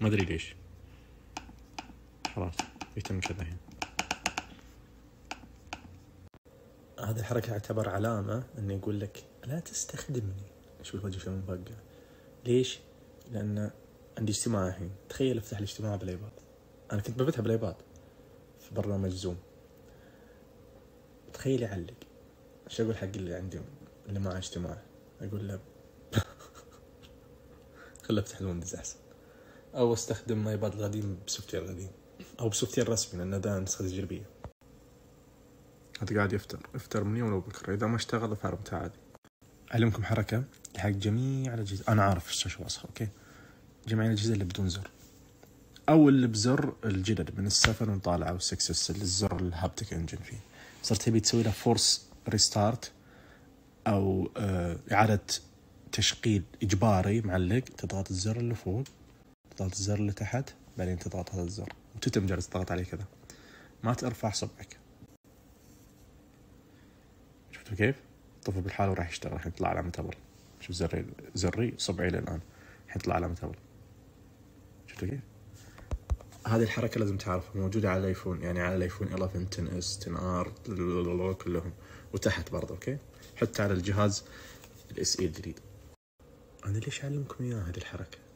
ما أدري ليش. خلاص يتم كذا هنا هذه الحركة تعتبر علامة إنه يقول لك لا تستخدمني. شوف الوجه شلون مفقع. ليش؟ لأن عندي اجتماع الحين. تخيل أفتح الاجتماع بالايباد أنا كنت بفتحه بالايباد في برنامج زوم تخيل يعلق. إيش أقول حق اللي عندي اللي معه اجتماع؟ أقول له خله أفتح الويندوز أحسن. أو أستخدم ايباد القديم ب software قديم أو ب software رسمي لأن ده نسخه تجريبيه هذا قاعد يفتر يفتر من يوم وبكره إذا ما اشتغل فرمته عادي أعلمكم حركة؟ حق جميع الأجهزة. أنا عارف الشاشه واضحه okay؟ جميع الأجهزة اللي بدون زر. أو اللي بزر الجدد من ال seven وطالع أو السكسس اللي الزر ال haptic engine فيه. صرت تبي تسوي له force restart أو آه، إعادة تشغيل إجباري معلق تضغط الزر اللي فوق. تضغط الزر اللي تحت بعدين تضغط هذا الزر. وتتم جالس تضغط عليه كذا. ما ترفع صبعك. شفتوا كيف؟ طفى بالحالة وراح يشتغل الحين طلع علامة ابل شوف زري زري صبعي الآن. الحين طلع علامة ابل شفتوا كيف؟ هذه الحركة لازم تعرفها. موجودة على الآيفون يعني على الآيفون 11 10 S 10 R كلهم. وتحت برضه okay؟ حتى على الجهاز ال SE الجديد. أنا ليش أعلمكم إياها هذه الحركة؟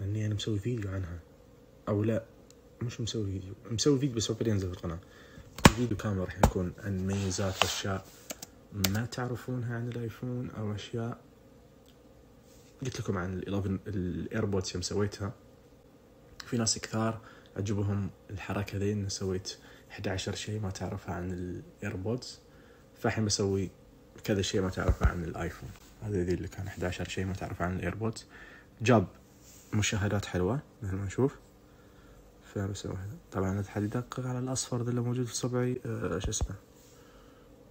لاني أنا مسوي فيديو عنها. أو لا مش مسوي فيديو. مسوي فيديو بس هو بينزل في القناة. الفيديو كامل راح يكون عن ميزات أشياء ما تعرفونها عن الآيفون أو أشياء. قلت لكم عن ال 11 ال AirPods يوم سويتها. في ناس كثار عجبهم الحركة ذي إني سويت 11 شيء ما تعرفها عن ال AirPods. فالحين بسوي كذا شيء ما تعرفه عن الآيفون. هذا ذي اللي كان 11 شيء ما تعرفه عن ال AirPods. جاب مشاهدات حلوة مثل ما نشوف. فبسوي هذا طبعا حد يدقق على الأصفر ذا اللي موجود في صبعي آه شو اسمه؟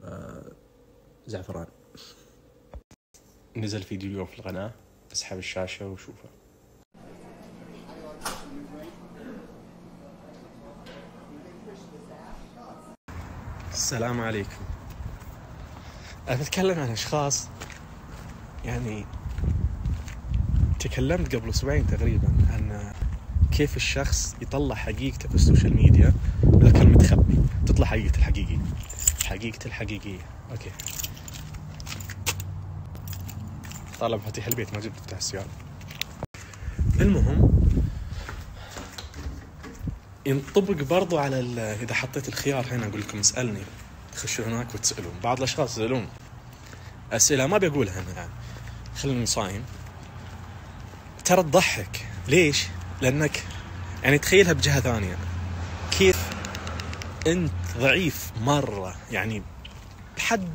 آه زعفران. نزل فيديو اليوم في القناة اسحب الشاشة وشوفه. السلام عليكم. أنا بتكلم عن أشخاص يعني تكلمت قبل أسبوعين تقريبا عن كيف الشخص يطلع حقيقته في ال social media بدل كان متخبي تطلع حقيقته الحقيقية. حقيقته الحقيقية. أوكي. طالع مفاتيح البيت ما جبت مفتاح السيارة. المهم ينطبق برضو على إذا حطيت الخيار هنا أقول لكم اسألني. تخشوا هناك وتسألون. بعض الأشخاص يسألون. أسئلة ما بقولها أنا يعني. خليني صايم ترى تضحك. ليش؟ لأنك يعني تخيلها بجهة ثانية. كيف أنت ضعيف مرة. يعني بحد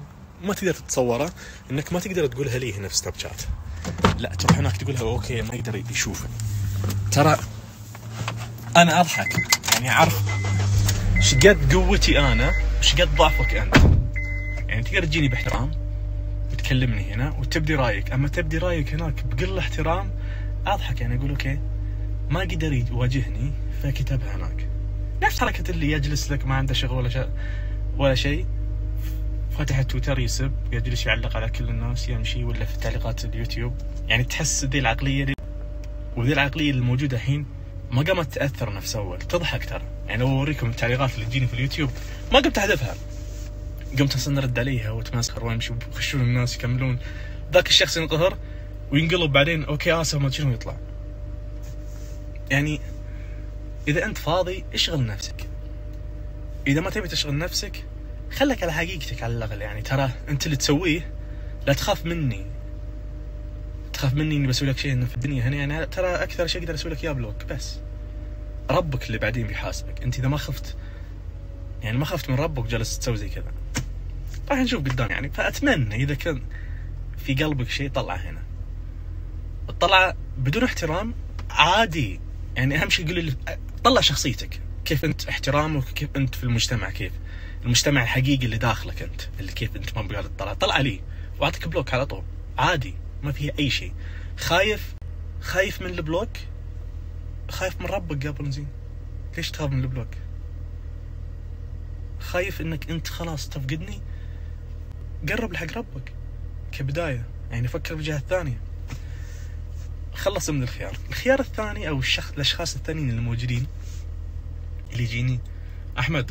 ما تقدر تتصوره إنك ما تقدر تقولها لي هنا في سناب شات لا تروح هناك تقولها أوكي ما يقدر يشوفك. ترى أنا أضحك. يعني أعرف إيش قد قوتي أنا وايش قد ضعفك أنت. يعني تقدر تجيني بإحترام وتكلمني هنا وتبدي رأيك. أما تبدي رأيك هناك بقل احترام أضحك يعني أقول okay ما قدر يواجهني فكتبها هناك. نفس حركة اللي يجلس لك ما عنده شغل ولا شيء ولا شيء. فتح تويتر يسب يجلس يعلق على كل الناس يمشي ولا في تعليقات اليوتيوب. يعني تحس ذي العقلية دي وذي العقلية الموجودة الحين ما قامت تأثر نفس أول. تضحك ترى. يعني لو أوريكم التعليقات اللي تجيني في اليوتيوب ما قمت أحذفها. قمت أصلا ارد عليها واتمسخر وأمشي ويخشون الناس يكملون. ذاك الشخص ينقهر وينقلب بعدين okay اسف ما شنو يطلع يعني إذا أنت فاضي اشغل نفسك. إذا ما تبي تشغل نفسك خلك على حقيقتك على الأقل. يعني ترى أنت اللي تسويه لا تخاف مني. تخاف مني إني بسوي لك شيء في الدنيا هنا. يعني ترى أكثر شيء أقدر أسوي لك إياه block بس. ربك اللي بعدين بيحاسبك. أنت إذا ما خفت يعني ما خفت من ربك جالس تسوي زي كذا. راح نشوف قدام يعني. فأتمنى إذا كان في قلبك شيء طلعه هنا. طلع بدون احترام عادي. يعني أهم شيء قول لي طلع شخصيتك. كيف أنت احترامك كيف أنت في المجتمع كيف المجتمع الحقيقي اللي داخلك أنت اللي كيف أنت ما بقاعد تطلع. طلع لي. وأعطيك block على طول. عادي. ما فيها أي شيء. خايف خايف من ال block. خايف من ربك قبل زين ليش تخاف من ال block؟ خايف إنك أنت خلاص تفقدني. قرب لحق ربك. كبداية. يعني فكر بالجهه الثانية خلص من الخيار. الخيار الثاني أو الشخص الأشخاص الثانيين اللي موجودين اللي يجيني أحمد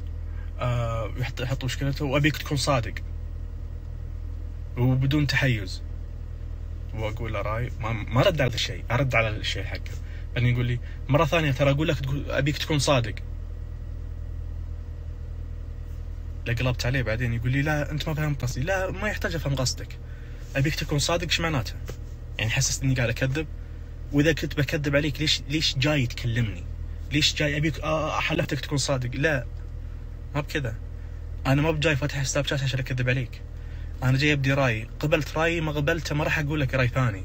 آه يحط يحط مشكلته وأبيك تكون صادق. وبدون تحيز. وأقول له راي ما, ما رد على الشيء ارد على الشيء حقه. بعدين يقول لي مرة ثانية ترى أقول لك أبيك تكون صادق. قلبت عليه بعدين يقول لي لا أنت ما فهمت قصدي. لا ما يحتاج أفهم قصدك. أبيك تكون صادق إيش معناته؟ يعني حسست إني قاعد أكذب؟ وإذا كنت بكذب عليك ليش ليش جاي تكلمني؟ ليش جاي؟ أبيك آه حلفتك تكون صادق. لا ما بكذا. أنا ما بجاي فاتح سناب شات عشان أكذب عليك. أنا جاي أبدي رأي. قبلت رايي ما قبلته ما راح أقول لك رأي ثاني.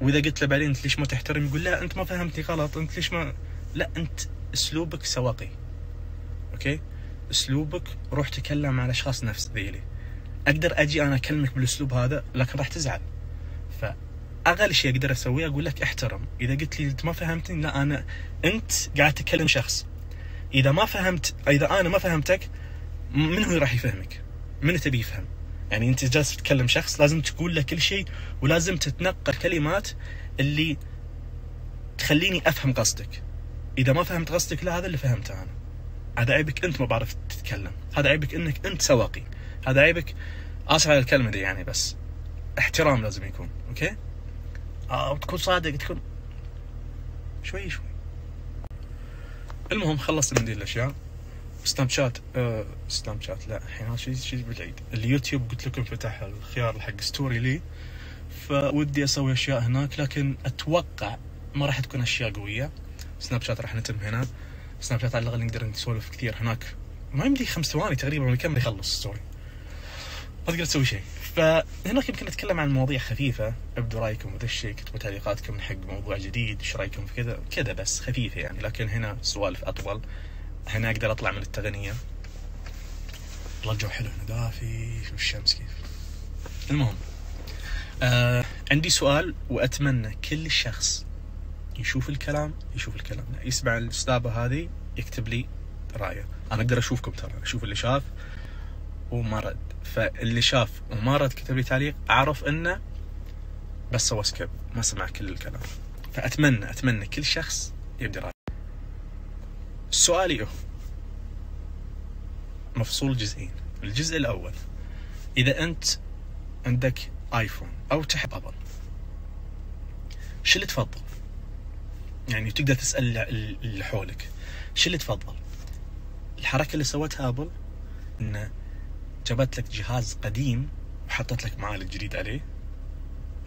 وإذا قلت له بعدين أنت ليش ما تحترم؟ يقول لا أنت ما فهمتني غلط. أنت ليش ما لا أنت أسلوبك سواقي. أوكي؟ أسلوبك روح تكلم مع الاشخاص نفس ذيلي. أقدر أجي أنا أكلمك بالأسلوب هذا لكن راح تزعل. فاقل شيء أقدر أسويه أقول لك احترم. إذا قلت لي أنت ما فهمتني لا أنا أنت قاعد تكلم شخص. إذا ما فهمت إذا أنا ما فهمتك من هو راح يفهمك؟ من تبي يفهم؟ يعني أنت جالس تتكلم شخص لازم تقول له كل شيء ولازم تتنقل كلمات اللي تخليني أفهم قصدك. إذا ما فهمت قصدك لا هذا اللي فهمته أنا. هذا عيبك أنت ما بعرف تتكلم. هذا عيبك أنك أنت سواقي. هذا عيبك آسف على الكلمة دي يعني بس احترام لازم يكون أوكي؟ آه تكون صادق تكون شوي شوي. المهم خلصت من دي الأشياء. سناب شات آه سناب شات لا الحين شيء شيء بالعيد اليوتيوب قلت لكم فتح الخيار حق story لي. فودي أسوي أشياء هناك لكن أتوقع ما راح تكون أشياء قوية. سناب شات راح نتم هنا. سناب شات على الأقل نقدر نسولف كثير هناك. ما يمدي خمس ثواني تقريبا ولا كم يخلص story ما تقدر تسوي شيء. فهناك يمكن نتكلم عن مواضيع خفيفة. ابدوا رأيكم وذا الشيء كتبوا تعليقاتكم حق موضوع جديد إيش رأيكم في كذا؟ كذا بس خفيفة يعني. لكن هنا سوالف أطول. هنا أقدر أطلع من التغنية. والله الجو حلو هنا دافي. شوف الشمس كيف. المهم آه عندي سؤال وأتمنى كل شخص يشوف الكلام يشوف الكلام. يسمع السلابه هذه يكتب لي رأيه. أنا أقدر أشوفكم ترى أشوف اللي شاف. وما رد فاللي شاف وما رد كتب لي تعليق اعرف إنه بس سوى سكيب ما سمع كل الكلام. فأتمنى أتمنى كل شخص يبدي رايه سؤالي هو مفصول جزئين. الجزء الأول إذا أنت عندك آيفون أو تحب أبل شو اللي تفضل؟ يعني تقدر تسأل اللي حولك. شو اللي تفضل؟ الحركة اللي سوتها أبل إنه جابت لك جهاز قديم وحطت لك معالج جديد عليه.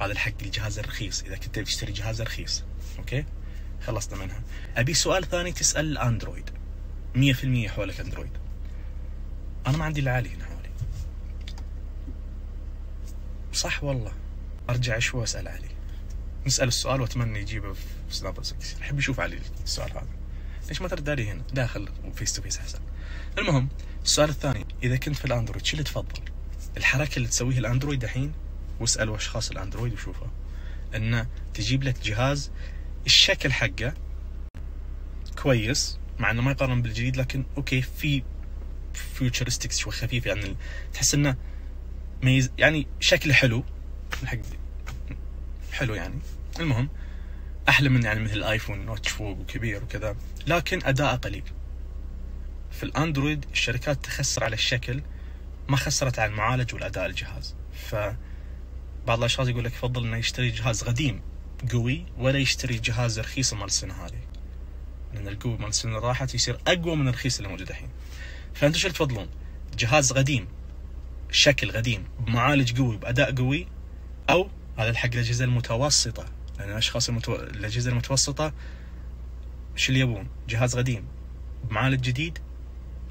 هذا الحق الجهاز الرخيص. إذا كنت تشتري جهاز رخيص. okay؟ خلصنا منها. أبي سؤال ثاني تسأل الاندرويد 100% حولك اندرويد أنا ما عندي إلا علي هنا حولي. صح والله. أرجع شوي أسأل علي. نسأل السؤال وأتمنى يجيبه في سناب أحب يشوف علي السؤال هذا. ليش ما ترد علي هنا؟ داخل face to face احسن المهم السؤال الثاني إذا كنت في الأندرويد شو اللي تفضل؟ الحركة اللي تسويها الأندرويد الحين واسالوا اشخاص الأندرويد وشوفها إنه تجيب لك جهاز الشكل حقه كويس مع إنه ما يقارن بالجديد لكن okay في futuristic شوي خفيف يعني تحس إنه ميز يعني شكله حلو. الحق حلو يعني. المهم أحلى من يعني مثل الايفون notch فوق وكبير وكذا. لكن أداءه قليل. في الأندرويد الشركات تخسر على الشكل ما خسرت على المعالج والأداء الجهاز. ف بعض الأشخاص يقول لك يفضل إنه يشتري جهاز قديم قوي ولا يشتري جهاز رخيص مال السنة هذه. لأن القوي مال السنة اللي راحت يصير أقوى من الرخيص اللي موجود الحين. فانتم شو تفضلون؟ جهاز قديم شكل قديم بمعالج قوي بأداء قوي أو هذا الحق الأجهزة المتوسطة؟ لأن الأشخاص المتو... الأجهزة المتوسطة شو اللي يبون؟ جهاز قديم. بمعالج جديد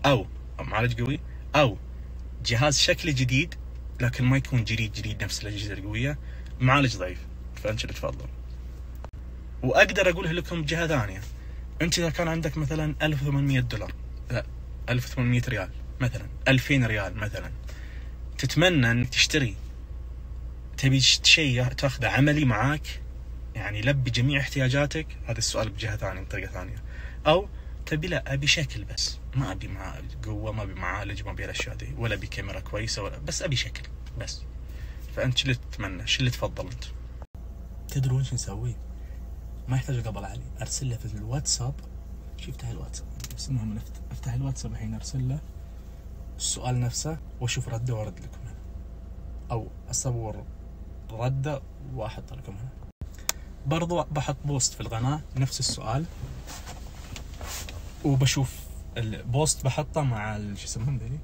أو معالج قوي أو جهاز شكله جديد لكن ما يكون جديد جديد نفس الأجهزة القوية معالج ضعيف. فأنت اللي تفضل وأقدر أقول لكم جهة ثانية. أنت إذا كان عندك مثلا 1800 دولار لا 1800 ريال مثلا 2000 ريال مثلا. تتمنى إنك تشتري تبي شيء تاخذه عملي معاك يعني يلبي جميع احتياجاتك؟ هذا السؤال بجهة ثانية بطريقة ثانية. أو تبي لا أبي شكل بس. ما أبي مع قوة ما أبي معالج ما أبي الأشياء دي. ولا أبي كاميرا كويسة ولا بس أبي شكل بس. فأنت شو اللي تتمنى؟ شو اللي تفضل أنت؟ تدرون شو نسوي؟ ما يحتاج قبل علي. أرسل له في الواتساب. شو افتح الواتساب؟ بس المهم أفتح الواتساب الحين أرسل له السؤال نفسه وأشوف رده وأرد لكم هنا أو أصور رده وأحط لكم هنا برضو بحط post في القناه نفس السؤال. وبشوف ال post بحطه مع شو يسمونهم ذولي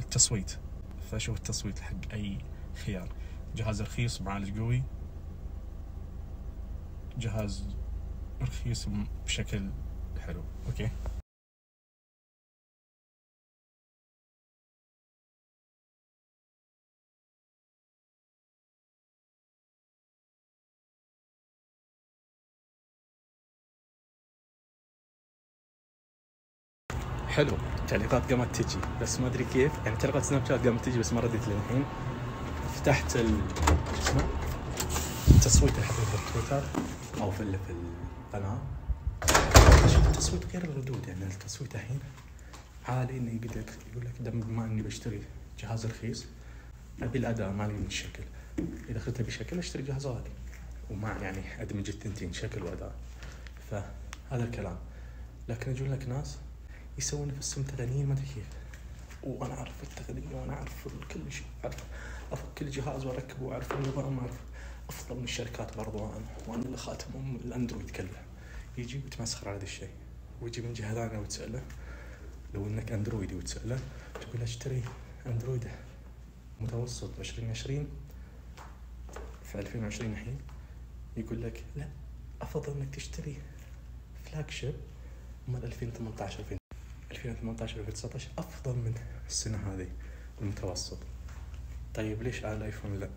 التصويت. فأشوف التصويت حق أي خيار. جهاز رخيص معالج قوي. جهاز رخيص بشكل حلو. okay؟ حلو. التعليقات قامت تجي. بس ما أدري كيف. يعني تعليقات سناب شات قامت تجي بس ما رديت للحين. فتحت ال شو اسمه؟ التصويت حطيته في تويتر. أو في في القناة. أشوف التصويت غير الردود. يعني التصويت الحين عالي انه لك يقول لك بما إني بشتري جهاز رخيص أبي الأداء مالي من الشكل إذا اخذت أبي شكل أشتري جهاز غالي ومع يعني أدمج التنتين شكل وأداء. فهذا الكلام. لكن يجون لك ناس يسوون نفسهم تقنيين ما أدري كيف. وأنا أعرف التقنية وأنا أعرف كل شيء اعرف افك كل جهاز واركبه وأعرف النظام أعرف أفضل من الشركات برضو أنا وأنا اللي خاتمهم الأندرويد كله. يجي ويتمسخر على هذا الشيء ويجي من جهه ثانية وتسأله لو إنك أندرويدي وتسأله تقول اشتري أندرويد متوسط 2020 في 2020 الحين. يقول لك لا أفضل إنك تشتري فلاج شيب مال 2018 2000 2018 2019 أفضل من السنة هذه المتوسط. طيب ليش على الآيفون لا؟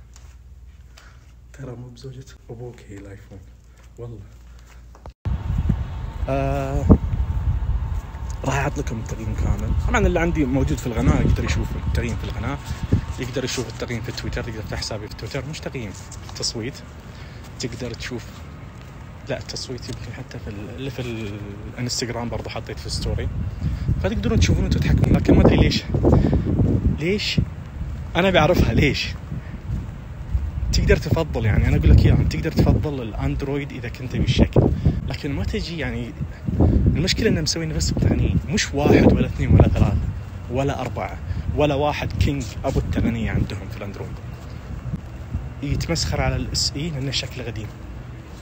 ترى مو بزوجة أبوك هي الآيفون. والله. آه راح أحط لكم التقييم كامل. طبعا اللي عندي موجود في القناة يقدر يشوف التقييم في القناة يقدر يشوف التقييم في تويتر يقدر حسابي في تويتر. مش تقييم تصويت. تقدر تشوف لا التصويت يمكن حتى في ال- اللي في ال- الانستغرام برضه حطيت في ستوري فتقدرون تشوفون أنتم تحكمون لكن ما أدري ليش. ليش؟ أنا بعرفها ليش. تقدر تفضل يعني أنا أقول لك إياها تقدر تفضل الأندرويد إذا كنت بالشكل لكن ما تجي يعني المشكلة إنهم مسوين نفسهم تقنيين مش واحد ولا اثنين ولا ثلاثة ولا أربعة ولا واحد king أبو التقنية عندهم في الأندرويد. يتمسخر على ال SE لأنه شكله قديم.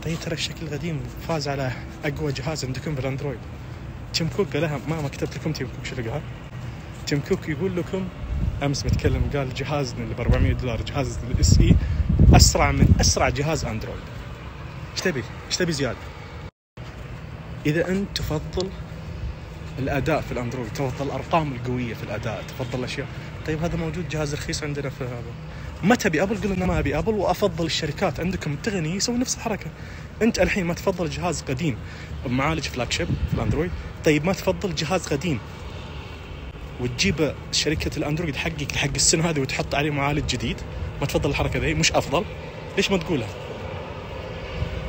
طيب ترى الشكل القديم فاز على أقوى جهاز عندكم في الاندرويد تيم كوك قالها ما ما كتبت لكم تيم كوك شو قال تيم كوك يقول لكم أمس متكلم قال جهازنا اللي ب 400 دولار جهاز ال SE أسرع من أسرع جهاز أندرويد. إيش تبي؟ إيش تبي زيادة؟ إذا أنت تفضل الأداء في الأندرويد تفضل الأرقام القوية في الأداء تفضل الأشياء. طيب هذا موجود جهاز رخيص عندنا في هذا. ما تبي ابل قول أنا ما ابي ابل وأفضل الشركات عندكم تغني يسوي نفس الحركة. أنت الحين ما تفضل جهاز قديم بمعالج flagship في الأندرويد. طيب ما تفضل جهاز قديم وتجيب شركة الأندرويد حقك حق السنة هذه وتحط عليه معالج جديد. ما تفضل الحركة ذي مش أفضل. ليش ما تقولها؟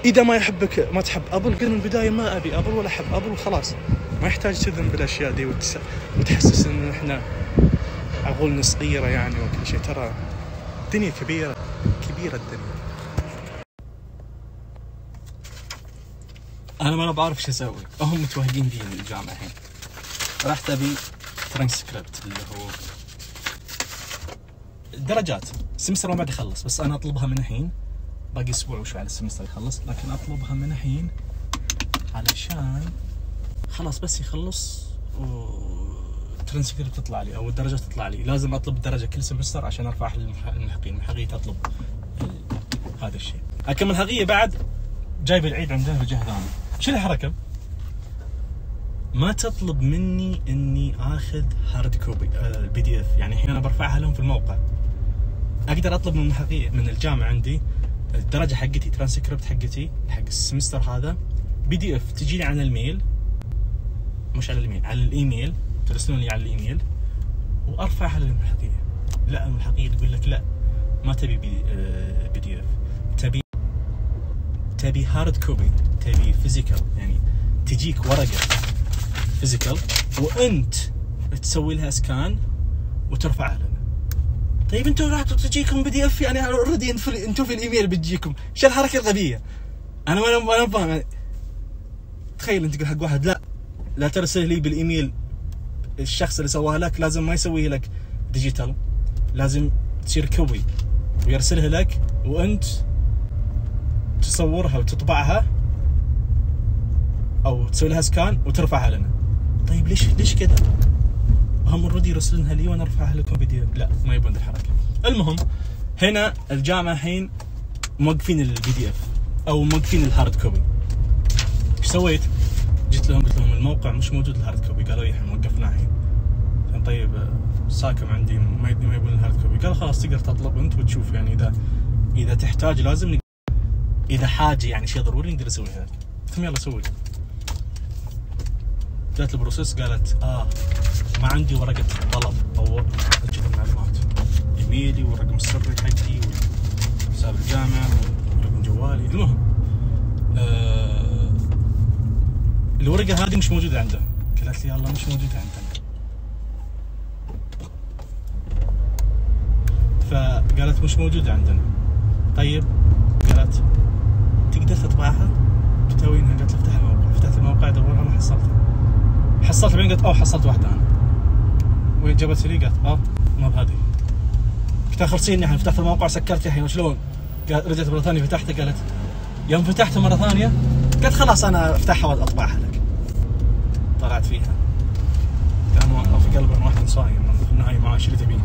إذا ما يحبك ما تحب أبل قل من البداية ما أبي أبل ولا أحب أبل وخلاص. ما يحتاج تذم بالاشياء دي. وتحسس إن إحنا عقولنا صغيرة يعني وكل شيء. ترى الدنيا كبيرة كبيرة الدنيا. أنا ما بعرف شو أسوي. هم متوهقين في الجامعة الحين رحت أبي ترانسكريبت اللي هو درجات. ال semester ما بعد يخلص بس أنا أطلبها من الحين باقي أسبوع وشوي على ال semester يخلص لكن أطلبها من الحين علشان خلاص بس يخلص و ترانسكريبت تطلع لي أو الدرجات تطلع لي. لازم أطلب الدرجه كل semester عشان أرفع الملحقين الملحقيه تطلب هذا الشيء. الملحقيه بعد. جايب العيد عندنا في جهة ثانية. شو الحركة؟ ما تطلب مني إني آخذ hard copy ال PDF يعني الحين أنا برفعها لهم في الموقع. أقدر أطلب من الملحقيه من الجامعة عندي الدرجة حقتي ترانسكريبت حقتي حق ال semester هذا. PDF تجي لي على ال mail. مش على ال mail على الإيميل. ترسلون لي على الإيميل وارفعها للملحقيه لا الملحقيه تقول لك لا ما تبي P, آه، DF تبي تبي hard copy تبي physical يعني تجيك ورقة physical وأنت تسوي لها scan وترفعها لنا. طيب أنتم راح تجيكم PDF يعني already أنتم في الإيميل بتجيكم. شو الحركة الغبية؟ أنا ما أنا فاهم. تخيل أنت تقول حق واحد لا لا ترسل لي بالإيميل الشخص اللي سواها لك لازم ما يسويه لك digital لازم تصير copy ويرسلها لك وأنت تصورها وتطبعها أو تسوي لها scan وترفعها لنا. طيب ليش ليش كذا هم already يرسلونها لي وأنا أرفعها لكم PDF لا ما يبون الحركة. المهم هنا الجامعة الحين موقفين ال PDF أو موقفين ال hard copy إيش سويت؟ جيت لهم قلت لهم الموقع مش موجود ال hard copy. قالوا لي إحنا وقفناه الحين. طيب ساكم عندي ما يبون ال hard copy. قال خلاص تقدر تطلب أنت وتشوف يعني إذا إذا تحتاج لازم إذا حاجة يعني شيء ضروري نقدر نسويها قلت يلا سوي. جات ال process قالت آه ما عندي ورقة طلب أو أجل المعلومات. إيميلي والرقم السري حقي وحساب الجامعة ورقم جوالي. المهم آه الورقة هذه مش موجودة عنده قالت لي يلا مش موجودة عندنا. فقالت مش موجودة عندنا. طيب قالت تقدر تطبعها؟ تسوينها قالت افتح الموقع. فتحت الموقع ادورها ما حصلتها. حصلت بعدين قلت أوه حصلت واحدة أنا. وين جابت لي؟ قالت آه ما بهذه. قلت خلصيني الحين فتحت الموقع سكرت الحين؟ قالت رجعت مرة ثانية فتحته قالت يوم فتحته مرة ثانية قلت خلاص أنا أفتحها وأطبعها. طلعت فيها. كان في قلب واحد صايم النهايه معاش اللي تبين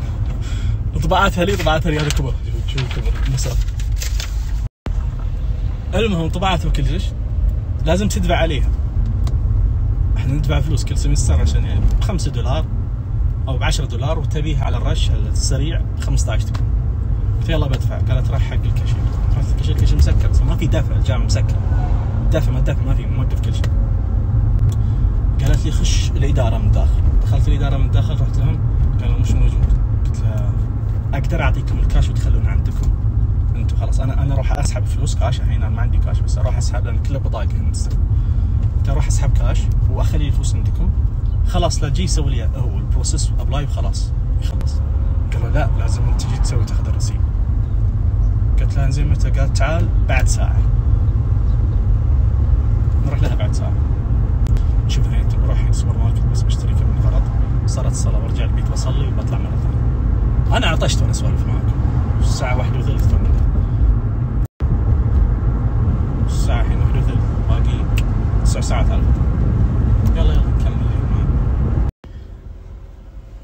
طبعتها لي طبعتها لي هذا كبر. شوف كبر؟ المسافه المهم طبعتها وكل شيء لازم تدفع عليها. إحنا ندفع فلوس كل سمستر عشان يعني ب 5 دولار أو ب 10 دولار وتبيها على الرش السريع 15 تكون قلت يلا بدفع. قالت راح حق الكشف رحت الكشف الكشف مسكر ما في دفع. الجامع مسكر. دفع ما دفع ما في موقف كل شيء. قالت لي خش الإدارة من الداخل دخلت الإدارة من الداخل رحت لهم قالوا مش موجود. قلت لها أقدر أعطيكم الكاش وتخلون عندكم؟ أنتم خلاص أنا أنا أروح أسحب فلوس كاش الحين أنا ما عندي كاش بس أروح أسحب لأن كله بطاقه قلت أروح أسحب كاش وأخلي الفلوس عندكم. خلاص لا تجي يسوي لي هو ال process apply وخلاص. يخلص قالوا لا لازم أنت تجي تسوي تاخذ ال receipt قلت لها زين متى؟ قالت تعال بعد ساعة. نروح لها بعد ساعة. شوف الحين بروح السوبر ماركت بس بشتري كم غلط صارت الصلاة برجع البيت بصلي وبطلع مرة ثانية. أنا عطشت وأنا أسولف معاكم الساعة واحدة وثلث تونا الساعة الحين واحدة وثلث باقي تسع ساعات على الفطور يلا يلا نكمل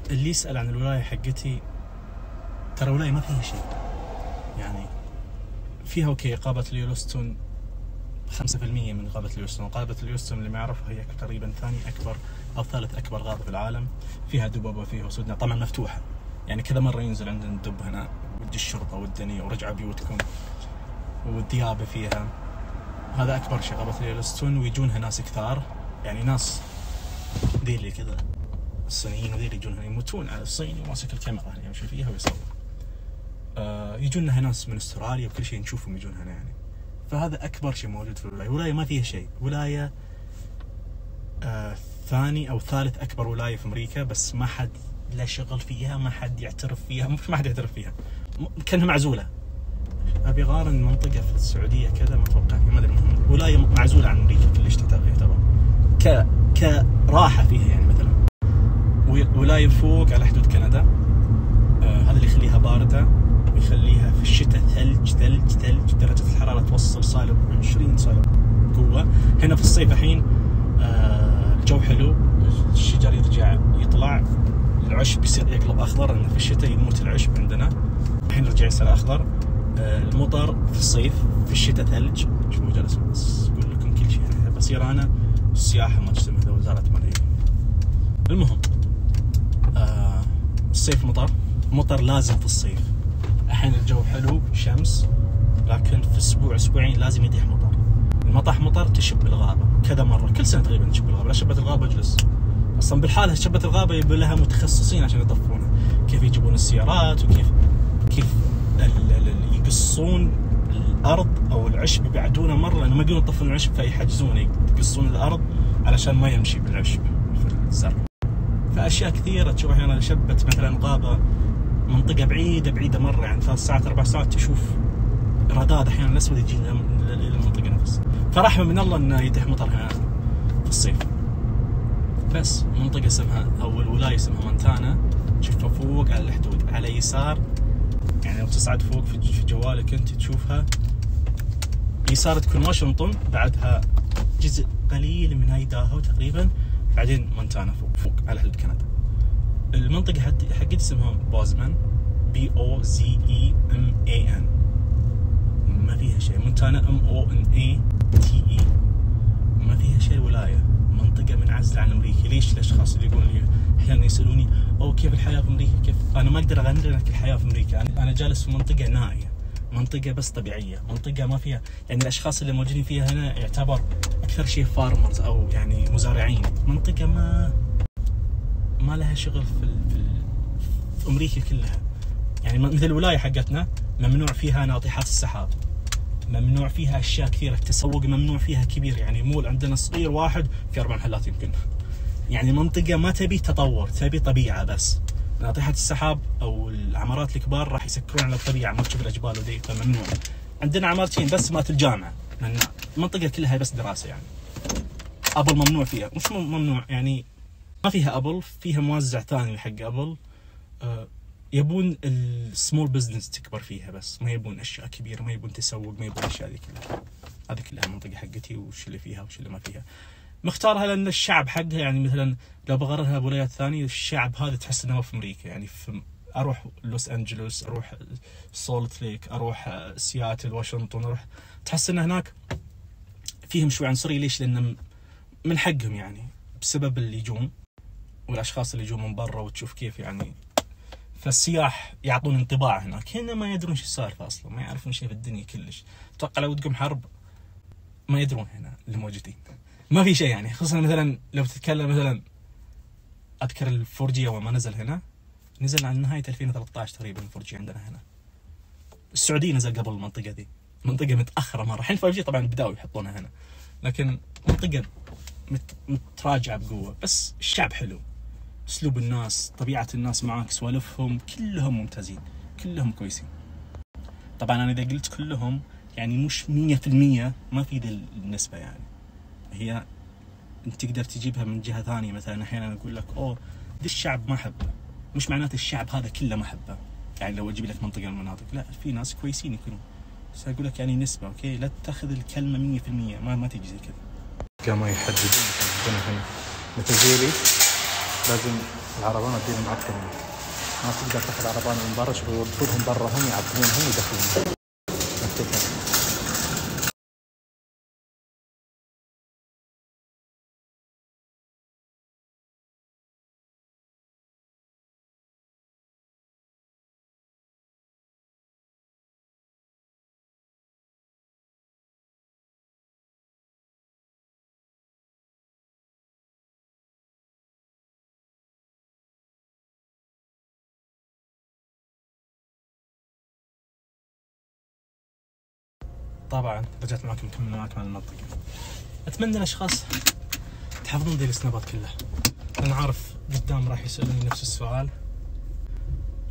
اللي يسأل عن الولاية حقتي ترى ولايه ما فيها شيء. يعني فيها okay غابه اليولوستون 5% من غابة اليوستون، غابة اليوستون اللي ما يعرفها هي تقريبا ثاني أكبر أو ثالث أكبر غابة في العالم، فيها دببة فيها أسود، طبعا مفتوحة، يعني كذا مرة ينزل عندنا الدب هنا. ودي الشرطة والدنيا ورجعوا بيوتكم. والذيابة فيها، هذا أكبر شيء غابة اليوستون. ويجونها ناس كثار، يعني ناس ذي اللي كذا. الصينيين وذي اللي يجون هنا يموتون على الصيني وماسك الكاميرا يعني يمشي فيها ويصور. آه يجون هنا ناس من أستراليا وكل شيء نشوفهم يجون هنا يعني. فهذا أكبر شيء موجود في الولاية، ولاية ما فيها شيء، ولاية آه ثاني أو ثالث أكبر ولاية في أمريكا بس ما حد لا شغل فيها، ما حد يعترف فيها، مش ما حد يعترف فيها. كأنها معزولة. أبي اقارن منطقه في السعودية كذا ما أتوقع ما أدري ولاية معزولة عن أمريكا كلش تعتبر ك كراحة فيها يعني مثلا. ولاية فوق على حدود كندا آه هذا اللي يخليها باردة ويخليها في الشتاء ثلج ثلج ثلج درجة الحرارة توصل سالب 20 سالب قوة. هنا في الصيف الحين آه الجو حلو الشجر يرجع يطلع. العشب يصير يقلب أخضر لأن في الشتاء يموت العشب عندنا. الحين رجع يصير أخضر. آه المطر في الصيف في الشتاء ثلج. شوفوا جالس بس أقول لكم كل شيء. يعني بصير أنا السياحة ما تسمى وزارة مالية المهم آه الصيف مطر. مطر لازم في الصيف. الحين الجو حلو شمس لكن في أسبوع أسبوعين لازم يديح مطر. المطح مطر تشب الغابة كذا مرة كل سنة تقريبا تشب الغابة لا شبت الغابة أجلس. أصلا بالحالة شبت الغابة يبي لها متخصصين عشان يطفونها كيف يجيبون السيارات وكيف كيف يقصون الأرض أو العشب يبعدونه مرة لأنه ما يقدرون يطفون العشب فيحجزونه يقصون الأرض علشان ما يمشي بالعشب في الزرع. فأشياء كثيرة تشوف أحيانا شبت مثلا غابة منطقة بعيدة بعيدة مرة يعني ثلاث ساعات أربع ساعات تشوف رذاذ أحيانا اسود يجي إلى المنطقة نفسها. فرحمة من الله إنه يتح مطر هنا في الصيف. بس منطقة اسمها أو الولاية اسمها مونتانا تشوفها فوق على الحدود. على يسار يعني لو تصعد فوق في جوالك أنت تشوفها. يسار تكون واشنطن بعدها جزء قليل من ايداهو تقريبا بعدين مونتانا فوق فوق على حدود كندا المنطقة حقتي اسمها بوزمان B O Z E M A N. ما فيها شيء. مونتانا إم أو إن إي تي إي. ما فيها شيء ولاية. منطقة منعزله عن أمريكا. ليش الأشخاص اللي يقولون لي أحيانا يسألوني أو كيف الحياة في أمريكا؟ كيف؟ أنا ما أقدر اغني لك الحياة في أمريكا. أنا جالس في منطقة نائية. منطقة بس طبيعية، منطقة ما فيها يعني الأشخاص اللي موجودين فيها هنا يعتبر أكثر شيء فارمرز أو يعني مزارعين، منطقة ما ما لها شغل في, في, في أمريكا كلها. يعني مثل الولاية حقتنا ممنوع فيها ناطحات السحاب. ممنوع فيها أشياء كثيرة التسوق ممنوع فيها كبير. يعني مول عندنا صغير واحد في أربع محلات يمكن. يعني منطقة ما تبي تطور تبي طبيعة بس. ناطحة السحاب أو العمارات الكبار راح يسكرون على الطبيعة ما تشوف الجبال ودي فممنوع. عندنا عمارتين بس مات الجامعة. ممنوع المنطقة كلها بس دراسة يعني. ابل ممنوع فيها. مش ممنوع؟ يعني ما فيها ابل فيها موزع ثاني حق ابل أه يبون ال small business تكبر فيها بس ما يبون أشياء كبيرة ما يبون تسوق ما يبون الاشياء ذي كلها. هذه كلها المنطقة حقتي وش اللي فيها وش اللي ما فيها. مختارها لأن الشعب حقها يعني مثلا لو بغررها بولايات ثانية الشعب هذا تحس إنه في أمريكا. يعني في أروح لوس أنجلوس أروح سولت ليك أروح سياتل واشنطن أروح تحس إن هناك فيهم شوي عنصرية. ليش؟ لأن من حقهم يعني بسبب اللي يجون. والأشخاص اللي يجون من برا وتشوف كيف يعني فالسياح يعطون انطباع هناك هنا ما يدرون شو السالفة أصلا ما يعرفون شيء في الدنيا كلش. أتوقع لو تقوم حرب ما يدرون هنا اللي موجودين ما في شيء يعني خصوصا مثلا لو تتكلم مثلا أذكر ال 4G اول ما نزل هنا نزل عن نهاية 2013 تقريبا ال 4G عندنا هنا. السعودية نزل قبل المنطقة ذي منطقة متأخرة مرة. الحين 5G طبعا بداوا يحطونها هنا لكن منطقة متراجعة بقوة بس الشعب حلو. أسلوب الناس طبيعة الناس معاك سوالفهم كلهم ممتازين كلهم كويسين. طبعا أنا إذا قلت كلهم يعني مش 100% ما في ذي النسبة يعني. هي أنت تقدر تجيبها من جهة ثانية مثلا أحيانا أقول لك أوه ذي الشعب ما أحبه. مش معناته الشعب هذا كله ما أحبه. يعني لو أجيب لك منطقة من المناطق لا في ناس كويسين يكونوا بس أقول لك يعني نسبة أوكي؟ لا تأخذ الكلمة 100% ما ما تجي زي كذا. كما يحددون. مثل زيلي لازم العربانة تدير معقمة ما تقدر تاخذ عربانة من برا شوف يودونهم برا هم يعبونهم ويدخلون طبعا رجعت معكم نكمل معكم عن المنطقة. اتمنى الاشخاص تحفظون ذي السنابات كلها. أنا عارف قدام راح يسألوني نفس السؤال.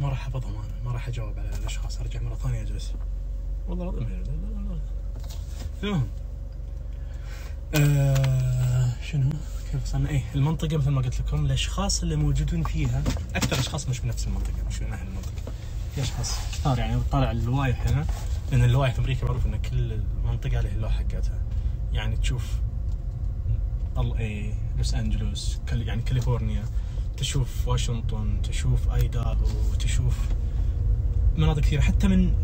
ما راح أحفظهم أنا ما راح أجاوب على الأشخاص أرجع مرة ثانية أجلس. والله العظيم المهم آه شنو؟ كيف وصلنا؟ إيه المنطقة مثل ما قلت لكم الأشخاص اللي موجودين فيها أكثر أشخاص مش من نفس المنطقة مش من أهل المنطقة. في أشخاص كثار يعني طالع اللوائح هنا. لأن اللوائح في أمريكا معروف إن كل منطقه لها اللوحه حقتها. يعني تشوف ال اي لوس أنجلوس يعني كاليفورنيا تشوف واشنطن تشوف أيداهو تشوف مناطق كثيرة حتى من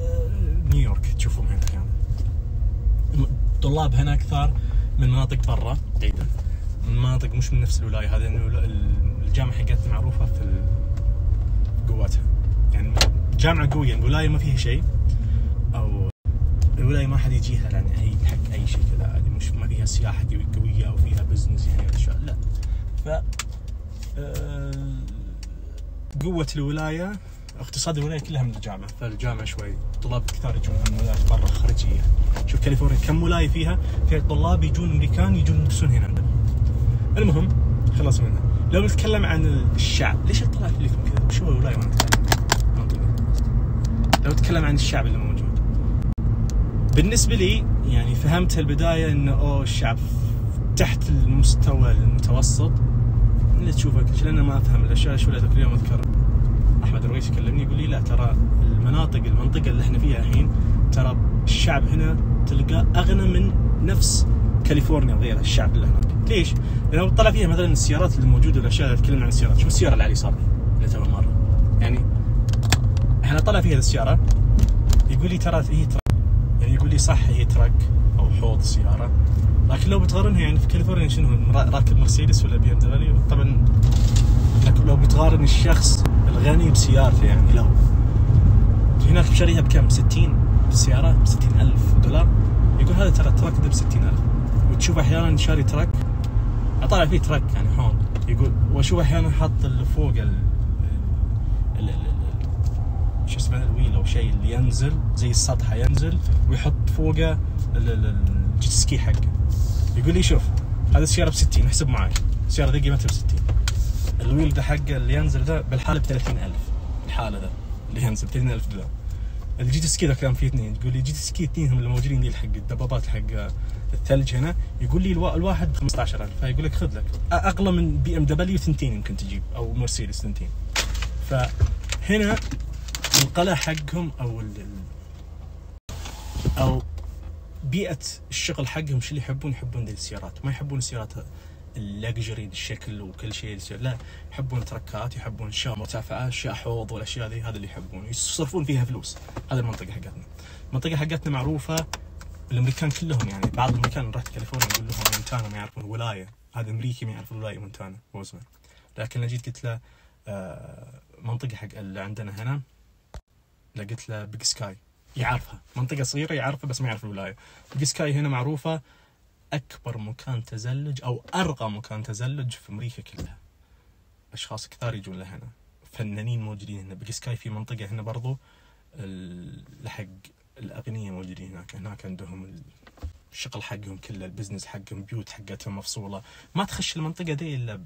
آه، نيويورك تشوفهم هنا يعني. الطلاب هنا أكثر من مناطق برا. بعيده من مناطق مش من نفس الولاية هذه الجامعة حقتنا معروفة في قوتها. يعني جامعة قوية الولاية ما فيها شيء. أو الولاية ما حد يجيها لأن هي حق أي شيء كذا عادي مش ما فيها سياحة قوية أو فيها بزنس يعني اشياء لا. ف آه، قوة الولاية اقتصاد الولاية كلها من الجامعة فالجامعة شوي طلاب كثار يجون من ولايات برا خارجية. شوف كاليفورنيا كم ولاية فيها؟ فيها طلاب يجون أمريكان يجون يدرسون هنا. عندنا المهم خلص منها. لو نتكلم عن الشعب ليش طلعت لكم كذا؟ شو الولاية ما نتكلم؟ لو اتكلم عن الشعب اللي موجود. بالنسبة لي يعني فهمت البداية إنه أوه الشعب تحت المستوى المتوسط. اللي تشوفه كل شيء ما أفهم الأشياء اللي كل يوم أذكر؟ أحمد الرويس يكلمني يقول لي لا ترى المناطق المنطقة اللي إحنا فيها الحين ترى الشعب هنا تلقاه أغنى من نفس كاليفورنيا وغيرها الشعب اللي هناك. ليش؟ لأنه طلع فيها مثلا السيارات اللي موجوده والاشياء اللي تكلمنا عن السيارات. شو السيارة اللي على اليسار اللي تو مرة. يعني إحنا طلع فيها السيارة يقول لي ترى هي ترى صح هي truck أو حوض سيارة. لكن لو بتقارنها يعني في كاليفورنيا شنو راكب مرسيدس ولا بي إم دبليو؟ طبعا لكن لو بتقارن الشخص الغني بسيارته يعني لو هناك بشريها بكم؟ 60 السيارة ب 60 ألف دولار؟ يقول هذا ترى ال truck ب 60 ألف. وتشوف أحيانا شاري truck أطالع فيه truck يعني حوض. يقول وأشوف أحيانا حاط اللي فوق ال- شو اسمه ال wheel أو شيء اللي ينزل زي السطحه ينزل ويحط فوقه ال- ال- jet ski حقه. يقول لي شوف هذا السيارة ب 60 احسب معي السيارة ذي قيمتها ب 60 ال wheel ده حقه اللي ينزل ده بالحالة ب 30000 الحالة ده اللي ينزل ب 30000 دولار. ال jet ski ده كان فيه اثنين. يقول لي jet ski اثنين هم اللي موجودين دي حق الدبابات حق الثلج هنا. يقول لي الوا- الواحد ب 15000 فيقول لك خذ لك. اغلى من بي إم دبليو ثنتين يمكن تجيب أو مرسيدس ثنتين. فهنا الولع حقهم أو ال أو بيئة الشغل حقهم شو اللي يحبون؟ يحبون ذي السيارات. ما يحبون السيارات ال luxury الشكل وكل شيء. لا يحبون truck ات يحبون أشياء مرتفعة أشياء حوض والاشياء ذي هذا اللي يحبون. يصرفون فيها فلوس. هذا المنطقة حقتنا. المنطقة حقتنا معروفة الأمريكان كلهم يعني. بعض الامريكان رحت كاليفورنيا يقول لهم مونتانا ما يعرفون ولاية. هذا أمريكي ما يعرف الولاية مونتانا. لكن لما جيت قلت له آه، منطقة حق اللي عندنا هنا لقيت له بيج سكاي يعرفها. منطقة صغيرة يعرفها بس ما يعرف الولاية. بيج سكاي هنا معروفة أكبر مكان تزلج أو أرقى مكان تزلج في أمريكا كلها. أشخاص كثار يجون لهنا فنانين موجودين هنا. بيج سكاي في منطقة هنا برضو. ال- حق الاغنياء موجودين هناك. هناك عندهم الشغل حقهم كله ال business حقهم بيوت حقتهم مفصولة. ما تخش المنطقة دي إلا.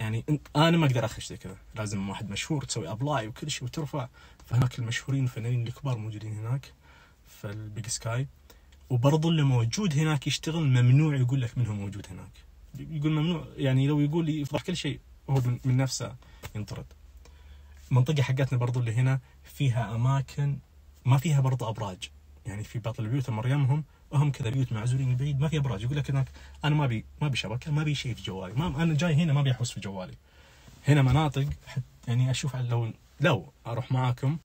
يعني أنا ما أقدر اخش زي كذا. لازم واحد مشهور تسوي apply وكل شيء وترفع. فهناك المشهورين الفنانين الكبار موجودين هناك في البيج سكاي. وبرضو اللي موجود هناك يشتغل ممنوع يقول لك من هو موجود هناك. يقول ممنوع يعني لو يقول يفضح كل شيء هو من من نفسه ينطرد. المنطقة حقتنا برضو اللي هنا فيها أماكن ما فيها برضو أبراج. يعني في بعض البيوت مريمهم وهم كذا بيوت معزولين من بعيد ما في أبراج. يقول لك هناك أنا ما بي ما بي شبكة ما بي شيء في جوالي. ما أنا جاي هنا ما بيحوس في جوالي. هنا مناطق يعني أشوف لو لو أروح معاكم.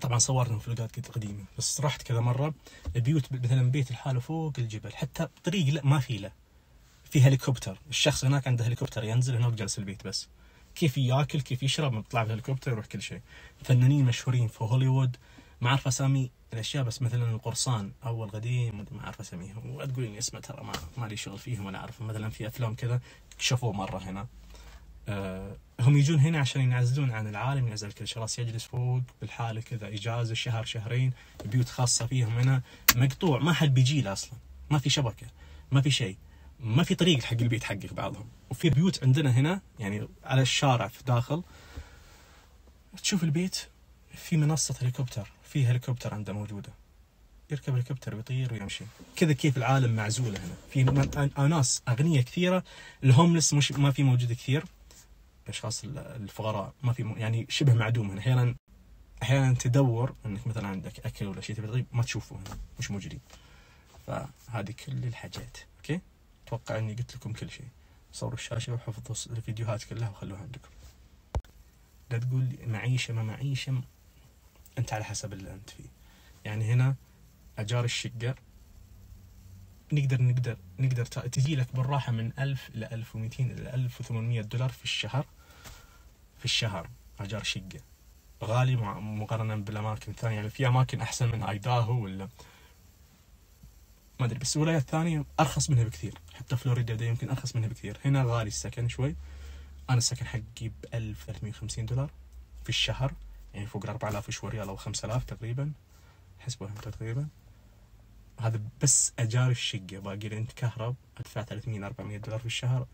طبعا صورنا فلوقات قد قديمة بس رحت كذا مرة. البيوت مثلا بيت لحاله فوق الجبل حتى طريق لا ما في له. في هليكوبتر. الشخص هناك عنده هليكوبتر ينزل هناك جالس البيت بس. كيف ياكل كيف يشرب يطلع بالهليكوبتر يروح كل شيء. فنانين مشهورين في هوليوود. ما اعرف اسامي الأشياء بس مثلا القرصان أول قديم ما أعرف اساميهم وتقول لي اسمه ترى ما ما لي شغل فيهم ولا اعرف مثلا في أفلام كذا شافوه مرة هنا. آه، هم يجون هنا عشان ينعزلون عن العالم ينعزل كل راس يجلس فوق بالحالة كذا إجازة شهر شهرين بيوت خاصة فيهم هنا. مقطوع ما حد بيجي له أصلا. ما في شبكة ما في شيء ما في طريق حق البيت حقك بعضهم. وفي بيوت عندنا هنا يعني على الشارع في داخل تشوف البيت في منصة هليكوبتر. في هليكوبتر عنده موجودة. يركب هليكوبتر ويطير ويمشي. كذا كيف العالم معزوله هنا. في ناس اغنياء كثيرة. الهوملس مش ما في موجود كثير. الأشخاص ال- الفقراء ما في يعني شبه معدوم هنا. أحيانا أحيانا تدور إنك مثلا عندك أكل ولا شيء تبي ما تشوفه هنا. مش موجودين. فهذه كل الحاجات. أوكي؟ أتوقع إني قلت لكم كل شيء. صوروا الشاشة وحفظوا الفيديوهات كلها وخلوها عندكم. لا تقول معيشة ما معيشة. انت على حسب اللي انت فيه. يعني هنا أجار الشقة نقدر نقدر نقدر تجي لك بالراحة من 1000 إلى 1200 إلى 1800 دولار في الشهر في الشهر أجار شقة. غالي مقارنة بالأماكن الثانية. يعني في أماكن أحسن من إيداهو ولا ما أدري بس الولايات الثانية أرخص منها بكثير. حتى فلوريدا ده يمكن أرخص منها بكثير. هنا غالي السكن شوي. أنا السكن حقي ب 1350 دولار في الشهر. يعني فوق ال 4000 شوي ريال أو 5000 تقريبا. حسبوها تقريبا. هذا بس أجار الشقة. باقي الإنت كهرب أدفع 300 400 دولار في الشهر.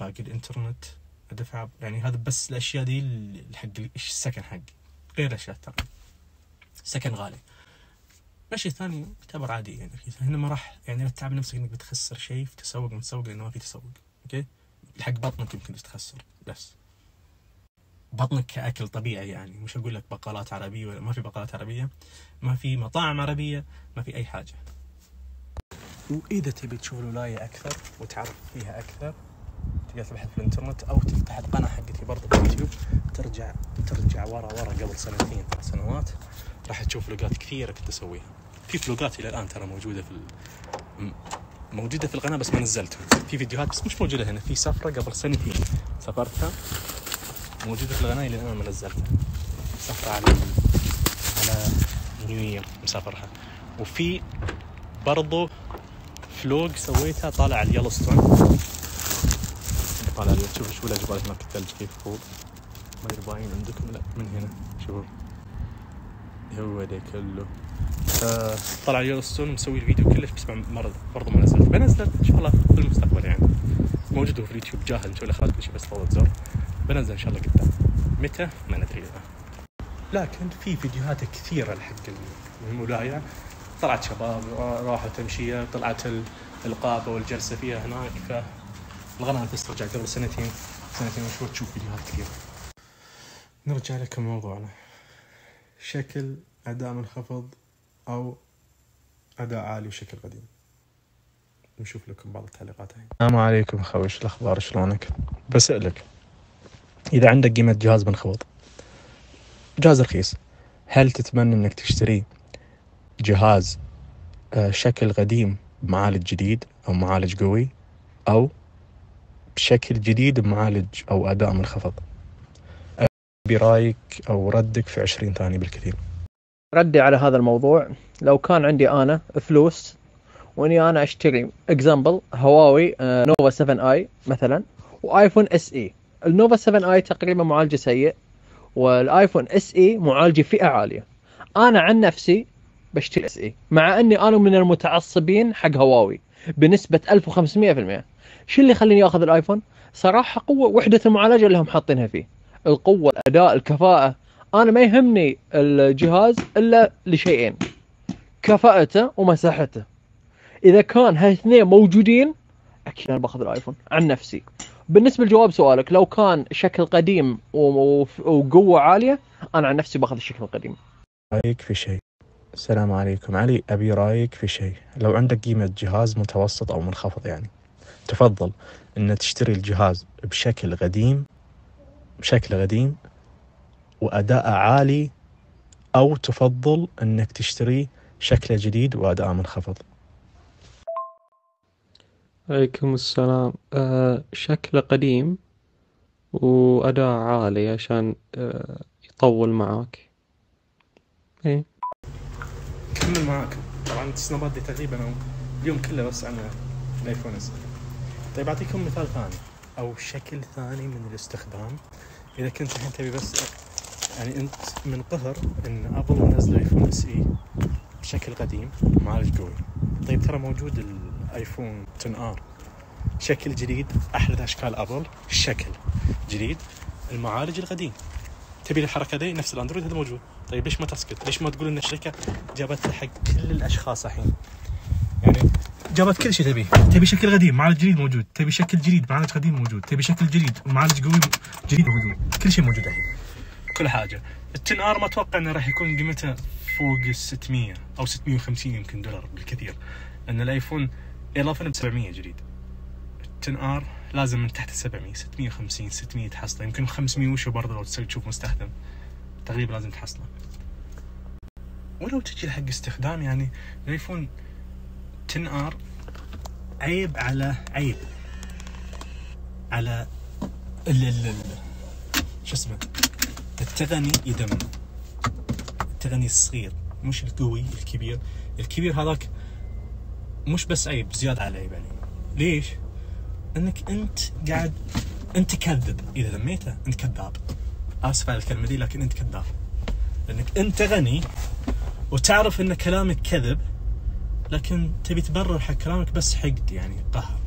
باقي الإنترنت أدفع يعني هذا بس الأشياء دي حق السكن حقي غير الأشياء الثانية سكن غالي. الشيء الثاني يعتبر عادي يعني. رخيص هنا ما راح يعني لا تتعب نفسك إنك بتخسر شيء في تسوق متسوق لأنه ما في تسوق. أوكي؟ حق بطنك يمكن تخسر بس. بطنك كأكل طبيعي يعني. مش أقول لك بقالات عربية ولا ما في بقالات عربية. ما في مطاعم عربية ما في أي حاجة. وإذا تبي تشوف الولاية أكثر وتعرف فيها أكثر تقدر تبحث في الإنترنت أو تفتح القناة حقتي برضه في اليوتيوب. ترجع ترجع ورا ورا قبل سنتين ثلاث سنوات. راح تشوف فلوقات كثيرة كنت أسويها. في فلوقات إلى الآن ترى موجودة في ال... موجودة في القناة بس ما نزلتها. في فيديوهات بس مش موجودة هنا. في سفرة قبل سنتين سافرتها. موجودة في القناه إلى الان ما نزلتها. سفره على على نيويورك مسافرها. وفي برضو فلوق سويتها طالع على اليلوستون طالع على شوف شوف الأجواء هناك الثلج كيف فوق ما أدري باين عندكم لأ. من هنا. شوف. هو ده كله. آه طلع يلوستون مسوي الفيديو كلش بس مرة برضه ما نزلت. بنزل إن شاء الله في المستقبل يعني. موجود في اليوتيوب. جاهز نسوي الأخراج؟ كل شيء بس ضغط زر بنزل إن شاء الله قدام. متى؟ ما ندري. لكن في فيديوهات كثيرة لحق المولاية طلعت شباب راحوا تمشية طلعت القابة والجلسة فيها هناك فالغنى تسترجع قبل سنتين سنتين وشوي تشوف فيديوهات كثيرة. نرجع لكم موضوعنا شكل أداء منخفض أو أداء عالي وشكل قديم؟ نشوف لكم بعض التعليقات هاي. السلام عليكم خوش الأخبار؟ شلونك؟ بسألك. إذا عندك قيمة جهاز منخفض جهاز رخيص. هل تتمنى إنك تشتري جهاز آه، شكل قديم بمعالج جديد أو معالج قوي أو بشكل جديد بمعالج أو أداء منخفض؟ برأيك أو ردك في 20 ثانية بالكثير. ردي على هذا الموضوع. لو كان عندي أنا فلوس وإني أنا أشتري example هواوي نوفا 7i مثلا وآيفون SE. النوفا 7i تقريبا معالجة سيء والآيفون SE معالجة فئة عالية. أنا عن نفسي بشتري SE مع أني أنا من المتعصبين حق هواوي بنسبة 1500% شو اللي يخليني آخذ الآيفون؟ صراحة قوة وحدة المعالجة اللي هم حاطينها فيه. القوة الأداء الكفاءة. أنا ما يهمني الجهاز إلا لشيئين كفاءته ومساحته. إذا كان هالاثنين موجودين أكيد أنا بأخذ الآيفون عن نفسي. بالنسبة لجواب سؤالك لو كان شكل قديم وقوة عالية أنا عن نفسي بأخذ الشكل القديم. رأيك في شيء؟ السلام عليكم. علي أبي رأيك في شيء؟ لو عندك قيمة جهاز متوسط أو منخفض يعني. تفضل. إن تشتري الجهاز بشكل قديم بشكل قديم وأداء عالي أو تفضل أنك تشتري شكله جديد وأداء منخفض. عليكم السلام. أه شكله قديم وأداء عالي عشان أه يطول معاك. إيه. كمل معاك. طبعا السنابات دي تقريبا اليوم كله بس عن الآيفون طيب أعطيكم مثال ثاني أو شكل ثاني من الاستخدام. إذا كنت الحين تبي بس يعني أنت منقهر إن أبل نزلوا ايفون SE بشكل قديم معالج قوي. طيب ترى موجود الايفون 10R شكل جديد احدث أشكال ابل الشكل جديد المعالج القديم. تبي الحركة دي؟ نفس الأندرويد هذا موجود. طيب ليش ما تسكت؟ ليش ما تقول إن الشركة جابتها حق كل الأشخاص الحين؟ يعني جابت كل شيء تبيه تبي شكل قديم معالج جديد موجود. تبي شكل جديد معالج قديم موجود. تبي شكل جديد معالج قوي جديد موجود. كل شيء موجود الحين. كل حاجة. التن آر ما أتوقع إنه راح يكون قيمته فوق ال 600 أو 650 يمكن دولار بالكثير. لأن الآيفون 11 ب 700 جديد. ال ten R لازم من تحت ال 700 650 600 تحصله يمكن 500 وشو برضه لو تشوف مستخدم. تقريبا لازم تحصله. ولو تجي لحق استخدام يعني الآيفون 10 R عيب على عيب. على ال ال شو اسمه؟ التقني يدمر التقني الصغير مش القوي الكبير. الكبير هذاك مش بس عيب زيادة على عيب يعني. ليش؟ إنك أنت قاعد أنت كذب. إذا ذميته أنت كذاب. آسف على الكلمة دي لكن أنت كذاب. لأنك أنت غني وتعرف إن كلامك كذب لكن تبي تبرر حق كلامك بس حقد يعني قهر.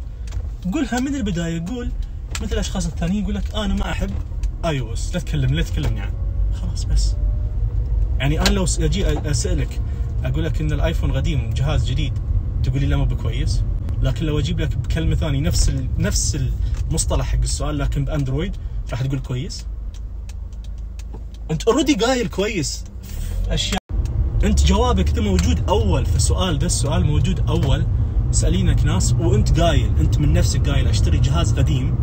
قولها من البداية. قول مثل الأشخاص الثانيين يقول لك أنا ما أحب اي أو اس لا تكلم لا تكلمني عنه خلاص بس. يعني أنا لو أجي أسألك أقول لك إن الآيفون قديم جهاز جديد. تقول لي لا مو بكويس. لكن لو أجيب لك بكلمة ثانية نفس ال... نفس المصطلح حق السؤال لكن بأندرويد راح تقول كويس. أنت already قايل كويس. أشياء. أنت جوابك ده موجود أول في السؤال ده السؤال موجود أول. سألينك ناس وأنت قايل أنت من نفسك قايل أشتري جهاز قديم.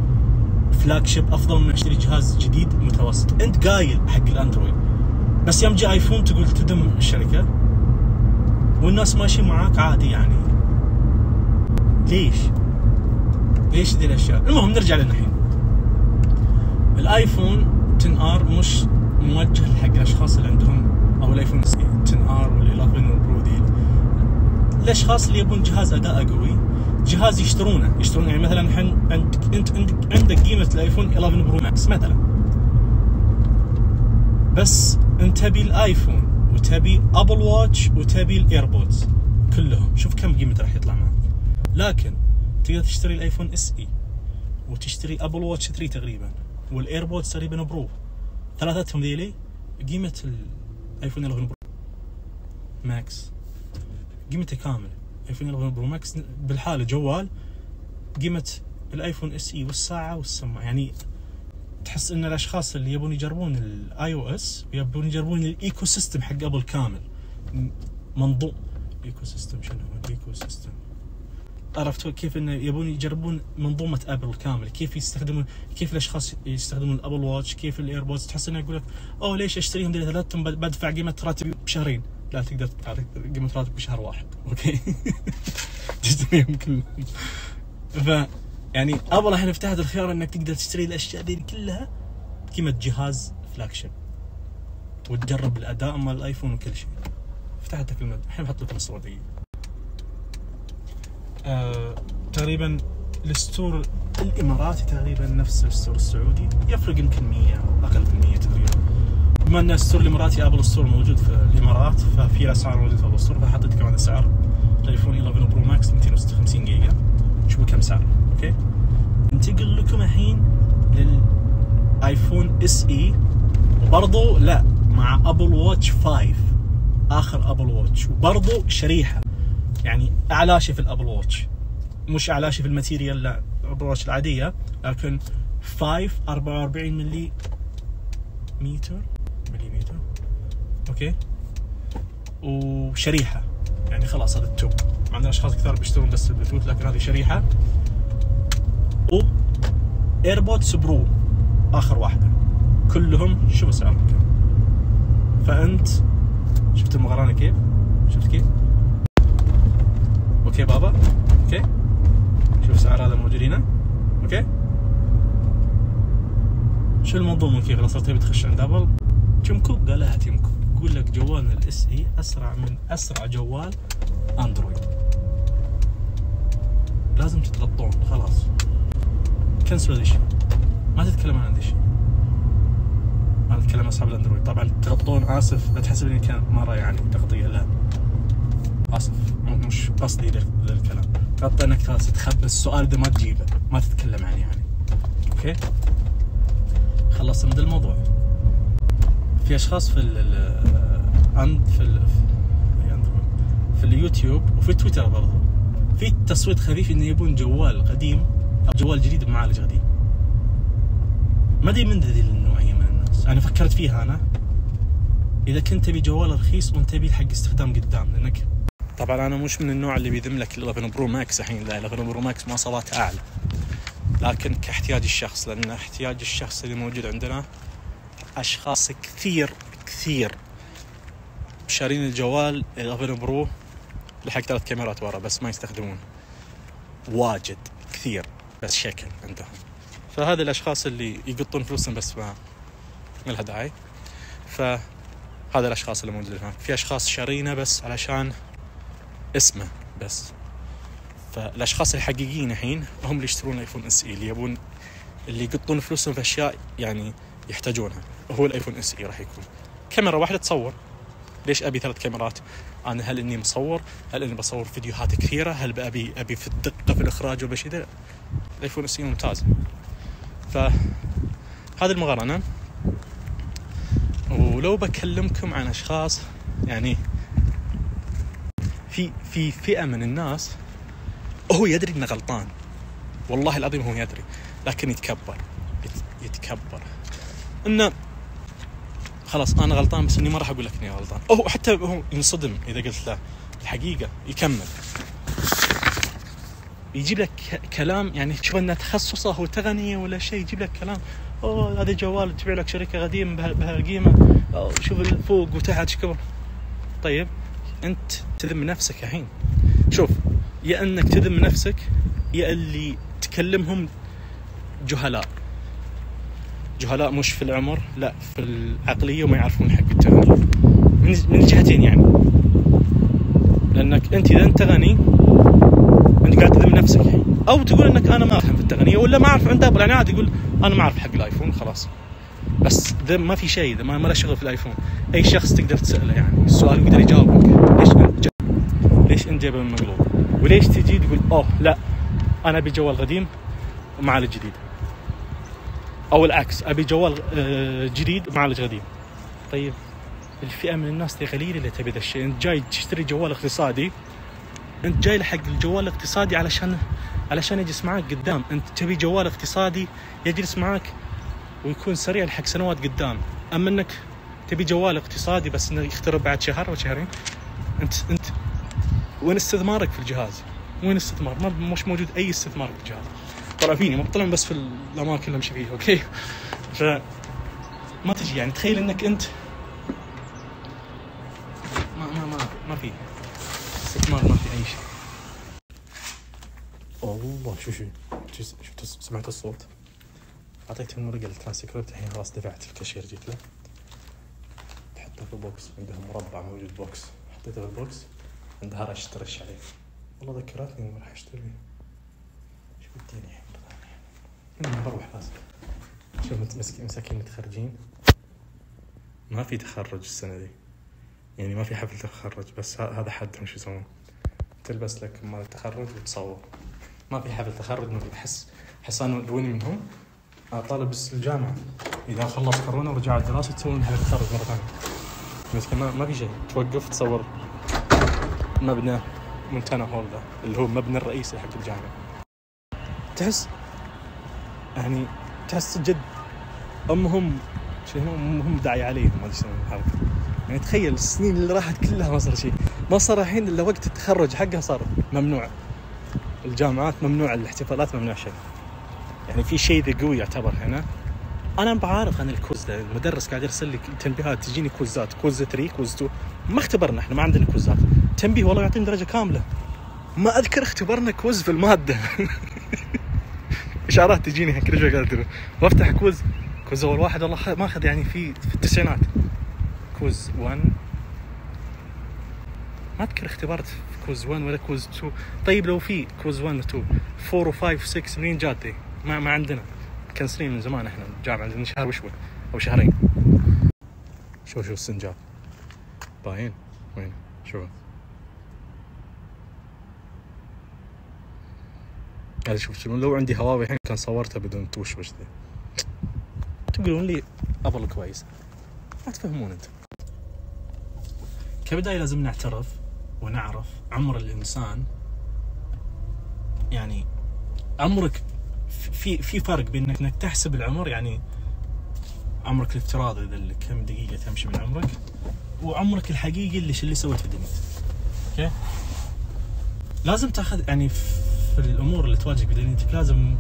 flagship أفضل من أشتري جهاز جديد متوسط. أنت قايل حق الأندرويد. بس يوم جاء ايفون تقول تذم الشركة. والناس ماشيين معاك عادي يعني. ليش؟ ليش ذي الأشياء؟ المهم نرجع لنا الحين الآيفون 10 R مش موجه حق الأشخاص اللي عندهم أو الآيفون 10 R وال 11 وال Pro دي الأشخاص اللي يبون جهاز أداء قوي جهاز يشترونه. يشترون يعني مثلا الحين عندك انت عندك عندك قيمة الآيفون 11 Pro Max مثلا. بس أنت تبي الآيفون. وتبي Apple Watch وتبي ال AirPods كلهم. شوف كم قيمته راح يطلع معك. لكن تقدر تشتري الآيفون SE وتشتري Apple Watch 3 تقريبا وال AirPods تقريبا Pro. ثلاثتهم ذيلي قيمة الايفون 11 Pro Max قيمته كامل آيفون 11 Pro Max بالحالة جوال قيمة الايفون SE والساعة والسماعة. يعني تحس إن الأشخاص اللي يبون يجربون ال iOS يبون يجربون ال ecosystem حق ابل كامل. منظوم ecosystem شنو هو؟ ال ecosystem عرفتوا كيف انه يبون يجربون منظومة أبل كامل؟ كيف يستخدمون كيف الأشخاص يستخدمون ال Apple Watch؟ كيف ال AirPods تحس انه يقول لك أوه ليش أشتريهم ثلاثتهم بد- بدفع قيمة راتبي بشهرين. لا تقدر تدفع قيمة راتب بشهر واحد. okay؟ تشتريهم كلهم ف يعني ابل الحين فتحت الخيار إنك تقدر تشتري الأشياء ذي كلها قيمه جهاز flagship وتجرب الأداء مال الآيفون وكل شيء. فتحت لك المد الحين بحط لكم الصور دقيقة. آه، تقريبا ال store الإماراتي تقريبا نفس ال store السعودي. يفرق يمكن 100 أو أقل من 100 تقريبا. بما إن ال store الإماراتي Apple Store موجود في الإمارات ففي أسعار موجودة في Apple Store فحطيت كمان السعر الايفون 11 Pro Max 256 جيجا. شوفوا كم سعر okay؟ ننتقل لكم الحين للايفون SE وبرضه لا مع Apple Watch 5 آخر Apple Watch وبرضه شريحة. يعني أعلى شيء في ال Apple Watch. مش أعلى شيء في ال material لا ال Apple Watch العادية. لكن 5 44 ملي متر مليمتر okay؟ وشريحة. يعني خلاص هذا ال top. عندنا أشخاص كثار بيشترون بس البلوتوث لكن هذه شريحة. و AirPods Pro آخر واحدة كلهم شوف اسعارهم كم فأنت شفت المقارنه كيف؟ شفت كيف؟ okay بابا okay. شوف سعر هذا موجود هنا okay. شو المنظومه كيف؟ لو صرت تبي تخش عند أبل. تيم كوك قالها تيم كوك. يقول لك جوالنا ال SE أسرع من أسرع جوال أندرويد. لازم تتغطون خلاص. كنسلوا هذا ما تتكلم عن هذا ما تتكلم اصحاب الأندرويد. طبعا تغطون آسف لا تحسب إني كان مرة يعني تغطية لا آسف. مش قصدي لل- للكلام. تغطي إنك خلاص تخبي. السؤال ده ما تجيبه. ما تتكلم عنه يعني. أوكي؟ خلصنا من الموضوع. في أشخاص في عند في ال في اليوتيوب وفي تويتر برضو. في تصويت خفيف إنه يبون جوال قديم أو جوال جديد بمعالج قديم. ما أدري من ذي النوعية من الناس. أنا فكرت فيها أنا. إذا كنت تبي جوال رخيص وأنت تبي حق استخدام قدام لانك طبعا أنا مش من النوع اللي بيذم لك ال 11 Pro Max الحين. لا ال 11 Pro Max مواصفات أعلى. لكن كاحتياج الشخص لأن احتياج الشخص اللي موجود عندنا أشخاص كثير كثير. شارين الجوال ال 11 Pro لحق ثلاث كاميرات ورا بس ما يستخدمون. واجد كثير. بس شكل عندهم فهذه الأشخاص اللي يقطون فلوسهم بس ما ما لها داعي. فهذا الأشخاص اللي موجودين هناك. في أشخاص شارينه بس علشان اسمه بس. فالأشخاص الحقيقيين الحين هم اللي يشترون الأيفون SE اللي يبون اللي يقطون فلوسهم في أشياء يعني يحتاجونها. هو الآيفون SE راح يكون كاميرا واحدة تصور ليش أبي ثلاث كاميرات؟ أنا هل إني مصور؟ هل إني بصور فيديوهات كثيرة؟ هل ابي أبي في الدقة في الإخراج ولا شيء ذا؟ الآيفون إس إي ممتاز. فهذه المقارنة ولو بكلمكم عن أشخاص يعني في في فئة من الناس هو يدري إنه غلطان والله العظيم هو يدري لكن يتكبر يت- يتكبر إنه خلاص أنا غلطان بس إني ما راح أقول لك إني غلطان. هو حتى هو ينصدم إذا قلت له الحقيقة يكمل. يجيب لك كلام يعني تشوف انه تخصصه هو ولا شيء يجيب لك كلام. أوه هذا جوال تبيع لك شركة قديم بها- بهالقيمه أوه شوف فوق وتحت إيش كبر. طيب أنت تذم نفسك الحين. شوف يا إنك تذم نفسك يا اللي تكلمهم جهلاء. جهلاء مش في العمر لا في العقلية وما يعرفون حق التغنيه من جهتين يعني. لأنك أنت إذا أنت غني أنت قاعد تذم نفسك أو تقول إنك أنا ما أفهم في التقنية ولا ما أعرف عند ابل يعني عادي يقول أنا ما أعرف حق الآيفون خلاص. بس ذا ما في شيء ذا ما له شغل في الآيفون. أي شخص تقدر تسأله يعني السؤال يقدر يجاوبك. ليش جايب- ليش أنت جايبه مقلوب وليش تجي تقول أوه لا أنا أبي جوال قديم ومعالج جديد. أو العكس أبي جوال آه، جديد ومعالج قديم طيب الفئة من الناس دي قليله اللي تبي ذا الشيء أنت جاي تشتري جوال اقتصادي أنت جاي لحق الجوال الاقتصادي علشان علشان يجلس معاك قدام أنت تبي جوال اقتصادي يجلس معاك ويكون سريع لحق سنوات قدام أما إنك تبي جوال اقتصادي بس إنه يخترب بعد شهر أو شهرين أنت أنت وين استثمارك في الجهاز؟ وين استثمار؟ ما مش موجود أي استثمار في الجهاز. طلع فيني مو طلع بس في الأماكن اللي أمشي فيها okay؟ ف ما تجي يعني تخيل إنك أنت ما ما ما ما في استثمار ما في أي شيء. الله شو شو شو سمعت الصوت؟ اعطيته المرقة الترانسكريبت الحين خلاص دفعت الكاشير جيت له تحطه في box عندهم مربع موجود box حطيته في ال box عند هرش ترش عليه والله ذكرتني راح أشتري شو بديني الحين مرة ثانية؟ المهم بروح بس شوف مساكين متخرجين. ما في تخرج السنة دي. يعني ما في حفل تخرج بس هذا حدهم شو يسوون؟ تلبس لك مال التخرج وتصور. ما في حفل تخرج ما في احس أحس أنا دويني منهم طالب بس الجامعة. إذا خلص كورونا ورجع الدراسة تسوون حفل تخرج مرة ثانية. مسكين ما, في شيء. توقف تصور مبنى مونتانا هول ذا اللي هو المبنى الرئيسي حق الجامعة. تحس؟ يعني تحس جد أمهم شيء أمهم داعي عليهم ما أدري شلون الحركة. يعني تخيل السنين اللي راحت كلها ما صار شيء ما صار الحين إلا وقت التخرج حقها صار ممنوع. الجامعات ممنوع الاحتفالات ممنوع شيء. يعني في شيء ذا قوي يعتبر هنا. أنا بعارف عن ال quiz ده المدرس قاعد يرسل لي تنبيهات تجيني كوزات. quiz 3 quiz 2 ما اختبرنا إحنا ما عندنا كوزات. تنبيه والله يعطيني درجة كاملة. ما أذكر اختبرنا quiz في المادة. إشارات تجيني كل شوي قاعد. وأفتح quiz. quiz أول واحد والله ماخذ يعني في في التسعينات. quiz 1 ما أذكر اختبرت في quiz 1 ولا quiz 2 طيب لو في quiz 1 و 2 4 و5 و6 منين جات دي؟ ما ما عندنا. مكنسلين من زمان إحنا الجامعة عندنا شهر وشوي أو شهرين. شو شو السنجاب؟ باين. وين؟ شو؟ هذا شوف شنو. لو عندي هواوي الحين كان صورتها بدون توشوش ذي. تقولون لي ابل كويس ما تفهمون أنت. كبداية لازم نعترف ونعرف عمر الإنسان. يعني عمرك في في فرق بين انك تحسب العمر يعني عمرك الافتراضي اللي كم دقيقة تمشي من عمرك وعمرك الحقيقي اللي اللي سويته في الدنيا. أوكي؟ لازم تاخذ يعني في الأمور اللي تواجهك. بدنيتك لازم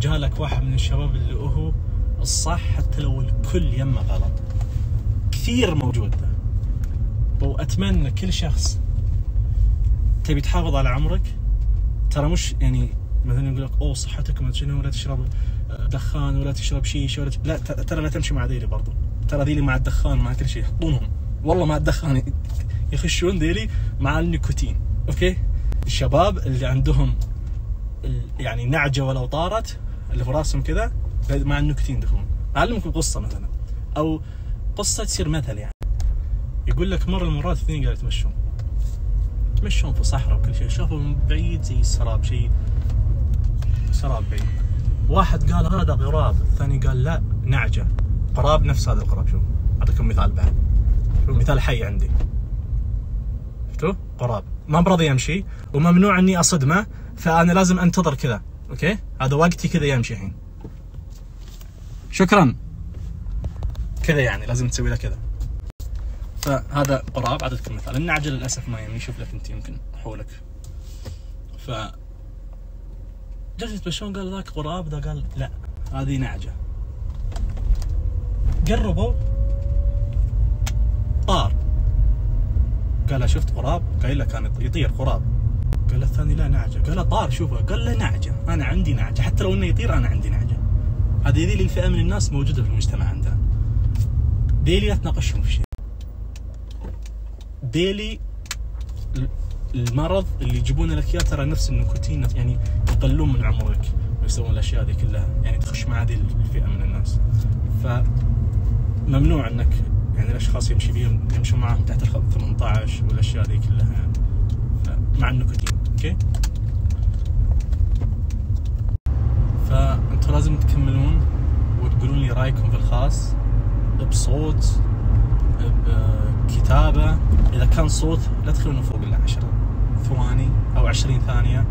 جالك واحد من الشباب اللي هو الصح حتى لو الكل يمه غلط. كثير موجود. وأتمنى كل شخص تبي تحافظ على عمرك. ترى مش يعني مثلا يقول لك أوه صحتك ما شنو ولا تشرب آه، دخان ولا تشرب شيشه ولا ت... لا ترى لا تمشي مع ذيلي برضو. ترى ذيلي مع الدخان مع كل شيء. يحطونهم والله مع الدخان يخشون ذيلي مع النيكوتين. أوكي؟ الشباب اللي عندهم يعني نعجة ولو طارت اللي في راسهم كذا مع النيكوتين يدخلون. أعلمكم قصة مثلا أو قصة تصير مثل يعني. يقول لك مرة المرات اثنين قاعد يتمشون. يتمشون في صحراء وكل شيء. شافوا من بعيد زي السراب شيء سراب بعيد. واحد قال هذا غراب الثاني قال لا نعجة. قراب نفس هذا القراب شوف. أعطيكم مثال بعد. شوف مثال حي عندي. شفتوا؟ غراب. ما براضي يمشي وممنوع إني أصدمه فأنا لازم أنتظر كذا أوكي؟ هذا وقتي كذا يمشي الحين. شكرا. كذا يعني لازم تسوي له كذا. فهذا غراب أعطيتكم مثال. النعجه للأسف ما يمني شوف لك أنت يمكن حولك. ف جالس يتمشون قال ذاك غراب؟ ذا قال لا هذه نعجة. قربوا. طار. قال شفت غراب؟ قايل له كان يطير غراب. قال الثاني لا نعجه قال طار شوفه. قال له نعجه أنا عندي نعجة. حتى لو إنه يطير أنا عندي نعجة. هذه ذي الفئه من الناس موجودة في المجتمع عندنا. ديلي لا تناقشهم في شيء. ديلي المرض اللي يجيبون لك اياه ترى نفس النيكوتين يعني يقلون من عمرك ويسوون الأشياء هذه كلها. يعني تخش مع هذه الفئة من الناس. ف ممنوع إنك يعني الأشخاص يمشي بيهم يمشوا معهم تحت الخط 18 والأشياء ذي كلها. يعني مع النيكوتين. okay. فانتم لازم تكملون وتقولون لي رأيكم في الخاص بصوت بكتابة. إذا كان صوت لا تخلونه فوق ال 10 ثواني أو 20 ثانية.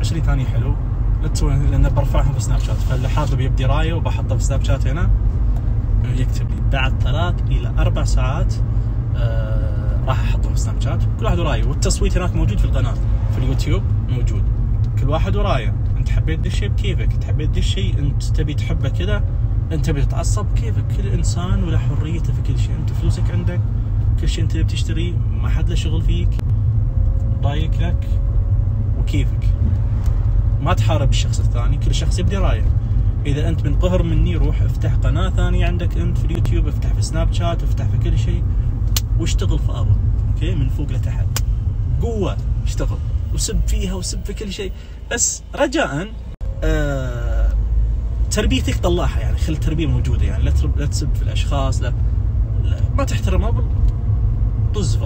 20 ثانية حلو. لا تسوون لأن برفعهم في سناب شات فاللي حابب يبدي رأيه وبحطه في سناب شات هنا. يكتب لي بعد ثلاث إلى أربع ساعات آه راح أحطهم في سناب شات كل واحد ورأيه. والتصويت هناك موجود في القناة. في اليوتيوب موجود. كل واحد ورايه. انت حبيت ذا الشيء بكيفك. انت حبيت ذا الشيء انت تبي تحبه كذا انت تبي تتعصب كيفك كل إنسان وله حريته في كل شيء. انت فلوسك عندك كل شيء انت تبي تشتريه ما حد له شغل فيك رايك لك وكيفك. ما تحارب الشخص الثاني كل شخص يبدي رايه. إذا أنت منقهر مني روح افتح قناة ثانية عندك أنت في اليوتيوب افتح في سناب شات افتح في كل شيء. واشتغل فاضل okay؟ من فوق لتحت. قوة اشتغل. وسب فيها وسب في كل شيء. بس رجاء آه تربيتك طلعها يعني خل التربية موجودة يعني. لا لا تسب في الأشخاص لا, لا ما تحترمها طز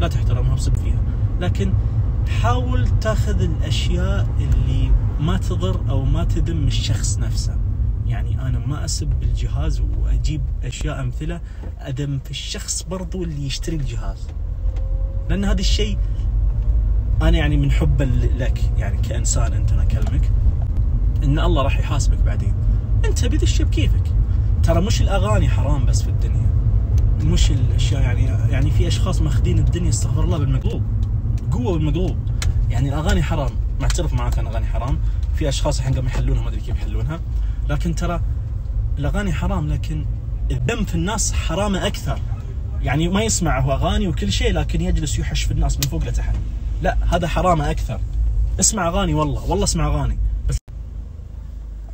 لا تحترمها وسب فيها. لكن حاول تاخذ الأشياء اللي ما تضر أو ما تذم الشخص نفسه. يعني أنا ما أسب الجهاز وأجيب أشياء أمثلة اذم في الشخص برضو اللي يشتري الجهاز. لأن هذا الشيء أنا يعني من حبا لك يعني كإنسان أنت أنا أكلمك إن الله راح يحاسبك بعدين. أنت بذي الشيء بكيفك ترى مش الأغاني حرام بس في الدنيا. مش الأشياء يعني يعني في أشخاص ماخذين الدنيا استغفر الله بالمقلوب. قوة بالمقلوب. يعني الأغاني حرام. معترف معك أنا اغاني حرام. في أشخاص الحين قاموا يحلونها ما أدري كيف يحلونها. لكن ترى الأغاني حرام لكن الذم في الناس حرامه أكثر. يعني ما يسمع هو أغاني وكل شيء لكن يجلس يحش في الناس من فوق لتحت. لا هذا حرامة أكثر. اسمع أغاني والله والله اسمع أغاني. بس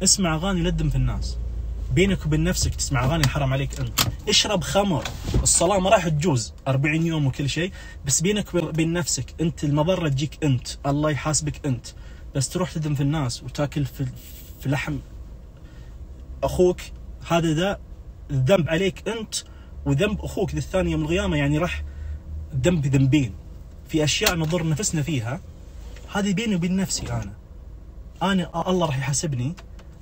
اسمع أغاني لدم في الناس. بينك وبين نفسك تسمع أغاني حرام عليك أنت. اشرب خمر. الصلاة ما راح تجوز. 40 يوم وكل شيء. بس بينك وبين نفسك أنت المضرة تجيك أنت. الله يحاسبك أنت. بس تروح تدم في الناس وتاكل في, في لحم أخوك. هذا ذا الذنب عليك أنت وذنب أخوك ذا الثاني يوم القيامة. يعني راح ذنب ذنبين. في أشياء نضر نفسنا فيها هذه بيني وبين نفسي أنا أنا الله راح يحاسبني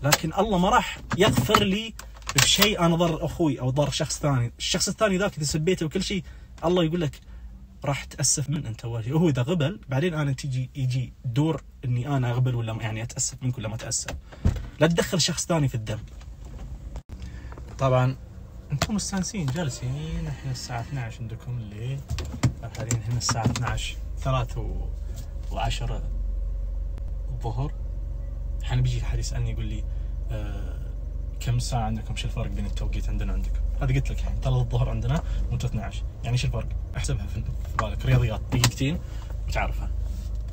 لكن الله ما راح يغفر لي بشيء أنا ضر أخوي أو ضر شخص ثاني، الشخص الثاني ذاك إذا سبيته وكل شيء الله يقول لك راح تأسف من أنت اول هو إذا غبل بعدين أنا تجي يجي دور إني أنا أغبل ولا يعني أتأسف منك ولا ما اتاسف. لا تدخل شخص ثاني في الدم. طبعا أنتم مستانسين جالسين الحين الساعة 12 عندكم الليل حاليا هنا الساعة 12 3 و10 الظهر. الحين بيجي احد يسألني يقول لي آه كم ساعة عندكم؟ شو الفرق بين التوقيت عندنا وعندكم؟ هذا قلت لك يعني 3 الظهر عندنا وأنتم 12 يعني شو الفرق؟ احسبها في بالك. رياضيات دقيقتين وتعرفها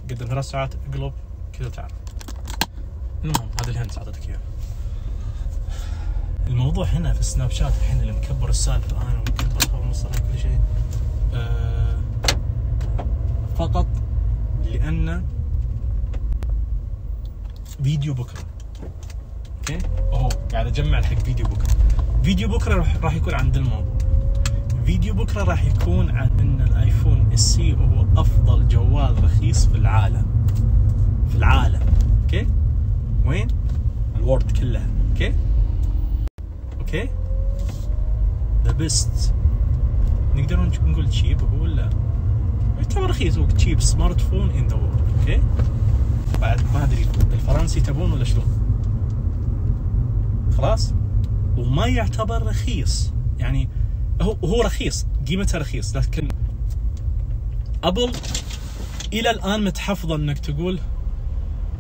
قدم ثلاث ساعات اقلب كذا تعرف. المهم هذا الهند أعطيتك إياه. الموضوع هنا في السناب شات الحين اللي مكبر السالفة أنا ومكبر خبر مصر كل شيء. آه فقط لأن فيديو بكرة. okay؟ اوه قاعد أجمع الحق فيديو بكرة. فيديو بكرة راح يكون عن الموضوع. فيديو بكرة راح يكون عن إن الآيفون SE هو أفضل جوال رخيص في العالم. في العالم. okay؟ وين؟ ال world كلها okay؟ okay. the best نقدر نقول cheap هو ولا؟ يعتبر رخيص هو cheap smartphone in the world okay. بعد ما أدري بالفرنسي تبون ولا شلون. خلاص؟ وما يعتبر رخيص. يعني هو هو رخيص قيمته رخيص لكن أبل إلى الآن متحفظة إنك تقول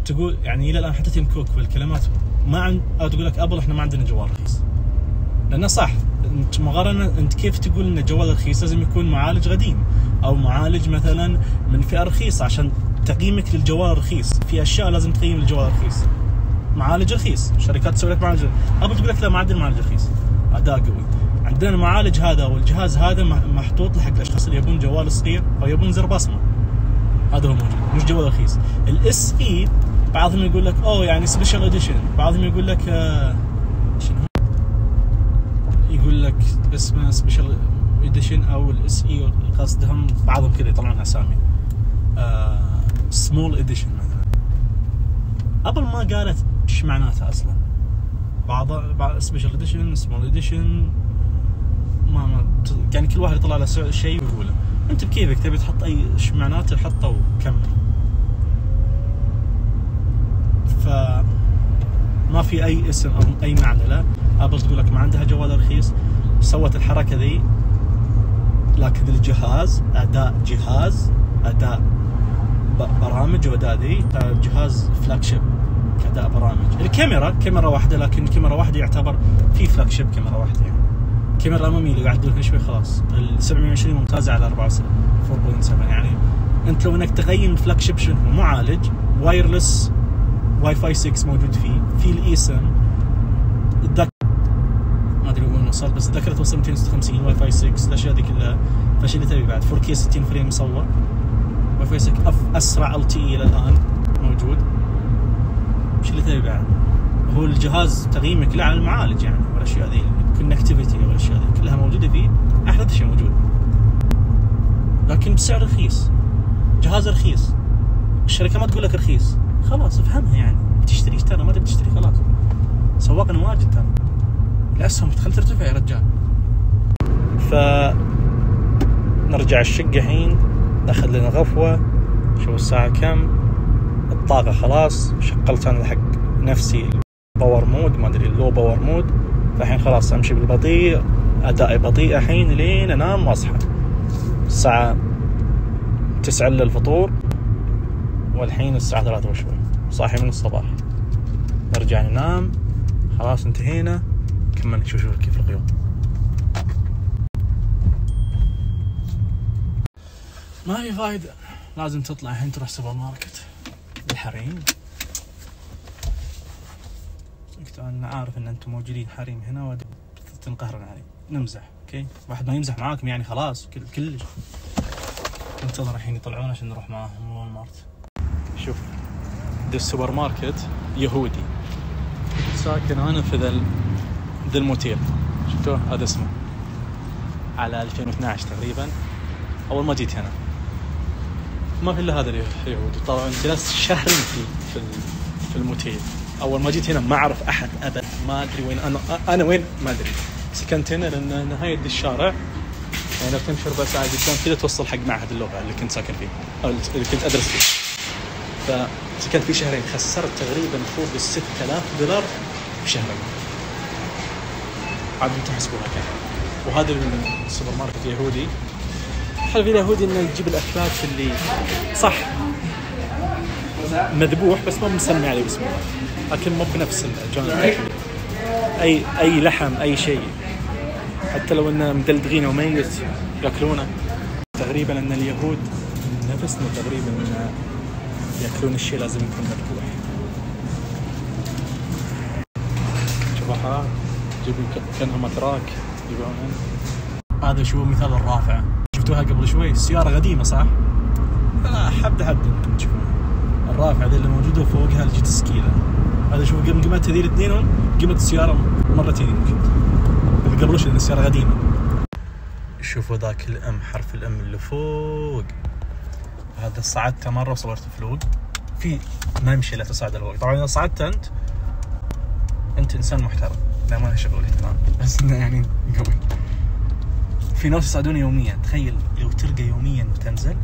تقول يعني إلى الآن حتى تيم كوك بالكلمات ما عن أو تقول لك أبل إحنا ما عندنا جوال رخيص. لأنه صح. أنت مقارنه أنت كيف تقول إن الجوال رخيص لازم يكون معالج قديم؟ أو معالج مثلا من فئة رخيصة عشان تقييمك للجوال رخيص في أشياء لازم تقيم الجوال رخيص معالج رخيص. شركات تسوي لك معالج ابل تقول لك لا ما عندنا معالج رخيص. اداء قوي. عندنا المعالج هذا والجهاز هذا محطوط حق الأشخاص اللي يبون جوال صغير أو يبون زر بصمة. هذا هو موجود. مش جوال رخيص. ال SE بعضهم يقول لك أوه يعني special edition بعضهم يقول لك آه يقول لك اسمه special edition أو ال SE قصدهم بعضهم كذا يطلعون أسامي. small edition مثلا. أبل ما قالت إيش معناتها أصلا. بعض special edition small edition ما ما يعني كل واحد يطلع له شيء ويقوله. أنت بكيفك تبي تحط اي إيش معناته حطه وكمل. ف ما في أي اسم أو أي معنى لا أبل تقول لك ما عندها جوال رخيص. سوت الحركة ذي. لكن الجهاز أداء جهاز أداء برامج وأداء ذي جهاز flagship كأداء برامج. الكاميرا كاميرا واحدة لكن كاميرا واحدة يعتبر في flagship كاميرا واحدة يعني. الكاميرا الاماميه اللي يعدلونها شوي خلاص. ال 720 ممتازه على 4.7 يعني. أنت لو إنك تغير flagship شنو معالج wireless واي فاي 6 موجود فيه في ال eSIM الذاكره وصل بس الذاكرة توصل 256 واي فاي 6 الاشياء ذي كلها فايش اللي تبي بعد. 4K 60 frame مصور. واي فاي 6 أف أسرع LTE إلى الآن موجود. إيش اللي تبي بعد؟ هو الجهاز تقييمك له على المعالج يعني والاشياء ذي الكونكتيفيتي والاشياء ذي كلها موجودة فيه احدث شيء موجود. لكن بسعر رخيص. جهاز رخيص. الشركة ما تقول لك رخيص. خلاص افهمها يعني. تشتري اشترى ما تبي تشتري خلاص. سواقنا واجد ترى. الاسهم خل ترتفع يا رجال. ف نرجع الشقة الحين ناخذ لنا غفوة شوف الساعة كم الطاقة خلاص شغلت أنا حق نفسي power mode ما أدري ال low power mode فالحين خلاص أمشي بالبطيء أدائي بطيء الحين لين أنام وأصحى. الساعة تسعة الا الفطور والحين الساعة ثلاثة وشوي. صاحي من الصباح. نرجع ننام خلاص انتهينا. كمل نشوف شوف كيف القيوم ما في فايدة؟ لازم تطلع الحين تروح سوبر ماركت. بالحريم قلت أنا عارف إن أنتم موجودين حريم هنا وتنقهرون علي. نمزح okay؟ واحد ما يمزح معاكم يعني خلاص كل كلش. ننتظر الحين يطلعون عشان نروح معاهم Walmart. شوف ذا السوبر ماركت يهودي. ساكن أنا في ذا ذا الموتيل شفتوه؟ هذا اسمه. على 2012 تقريبا. أول ما جيت هنا. ما في إلا هذا اليهودي طبعا جلست شهرين في في, في الموتيل أول ما جيت هنا ما أعرف أحد ابدا. ما أدري وين أنا أنا وين؟ ما أدري. سكنت هنا لأن نهاية الشارع. يعني لو تمشي ربع ساعة قدام كذا توصل حق معهد اللغة اللي كنت ساكن فيه. أو اللي كنت أدرس فيه. فسكنت فيه شهرين. خسرت تقريبا فوق ال 6000 دولار في شهرين. عاد أنتم تحسبوها كم وهذا السوبر ماركت اليهودي الحلو اليهودي إنه يجيب الأكلات اللي صح مذبوح بس ما مسمي عليه باسمه. لكن مو بنفس الجانب اي أي لحم أي شيء. حتى لو إنه مدلدغينه وميت يأكلونه. تقريبا إن اليهود نفسنا تقريبا إن يأكلون الشيء لازم يكون مذبوح. شوفها جيبوا كانهم اتراك يبيعون هذا شو مثال الرافعه شفتوها قبل شوي؟ السيارة قديمة صح؟ لا حد يمكن تشوفونها الرافعه ذي اللي موجودة فوقها ال jet ski لا هذا شوف قيمتها ذي الاثنين قيمه السيارة مرتين يمكن. اللي قبل لأن السيارة قديمة. شوفوا ذاك ال M حرف ال M اللي فوق. هذا صعدته مرة وصورت فلوق في ما يمشي إلا تصعد الفوق طبعا إذا صعدت أنت أنت إنسان محترم. لا ما له شغل اهتمام بس إنه يعني قوي. في ناس يصعدون يوميا. تخيل لو ترقى يوميا وتنزل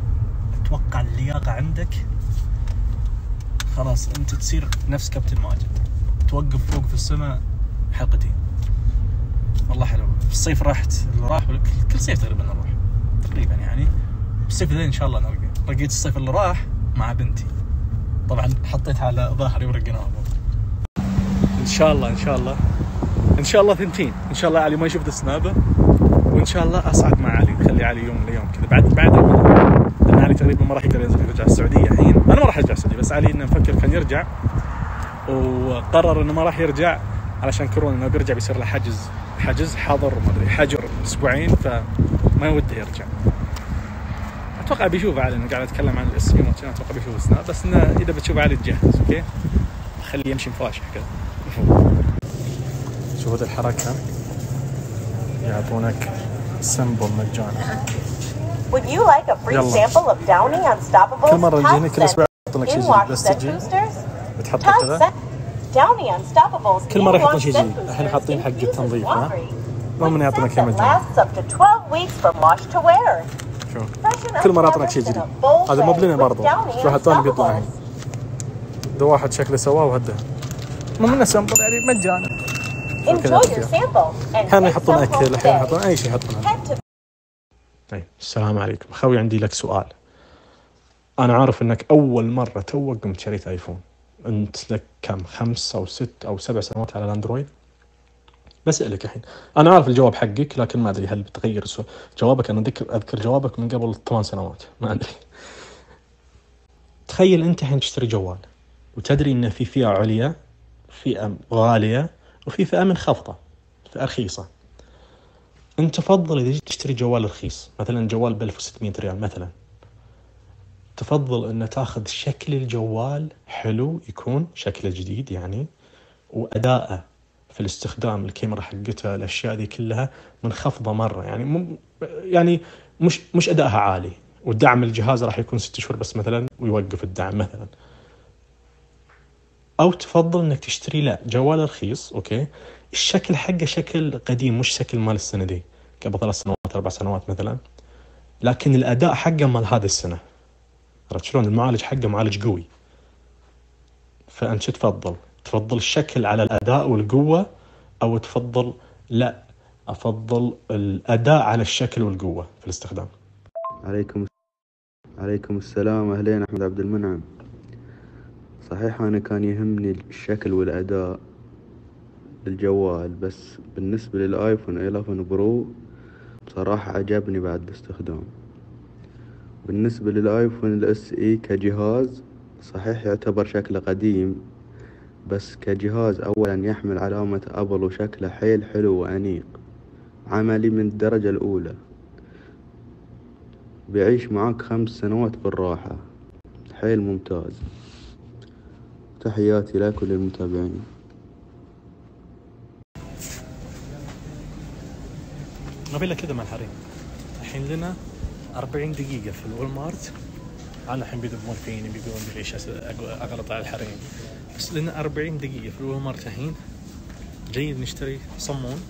أتوقع اللياقة عندك خلاص أنت تصير نفس كابتن ماجد. توقف فوق في السماء حلقتين. والله حلو. في الصيف رحت اللي راح كل صيف تقريبا نروح. تقريبا يعني. الصيف ذا إن شاء الله نرقى. رقيت الصيف اللي راح مع بنتي. طبعا حطيتها على ظهري ورقيناها. إن شاء الله إن شاء الله. إن شاء الله ثنتين. إن شاء الله علي ما يشوف السنابه وإن شاء الله أصعد مع علي نخلي علي يوم من الأيام كذا. بعد بعد لأن علي تقريبا ما راح يقدر ينزل يرجع السعودية الحين. أنا ما راح أرجع السعودية بس علي إنه مفكر كان يرجع. وقرر إنه ما راح يرجع علشان كورونا إنه بيرجع بيصير له حجز. حجز حظر ما أدري حجر أسبوعين فما يوده يرجع. أتوقع بيشوف علي إنه قاعد أتكلم عن الاسم أتوقع بيشوف السناب بس إنه إذا بتشوف علي تجهز okay؟ خليه يمشي مفاشح كذا. شوف هذه الحركة يعطونك sample مجانا Would you like a free يلا. sample of Downy كل مرة يجيني كل أسبوع يعطونك شيء in جديد بس تجي? بتحط Tide كذا Downy Unstoppables كل مرة يحطون شيء جديد. الحين حاطين حق التنظيف، ها؟ المهم With يعطونك scent شيء that مجاني. lasts up to 12 weeks from wash to wear. شوف كل مرة يعطونك شيء جديد. هذا مو بلنا في واحد ثاني بيطلع. الحين. ده واحد شكله سواه وهده مو منه سمبل يعني مجانا أحيانا يحطون أكل أحيانا. يحطون أي شيء to طيب السلام عليكم. خوي عندي لك سؤال. أنا عارف إنك أول مرة توك قمت شريت آيفون. أنت لك كم؟ خمس أو ست أو سبع سنوات على الأندرويد؟ بسألك الحين. أنا عارف الجواب حقك لكن ما أدري هل بتغير السؤال جوابك. أنا اذكر أذكر جوابك من قبل ثمان سنوات. ما أدري. تخيل أنت الحين تشتري جوال وتدري إن في فئة عليا فئة غالية وفي فئة منخفضه فئة رخيصة. أنت تفضل إذا جيت تشتري جوال رخيص مثلا جوال ب 1600 ريال مثلا. تفضل أن تأخذ شكل الجوال حلو يكون شكله جديد يعني وأداءه في الاستخدام الكاميرا حقتها الأشياء ذي كلها منخفضه مرة يعني. مم يعني مش مش ادائها عالي. ودعم الجهاز راح يكون ست شهور بس مثلا ويوقف الدعم مثلا. أو تفضل إنك تشتري لا جوال رخيص أوكي؟ الشكل حقه شكل قديم مش شكل مال السنة دي قبل ثلاث سنوات أربع سنوات مثلا. لكن الأداء حقه مال هذه السنة. عرفت شلون؟ المعالج حقه معالج قوي. فأنت شو تفضل؟ تفضل الشكل على الأداء والقوة أو تفضل لا أفضل الأداء على الشكل والقوة في الاستخدام. عليكم عليكم السلام أهلين أحمد عبد المنعم. صحيح أنا كان يهمني الشكل والأداء للجوال بس بالنسبة لل iPhone 11 Pro بصراحة عجبني بعد الاستخدام. بالنسبة لل iPhone ال SE كجهاز صحيح يعتبر شكله قديم بس كجهاز أولا يحمل علامة أبل وشكله حيل حلو وأنيق عملي من الدرجة الأولى. بيعيش معاك خمس سنوات بالراحة حيل ممتاز. تحياتي لك وللمتابعين. ما في الا كذا مع الحريم الحين لنا 40 دقيقة في ال Walmart أنا الحين بيذبون فيني بيقولون لي ليش اغلط على الحريم. بس لنا 40 دقيقة في ال Walmart الحين. جيد نشتري صمون.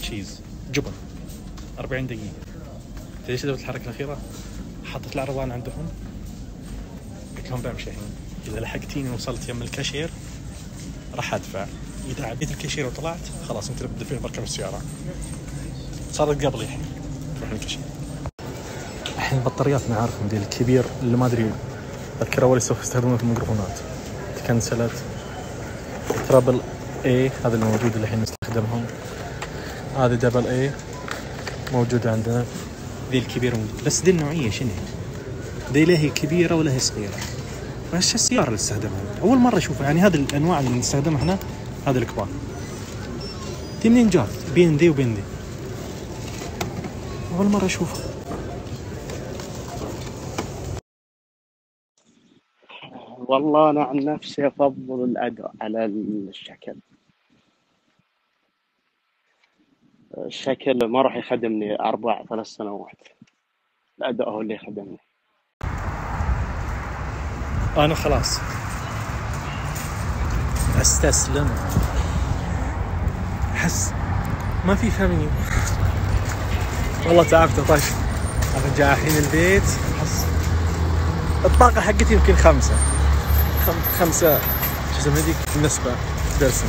cheese. جبن. 40 دقيقة. إيش سويت الحركة الأخيرة؟ حطيت العربان عندهم. قلت لهم بمشي الحين إذا لحقتيني وصلت يم الكاشير راح أدفع. إذا عديت الكاشير وطلعت خلاص أنت اللي بتدفعني بركب السيارة. صارت قبلي الحين تروح الكاشير. الحين البطاريات أنا عارف موديل الكبير اللي ما أدري اذكر اول سوف يستخدمونه في الميكروفونات. تكنسلت. triple A هذا الموجود اللي الحين نستخدمهم. هذا دبل اي موجودة عندنا. ذي الكبيرة موجودة. بس ذي النوعية شنو؟ ذي لا هي كبيرة ولا هي صغيرة؟ بس السيارة اللي استخدمها أول مرة أشوفها. يعني هذه الأنواع اللي نستخدمها إحنا هذه الكبار. ذي منين جات بين ذي وبين ذي أول مرة أشوفها. والله أنا عن نفسي أفضل الأداء على الشكل. الشكل ما راح يخدمني أربع ثلاث سنوات. الأداء هو اللي يخدمني. أنا خلاص. أستسلم. أحس ما في فمي. والله تعبت. طش ارجع الحين البيت. أحس الطاقة حقتي يمكن خمسة. خم... خمسة. شو اسمها هذيك؟ النسبة. درسم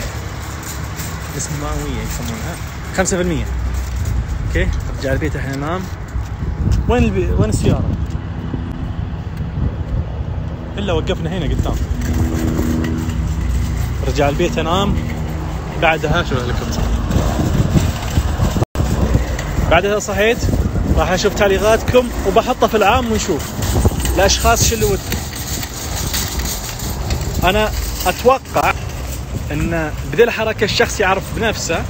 نسبة مئوية يسمونها. خمسة في المية okay؟ ارجع البيت الحين انام وين البي... وين السيارة؟ إلا وقفنا هنا قدام. رجع البيت أنام. بعدها شو الهليكوبتر؟ بعدها صحيت. راح أشوف تعليقاتكم وبحطها في العام ونشوف. الأشخاص شو اللي ود أنا أتوقع إن بذي الحركة الشخص يعرف بنفسه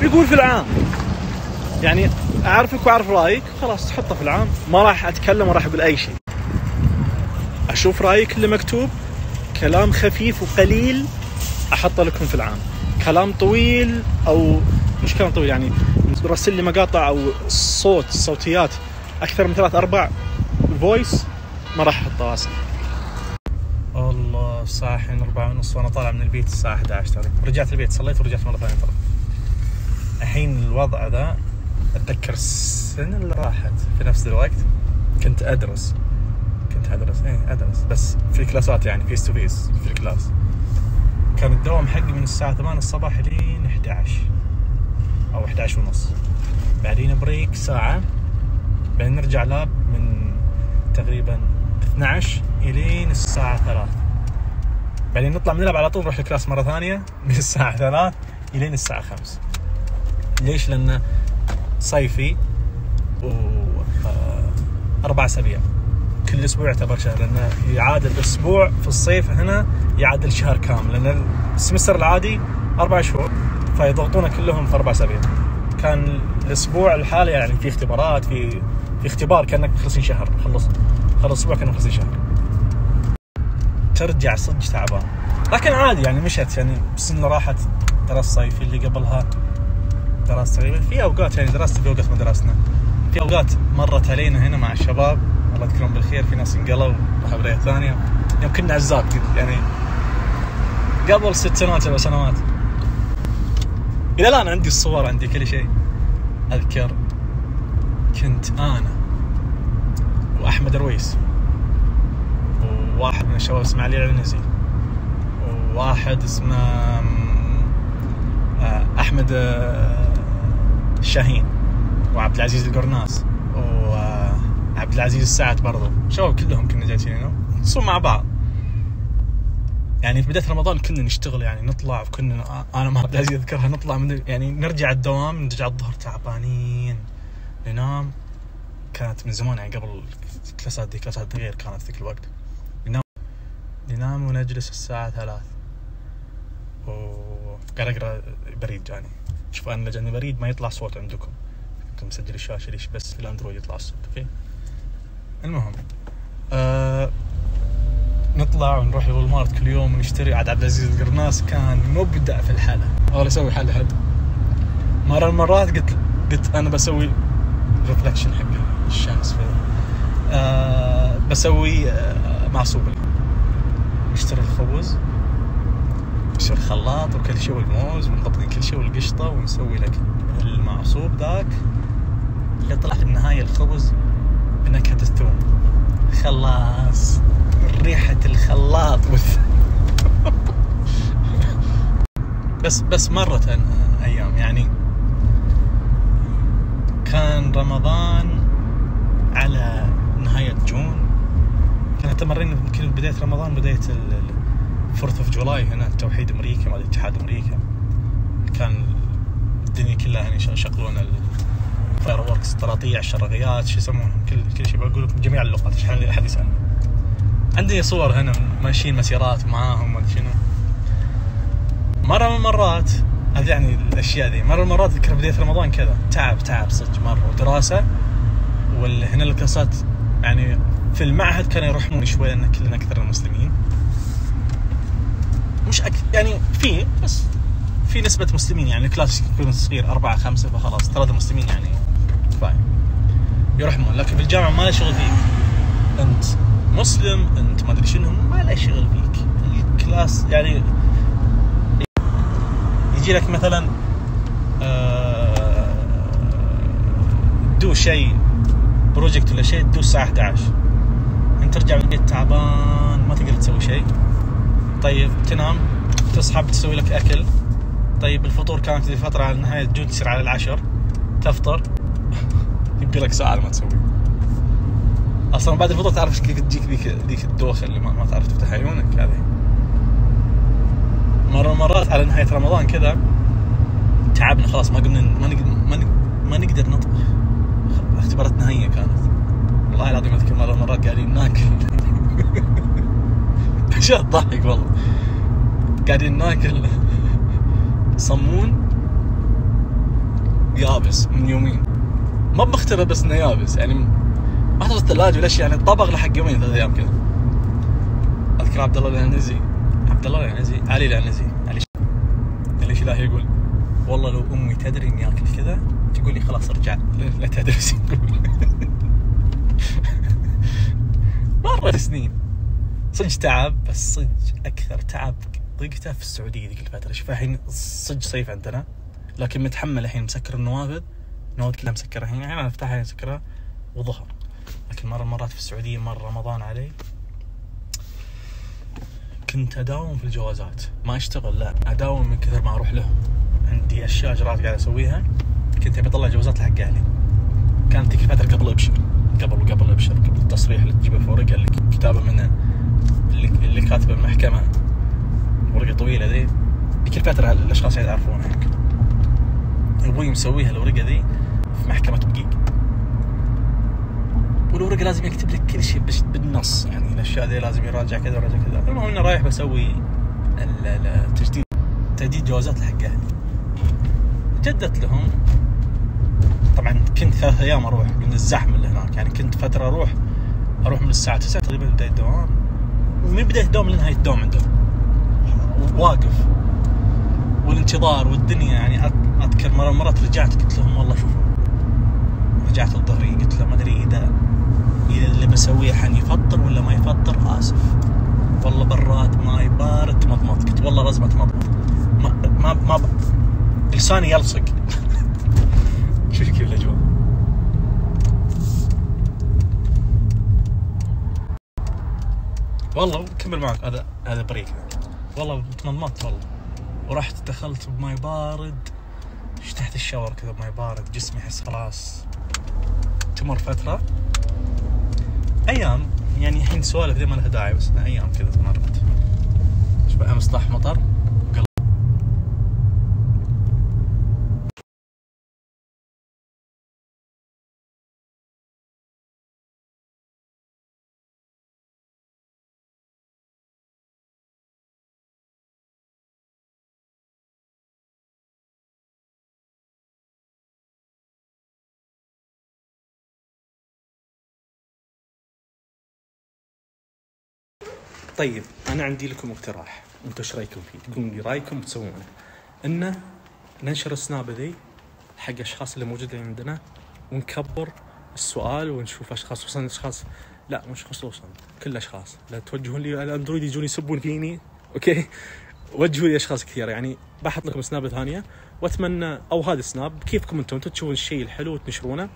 ويقول في العام. يعني أعرفك وأعرف رأيك خلاص تحطه في العام. ما راح أتكلم وراح أقول أي شيء. أشوف رأيك اللي مكتوب. كلام خفيف وقليل أحطه لكم في العام. كلام طويل أو مش كلام طويل يعني رسل لي مقاطع أو صوت صوتيات أكثر من ثلاث ارباع voice ما راح احطه اسف الله الساعة أربعة ونص وأنا طالع من البيت الساعة 11 تقريبا رجعت البيت صليت ورجعت مرة ثانية طلع الحين الوضع ذا أتذكر السنة اللي راحت في نفس الوقت كنت أدرس. كنت أدرس. إيه أدرس. بس في كلاسات يعني face to face في ال class كان الدوام حقي من الساعة 8 الصباح لين 11 أو 11 ونص. بعدين break ساعة. بعدين نرجع lab من تقريبا 12 إلين الساعة 3 بعدين نطلع من ال lab على طول نروح ال class مرة ثانية من الساعة 3 إلين الساعة 5 ليش؟ لأنه صيفي و آه، أربع أسابيع. كل أسبوع يعتبر شهر لأنه يعادل أسبوع في الصيف هنا يعادل شهر كامل لأن ال semester العادي أربع شهور فيضغطونه كلهم في أربع أسابيع. كان الأسبوع الحالي يعني في اختبارات في في اختبار كأنك مخلصين شهر خلص خلص أسبوع كأنك مخلصين شهر. ترجع صدق تعبان. لكن عادي يعني مشت يعني السنة راحت دراسة صيفي اللي قبلها دراسة تقريبا في أوقات يعني درست في أوقات ما درسنا. في أوقات مرت علينا هنا مع الشباب. الله يذكرهم بالخير في ناس انقلوا راحوا بداية ثانية. يوم كنا عزاب يعني قبل ست سنوات سبع سنوات. إلى الآن عندي الصور عندي كل شيء. أذكر كنت أنا وأحمد رويس وواحد من الشباب اسمه علي العنزي وواحد اسمه آه، أحمد آه، الشاهين وعبد العزيز القرناس وعبد العزيز السعد برضو. شباب كلهم كنا جالسين نصوم مع بعض. يعني في بداية رمضان كنا نشتغل يعني نطلع كنا أنا مع عبد العزيز أذكرها نطلع من يعني نرجع الدوام نرجع الظهر تعبانين ننام. كانت من زمان يعني قبل الكلاسات دي كلاسات غير كانت ذيك الوقت. ننام. ننام ونجلس الساعة ثلاث. وقاعد أقرأ بريد جاني. شوف أنا جاني بريد ما يطلع صوت عندكم. كنت مسجل الشاشة ليش بس في ال Android يطلع الصوت okay؟ المهم آه نطلع ونروح ال Walmart كل يوم ونشتري. عاد عبد العزيز القرناس كان مبدع في الحلا اللي يسوي حلا حلو مرة من المرات قلت قلت أنا بسوي reflection حق الشمس في آه بسوي آه معصوبة نشتري الخبز نشتري الخلاط وكل شيء والموز ونضبطين كل شيء والقشطة ونسوي لك المعصوب ذاك. يطلع في النهاية الخبز بنكهة الثوم. خلاص. ريحة الخلاط. بس بس مرة أيام يعني كان رمضان على نهاية June. كان تمرين يمكن بداية رمضان بداية ال Fourth of July هنا توحيد أمريكا مال اتحاد أمريكا. كان الدنيا كلها يعني يشغلون ال fireworks الطراطيع الشرقيات شو يسمونهم كل كل شيء بقول لكم جميع اللغات عشان احد يسال عندي صور هنا ماشيين مسيرات معاهم ما شنو. مرة من المرات هذه يعني الأشياء ذي مرة من المرات أذكر بداية رمضان كذا تعب تعب صدق مرة ودراسة ولا هنا الكلاسات يعني في المعهد كانوا يرحمون شوي لأن كلنا أكثر المسلمين. مش أك... يعني في بس في نسبة مسلمين يعني ال class يكون صغير أربعة خمسة فخلاص ثلاثة مسلمين يعني. fine. يرحمون لكن بالجامعة ما له شغل فيك. أنت مسلم أنت ما أدري شنو ما له شغل فيك. ال class يعني يجي لك مثلا آه، شيء project ولا شيء تدوس الساعة 11 أنت ترجع من البيت تعبان ما تقدر تسوي شيء. طيب تنام تصحى بتسوي لك أكل. طيب الفطور كانت فتره على نهايه June تصير على العشر. تفطر. يبي لك ساعة ما تسوي. أصلا بعد الفطور تعرف كيف تجيك ذيك ذيك الدوخه اللي ما, ما تعرف تفتح عيونك هذه مره مرات على نهاية رمضان كذا تعبنا خلاص ما قمنا ما نقدر ما نقدر, ما نقدر نطبخ. اختباراتنا هي كانت. والله العظيم أذكر مره مرات قاعدين ناكل. اشياء تضحك والله. قاعدين ناكل. صمون يابس من يومين. ما بمختبر بس انه يابس يعني ما أحط الثلاجة ولا شيء يعني طبق له حق يومين ثلاث أيام كذا. أذكر عبد الله العنزي. عبد الله العنزي؟ علي العنزي. علي ليش لا يقول والله لو أمي تدري إني آكل كذا تقول لي خلاص أرجع. لا تدرس مرة سنين. صدق تعب بس صدق أكثر تعب ضيقته في السعودية ذيك الفترة. شوف الحين صدق صيف عندنا لكن متحمل الحين مسكر النوافذ. النوافذ كلها مسكرة. الحين يعني أنا أفتحها مسكرها وظهر لكن مرة مرات في السعودية مر رمضان علي. كنت أداوم في الجوازات. ما أشتغل لا. أداوم من كثر ما أروح لهم. عندي أشياء أجراءات قاعد أسويها. كنت أبي أطلع جوازات حق أهلي. كانت ذيك الفترة قبل ابشر قبل وقبل ابشر قبل التصريح. اللي تجيبه في ورقه اللي كتابة منه. اللي, اللي كاتبة المحكمة. ورقة طويلة ذي. ذيك الفترة الاشخاص يعرفونها أبوي مسويها الورقة ذي. في محكمه بقيق والورقه لازم يكتب لك كل شيء بالنص. يعني الاشياء ذي لازم يراجع كذا ويراجع كذا. المهم اني رايح بسوي ال- ال- التجديد تجديد جوازات حق أهلي. جدت لهم. طبعا كنت ثلاث أيام أروح من الزحمة اللي هناك. يعني كنت فترة أروح أروح من الساعة 9 تقريبا بداية الدوام ومن بداية الدوام لنهاية الدوام عندهم. واقف. والانتظار والدنيا يعني أذكر مره مرات رجعت قلت لهم والله شوفوا رجعت الظهري قلت له ما أدري إذا إذا اللي بسويه حن يفطر ولا ما يفطر؟ آسف. والله براد ماي بارد تمضمض. قلت والله لازم أتمضمض. ما ما ما. لساني يلصق. شوف كيف الاجواء والله كمل معك هذا هذا break. والله تمضمضت والله. ورحت دخلت بماي بارد. فتحت ال shower كذا بماي بارد. جسمي يحس خلاص. تمر فترة. أيام يعني الحين سوالف ما لها داعي بس إنها أيام كذا تمرت. شبه أمس طاح مطر. طيب أنا عندي لكم اقتراح. أنتم إيش رأيكم فيه؟ تقولون لي رأيكم وتسوونه انه ننشر السناب ذي حق أشخاص اللي موجودين عندنا ونكبر السؤال ونشوف أشخاص خصوصا أشخاص لا مش خصوصا كل الاشخاص لا توجهون لي الاندرويد يجون يسبون فيني أوكي؟ وجهوا لي أشخاص كثيرة. يعني بحط لكم سناب ثانية وأتمنى أو هذا السناب كيفكم أنتم؟ أنتم تشوفون الشيء الحلو وتنشرونه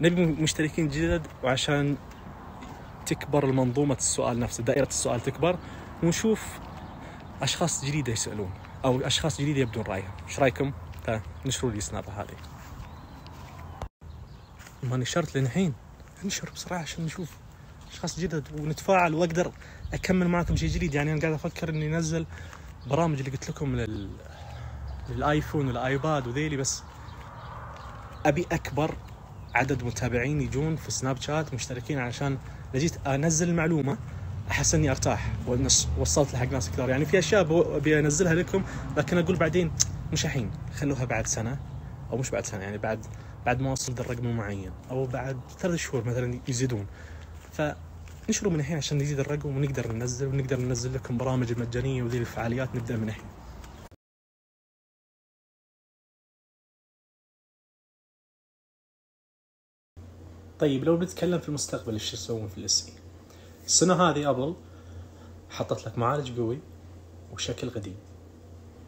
نبي مشتركين جدد وعشان تكبر المنظومة السؤال نفسه دائرة السؤال تكبر ونشوف أشخاص جديدة يسألون أو أشخاص جديدة يبدون رأيهم إيش رأيكم؟ فنشروا لي سنابة هذه. ما نشرت للحين. انشر بسرعة عشان نشوف. أشخاص جدد ونتفاعل وأقدر أكمل معكم شيء جديد. يعني أنا قاعد أفكر إني أنزل برامج اللي قلت لكم لل... للآيفون والآيباد وذيلي بس أبي أكبر عدد متابعين يجون في سناب شات مشتركين عشان إذا جيت أنزل المعلومة أحس إني أرتاح وصلت لحق ناس كثار. يعني في أشياء أبي أنزلها لكم لكن أقول بعدين مش الحين خلوها بعد سنة أو مش بعد سنة يعني بعد بعد ما اوصل للرقم المعين أو بعد ثلاث شهور مثلا يزيدون. فنشروا من الحين عشان يزيد الرقم ونقدر ننزل ونقدر ننزل لكم برامج المجانيه وذي الفعاليات نبدأ من الحين. طيب لو نتكلم في المستقبل إيش يسوون في ال SE؟ السنة هذه أبل حطت لك معالج قوي وشكل قديم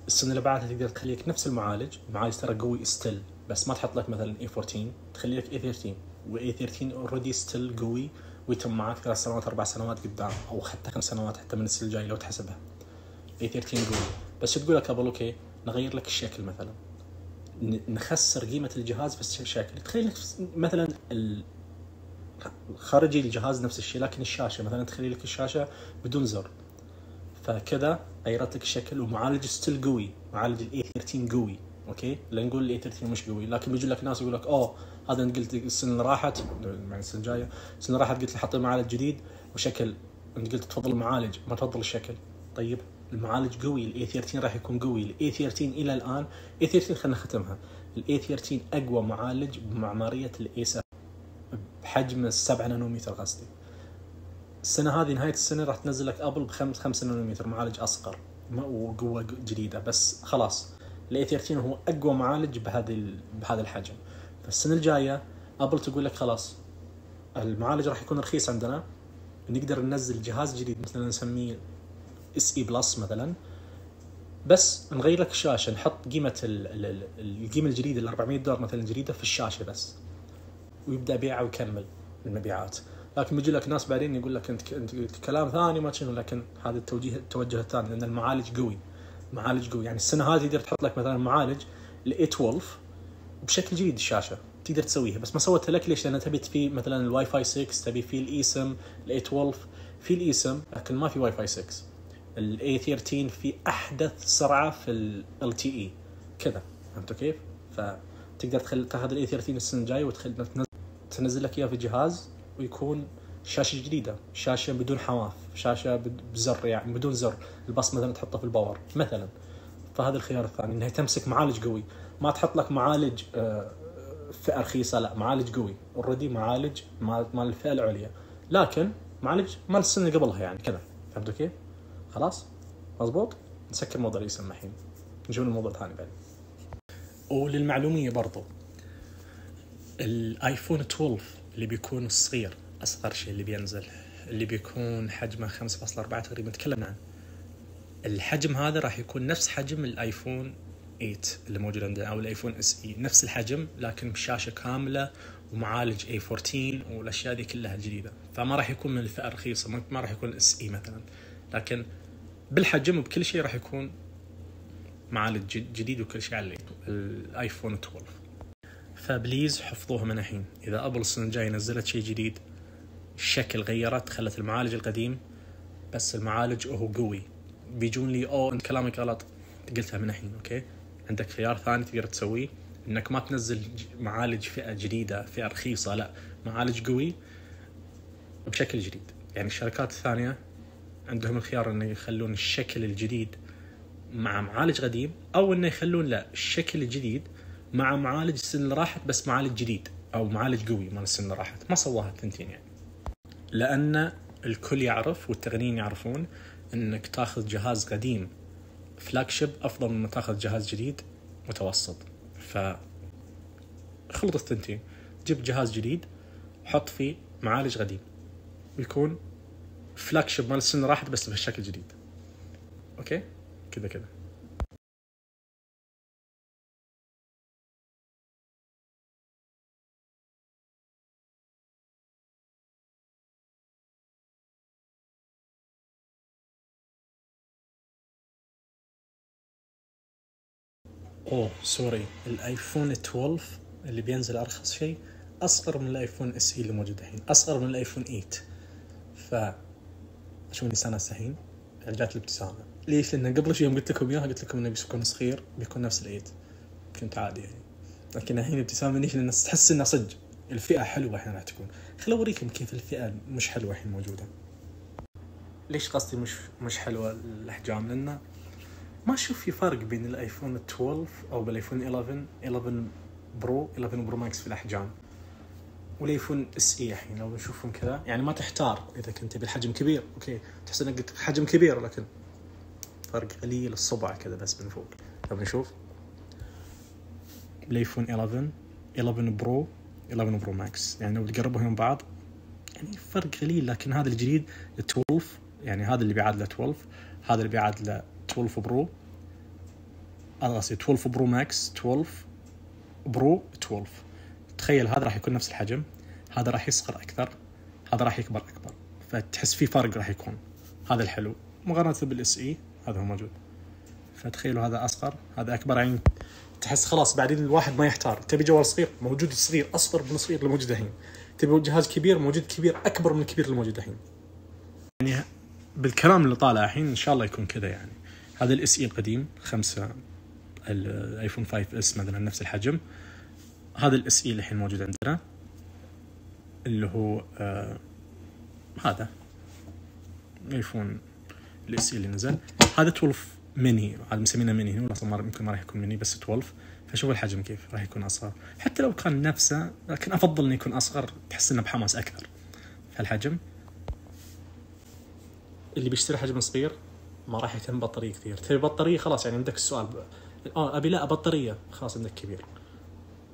السنة اللي بعدها تقدر تخليك نفس المعالج المعالج ترى قوي still بس ما تحط لك مثلا A 14 تخلي لك A 13 و A 13 already still قوي ويتم معك ثلاث سنوات أربع سنوات قدام أو حتى خمس سنوات حتى من السنة الجاي لو تحسبها. A 13 قوي. بس تقول لك أبل؟ أوكي نغير لك الشكل مثلا. نخسر قيمة الجهاز بس شكل تخيل مثلا خارجي الجهاز نفس الشيء لكن الشاشة مثلا تخلي لك الشاشة بدون زر. فكذا غيرت لك الشكل ومعالج still قوي معالج ال A 13 قوي أوكي؟ لا نقول ال A 13 مش قوي لكن بيجي لك ناس يقول لك أوه هذا أنت قلت السنة اللي راحت. يعني السنة الجايه السنة اللي راحت قلت لي حط معالج جديد. وشكل أنت قلت تفضل المعالج ما تفضل الشكل. طيب المعالج قوي ال A 13 راح يكون قوي ال A 13 إلى الآن A 13 خلينا نختمها ال A 13 أقوى معالج بمعمارية ال A 7 بحجم السبعة نانومتر قصدي. السنة هذه نهاية السنة راح تنزل لك أبل بخمس 5 نانومتر معالج أصغر وقوة جديدة بس خلاص. ال A 13 هو أقوى معالج بهذه بهذا الحجم. فالسنة الجاية أبل تقول لك خلاص المعالج راح يكون رخيص عندنا. نقدر ننزل جهاز جديد مثلا نسميه SE Plus مثلا. بس نغير لك الشاشة نحط قيمة ال- ال- ال- القيمة الجديدة ال 400 دولار مثلا الجديده في الشاشة بس. ويبدأ بيعه ويكمل المبيعات. لكن بيجي لك ناس بعدين يقول لك انت أنت قلت كلام ثاني ما شنو لكن هذا التوجيه التوجه الثاني لأن المعالج قوي. معالج قوي. يعني السنة هذه تقدر تحط لك مثلا معالج ل 12 بشكل جديد الشاشة. تقدر تسويها. بس ما سويتها لك ليش؟ لأن تبي فيه مثلا الواي فاي 6 تبي فيه ال eSIM ال 12 في ال eSIM لكن ما في واي فاي 6 ال A 13 في أحدث سرعة في LTE كذا. فهمتوا كيف؟ فتقدر تخل... تاخذ ال A 13 السنة الجاية وتخل... تنزل... لك إياه في جهاز ويكون شاشة جديدة. شاشة بدون حواف شاشة بزر يعني بدون زر. البصمة مثلا تحطه في ال power مثلا. فهذا الخيار الثاني إنها تمسك معالج قوي. ما تحط لك معالج آه، فئة رخيصة لا معالج قوي. اوريدي معالج مال الفئة العليا. لكن معالج مال السنة قبلها يعني كذا. فهمتوا كيف؟ خلاص؟ مضبوط؟ نسكر موضوع الاسم الحين. نشوف الموضوع الثاني بعدين. وللمعلومية برضو. الآيفون 12 اللي بيكون الصغير أصغر شيء اللي بينزل اللي بيكون حجمه 5.4 تقريبا تكلمنا عنه الحجم هذا راح يكون نفس حجم الآيفون 8 اللي موجود عندنا أو الآيفون SE نفس الحجم لكن بشاشة كاملة ومعالج A 14 والأشياء دي كلها الجديده فما راح يكون من الفئة الرخيصه ما راح يكون SE مثلا. لكن بالحجم وبكل شيء راح يكون معالج جد- جديد وكل شيء على الآيفون 12 ف please حفظوها من الحين. إذا أبل السنة الجاية نزلت شيء جديد الشكل غيرت خلت المعالج القديم بس المعالج هو قوي. بيجون لي اوه انت كلامك غلط قلتها من الحين أوكي؟ عندك خيار ثاني تقدر تسويه إنك ما تنزل معالج فئة جديدة فئة رخيصة لا. معالج قوي بشكل جديد. يعني الشركات الثانية عندهم الخيار إنه يخلون الشكل الجديد مع معالج قديم أو إنه يخلون لا الشكل الجديد مع معالج السنة اللي راحت بس معالج جديد أو معالج قوي مال السنة اللي راحت. ما سواها الثنتين يعني. لأن الكل يعرف والتقنيين يعرفون إنك تاخذ جهاز قديم flagship أفضل من تاخذ جهاز جديد متوسط. ف خلط الثنتين جيب جهاز جديد حط فيه معالج قديم. ويكون flagship مال السنة راحت بس بهالشكل جديد. أوكي؟ كذا كذا. أوه sorry. الآيفون 12 اللي بينزل أرخص شيء أصغر من الآيفون SE اللي موجود الحين. أصغر من الآيفون 8 ف شو إني استانست الحين جات الابتسامة. ليش؟ لأن قبل شوي يوم قلت لكم إياها قلت لكم إنه بيكون صغير بيكون نفس ال eight كنت عادي يعني. لكن الحين ابتسامه ليش؟ لأن تحس انه صدق. الفئة حلوة الحين راح تكون. خليني أوريكم كيف الفئة مش حلوة الحين موجودة. ليش قصدي مش مش حلوة الأحجام؟ لأنه ما أشوف في فرق بين الآيفون 12 أو بالآيفون 11 11 Pro 11 Pro Max في الأحجام. والآيفون SE الحين لو نشوفهم كذا. يعني ما تحتار إذا كنت بالحجم كبير أوكي. تحس إنك قلت حجم كبير لكن فرق قليل الصبع كذا بس من فوق. طب نشوف. الايفون 11 11 Pro 11 Pro Max يعني لو تقربهم من بعض يعني فرق قليل لكن هذا الجديد 12 يعني هذا اللي بيعادله 12 هذا اللي بيعادله 12 Pro هذا قصدي 12 Pro Max 12 Pro 12 تخيل هذا راح يكون نفس الحجم هذا راح يصغر أكثر هذا راح يكبر أكبر. فتحس في فرق راح يكون. هذا الحلو. مقارنة بال SE هذا هو موجود. فتخيلوا هذا أصغر هذا أكبر. يعني تحس خلاص بعدين الواحد ما يحتار. تبي جوال صغير موجود الصغير اصغر من الصغير اللي موجود الحين. تبي جهاز كبير موجود كبير أكبر من الكبير اللي موجود الحين. يعني بالكلام اللي طالع الحين إن شاء الله يكون كذا يعني. هذا ال SE القديم خمسة ال iPhone 5s مثلا نفس الحجم. هذا ال SE اللي الحين موجود عندنا اللي هو آه هذا. iPhone ال SE اللي نزل. هذا 12 ميني عاد مسمينه ميني هو أصلا يمكن ما راح يكون ميني بس 12 فشوف الحجم كيف راح يكون أصغر. حتى لو كان نفسه لكن أفضل إنه يكون أصغر تحس إنه بحماس أكثر. في الحجم. اللي بيشتري حجم صغير ما راح يهتم بطاريه كثير. تبي بطارية خلاص يعني عندك السؤال. آه أبي لا بطارية. خلاص عندك كبير.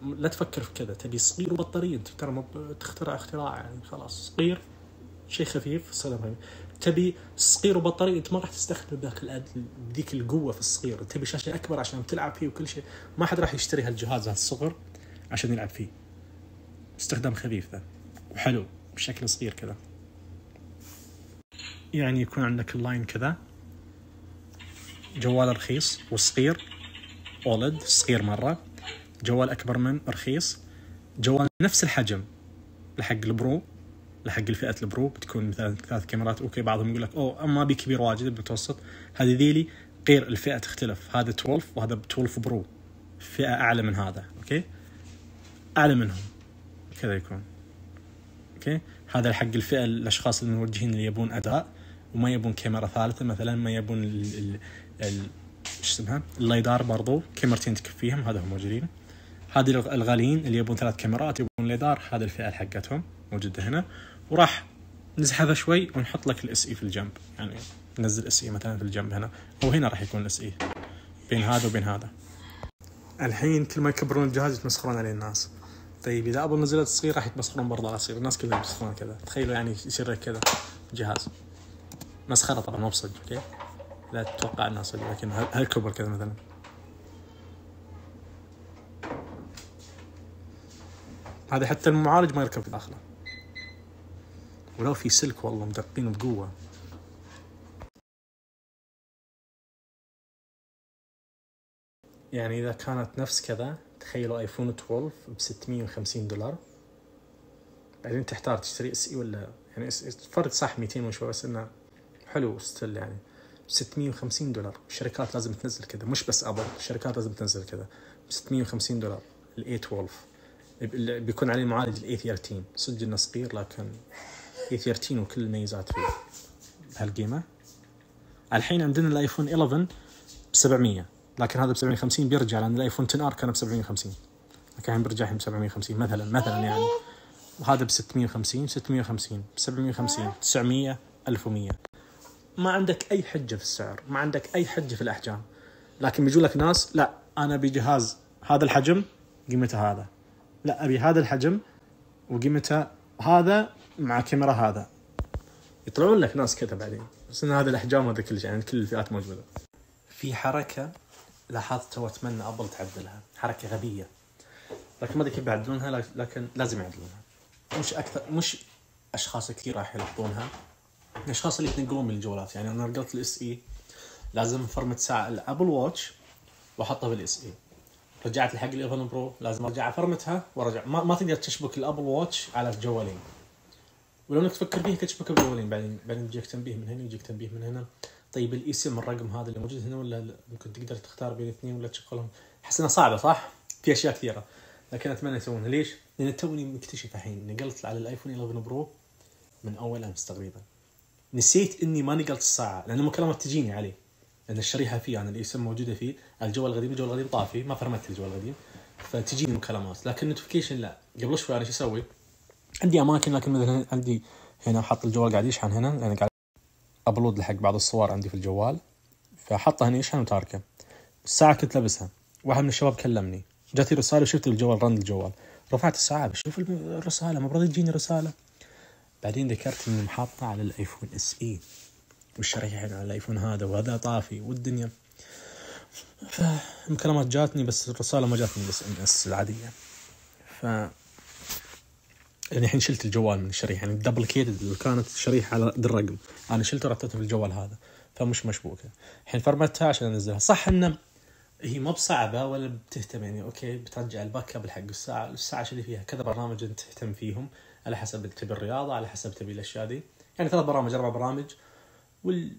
لا تفكر في كذا. تبي صغير وبطارية. أنت ترى مب... تخترع اختراع يعني. خلاص. صغير شيء خفيف استخدم خفيف تبي صغير وبطارية. أنت ما راح تستخدم ذاك ذيك القوة في الصغير. تبي شاشة أكبر عشان تلعب فيه وكل شيء. ما حد راح يشتري هالجهاز هالصغر عشان يلعب فيه. استخدام خفيف ذا. وحلو. بشكل صغير كذا. يعني يكون عندك ال line كذا. جوال رخيص وصغير أولد صغير مرة. جوال أكبر من رخيص. جوال نفس الحجم لحق ال Pro لحق الفئة ال Pro. بتكون مثلا ثلاث كاميرات okay بعضهم يقول لك أوه ما بي كبير واجد بالمتوسط. هذه ذيلي غير الفئة تختلف. هذا 12 وهذا ب 12 Pro. فئة أعلى من هذا okay؟ أعلى منهم. كذا يكون okay؟ هذا حق الفئة الأشخاص الموجهين اللي يبون أداء وما يبون كاميرا ثالثة مثلا ما يبون إيش اسمها؟ ال LiDAR برضو كاميرتين تكفيهم هذا هم موجودين. هذه الغ- الغاليين اللي يبون ثلاث كاميرات يبون LiDAR هذا الفئة حقتهم موجودة هنا. وراح نزحفها شوي ونحط لك ال SE في الجنب. يعني ننزل SE مثلا في الجنب هنا. وهنا راح يكون ال SE بين هذا وبين هذا. الحين كل ما يكبرون الجهاز يتمسخرون عليه الناس. طيب إذا Apple نزلت صغير راح يتمسخرون برضه على صغير الناس كلها يتمسخرون كذا. تخيلوا يعني يصير كذا جهاز مسخرة طبعا مو بصدق okay؟ لا تتوقع أنها صدق لكن هالكبر كذا مثلا؟ هذا حتى المعالج ما يركب في داخله. ولو في سلك والله مدقينه بقوة. يعني إذا كانت نفس كذا تخيلوا iPhone 12 ب 650 دولار. بعدين تحتار تشتري SE ولا يعني اس فرق صح 200 وشوي بس إنه حلو still يعني. 650 دولار. الشركات لازم تنزل كذا. مش بس Apple الشركات لازم تنزل كذا. ب 650 دولار. ال A 12 اللي بيكون عليه معالج ال A 13 صدق إنه صغير لكن A 13 وكل الميزات فيه. بهالقيمة؟ الحين عندنا ال iPhone 11 ب 700 لكن هذا ب 750 بيرجع لأن ال iPhone 10 R كان ب 750 لكن الحين بيرجع ب 750 مثلا مثلا يعني. وهذا ب 650 650 ب 750 900 1100 ما عندك أي حجة في السعر ما عندك أي حجة في الأحجام. لكن بيجوا لك ناس لا أنا أبي جهاز هذا الحجم قيمته هذا. لا أبي هذا الحجم وقيمته هذا مع كاميرا هذا. يطلعون لك ناس كذا بعدين. بس إن هذا الأحجام وهذا كل شيء يعني كل الفئات موجودة. في حركة لاحظتها وأتمنى أبل تعدلها. حركة غبية. لكن ما أدري كيف بيعدلونها لك- لكن لازم يعدلونها. مش أكثر مش أشخاص كثير راح يلاحظونها الاشخاص اللي يتنقلون من الجوالات. يعني أنا نقلت ال SE لازم فرمة ساعة ال Apple Watch وأحطها بال SE. رجعت لحق ال 11 Pro لازم أرجع أفرمتها وأرجع. ما, ما تقدر تشبك ال Apple Watch على الجوالين. ولو إنك تفكر فيه تشبك بجوالين بعدين بعدين يجيك تنبيه من هنا يجيك تنبيه من هنا. طيب الاي سم الرقم هذا اللي موجود هنا ولا لا؟ ممكن تقدر تختار بين اثنين ولا تشغلهم أحس إنها صعبة صح؟ في أشياء كثيرة. لكن أتمنى يسوونها. ليش؟ لأن توني مكتشف الحين نقلت على ال iPhone 11 Pro من أول أمس تقريبا. نسيت إني ما نقلت الساعة لأن المكالمات تجيني عليه لأن الشريحة فيه أنا ال eSIM موجودة فيه الجوال القديم الجوال القديم طافي ما فرمت الجوال القديم فتجيني مكالمات لكن notification لا. قبل شوي أنا شو أسوي؟ عندي أماكن لكن مثلا عندي هنا حط الجوال قاعد يشحن هنا لأن قاعد upload لحق بعض الصور عندي في الجوال. فحطه هنا يشحن وتاركه. الساعة كنت لابسها. واحد من الشباب كلمني. جاتي رسالة وشفت الجوال رن الجوال. رفعت الساعة بشوف الرسالة المفروض تجيني رسالة. بعدين ذكرت إني محاطة على ال iPhone SE والشريحة على ال iPhone هذا؟ وهذا طافي والدنيا فالمكالمات جاتني بس الرسالة ما جاتني SMS العادية. ف يعني الحين شلت الجوال من الشريحة يعني ال duplicated اللي كانت الشريحه على الرقم. أنا شلته رتبته في الجوال هذا فمش مشبوكة. الحين فرمتها عشان أنزلها. صح إنه هي مو بصعبة ولا بتهتم يعني okay بترجع ال back up حق الساعة الساعة اللي فيها؟ كذا برنامج أنت تهتم فيهم. على حسب تبي الرياضة على حسب تبي الأشياء دي. يعني ثلاث برامج أربع برامج وال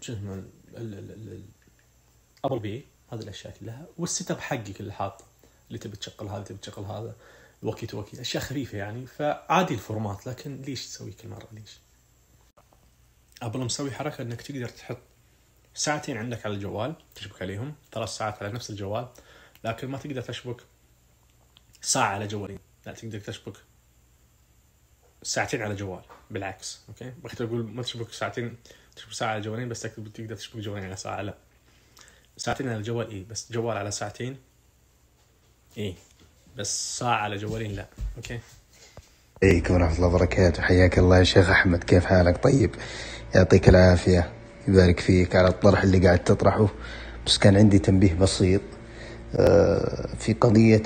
شو اسمه Apple Pay هذه الأشياء كلها وال set up حقك اللي حاطه اللي تبي تشغل هذا تبي تشغل هذا ال walkie talkie أشياء خفيفة يعني. فعادي ال format لكن ليش تسوي كل مرة؟ ليش؟ Apple مسوي حركة إنك تقدر تحط ساعتين عندك على الجوال تشبك عليهم ثلاث ساعات على نفس الجوال لكن ما تقدر تشبك ساعة على جوالين. لا تقدر تشبك ساعتين على جوال بالعكس okay؟ بقدر أقول ما تشبك ساعتين تشبك ساعة على جوالين بس تقدر تشبك جوالين على ساعة لا. ساعتين على الجوال اي بس جوال على ساعتين اي بس ساعة على جوالين لا okay؟ عليكم ورحمة الله وبركاته. حياك الله يا شيخ أحمد. كيف حالك؟ طيب يعطيك العافية. يبارك فيك على الطرح اللي قاعد تطرحه. بس كان عندي تنبيه بسيط. آه، في قضية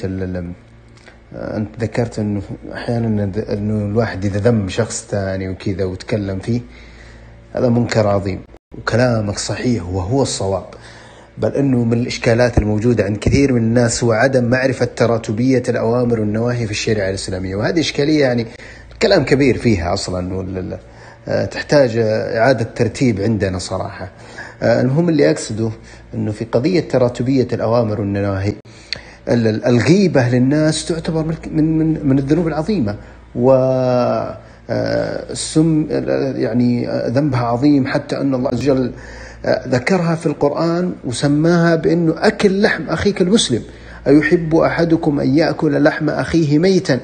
آه، أنت ذكرت أنه أحيانا إذا- أنه الواحد إذا ذم شخص ثاني وكذا وتكلم فيه هذا منكر عظيم. وكلامك صحيح وهو الصواب. بل إنه من الإشكالات الموجودة عند كثير من الناس هو عدم معرفة تراتبية الأوامر والنواهي في الشريعة الإسلامية. وهذه إشكالية يعني كلام كبير فيها أصلا آه، تحتاج إعادة ترتيب عندنا صراحة. آه، المهم اللي أقصده إنه في قضية تراتبية الأوامر والنواهي ال- ال- الغيبة للناس تعتبر من من من, الذنوب العظيمة. و آه، السم يعني آه، ذنبها عظيم حتى أن الله عز وجل آه، ذكرها في القرآن وسماها بأنه أكل لحم أخيك المسلم. أيحب أحدكم أن يأكل لحم أخيه ميتا؟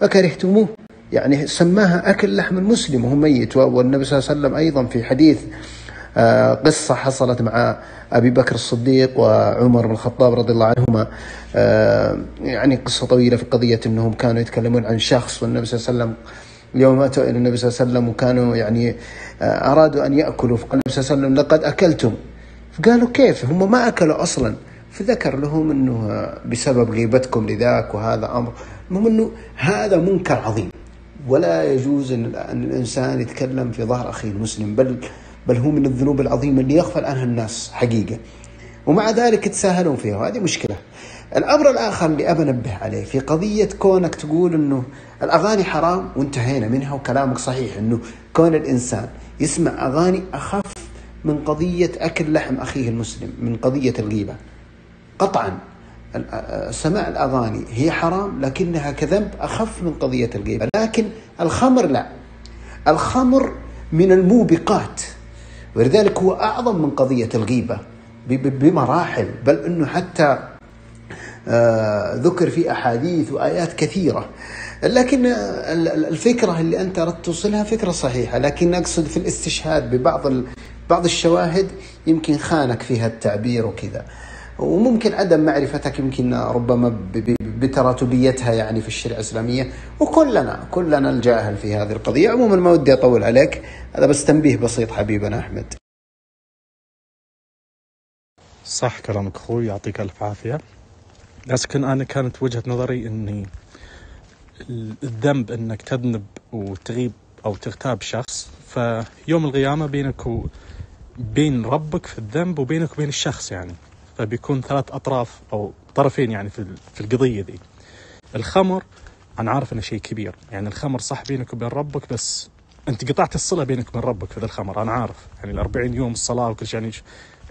فكرهتموه. يعني سماها أكل لحم المسلم. وهو ميت. والنبي صلى الله عليه وسلم أيضا في حديث قصة حصلت مع أبي بكر الصديق وعمر بن الخطاب رضي الله عنهما. آه، يعني قصة طويلة في قضية أنهم كانوا يتكلمون عن شخص والنبي صلى الله عليه وسلم اليوم أتوا إلى النبي صلى الله عليه وسلم وكانوا يعني آه، أرادوا أن يأكلوا. فقال النبي صلى الله عليه وسلم لقد أكلتم. فقالوا كيف؟ هم ما أكلوا أصلا. فذكر لهم أنه آه، بسبب غيبتكم لذاك وهذا أمر. المهم أنه هذا منكر عظيم. ولا يجوز أن الإنسان يتكلم في ظهر أخيه المسلم بل بل هو من الذنوب العظيمة اللي يغفل عنها الناس حقيقة. ومع ذلك يتساهلون فيها وهذه مشكلة. الأمر الآخر اللي أبى أنبه عليه في قضية كونك تقول أنه الأغاني حرام وانتهينا منها وكلامك صحيح أنه كون الإنسان يسمع أغاني أخف من قضية أكل لحم أخيه المسلم من قضية الغيبة. قطعا سماع الأغاني هي حرام لكنها كذنب أخف من قضية الغيبة. لكن الخمر لا. الخمر من الموبقات. ولذلك هو أعظم من قضية الغيبة بمراحل بل أنه حتى آه، ذكر في أحاديث وآيات كثيرة. لكن ال- ال- الفكرة اللي أنت أردت توصلها فكرة صحيحة لكن أقصد في الاستشهاد ببعض بعض الشواهد يمكن خانك فيها التعبير وكذا. وممكن عدم معرفتك يمكن ربما بتراتبيتها يعني في الشريعة الإسلامية. وكلنا كلنا الجاهل في هذه القضية. عموما ما ودي أطول عليك. هذا بس تنبيه بسيط حبيبنا أحمد. صح كلامك أخوي. يعطيك ألف عافية. لكن أنا كانت وجهة نظري إني الذنب إنك تذنب وتغيب أو تغتاب شخص فيوم القيامة بينك وبين ربك في الذنب وبينك وبين الشخص يعني. فبيكون ثلاث أطراف أو طرفين يعني في في القضية ذي. الخمر أنا عارف إنه شيء كبير. يعني الخمر صح بينك وبين ربك بس أنت قطعت الصلة بينك وبين ربك في ذا الخمر أنا عارف. يعني ال 40 يوم الصلاة وكل شيء يعني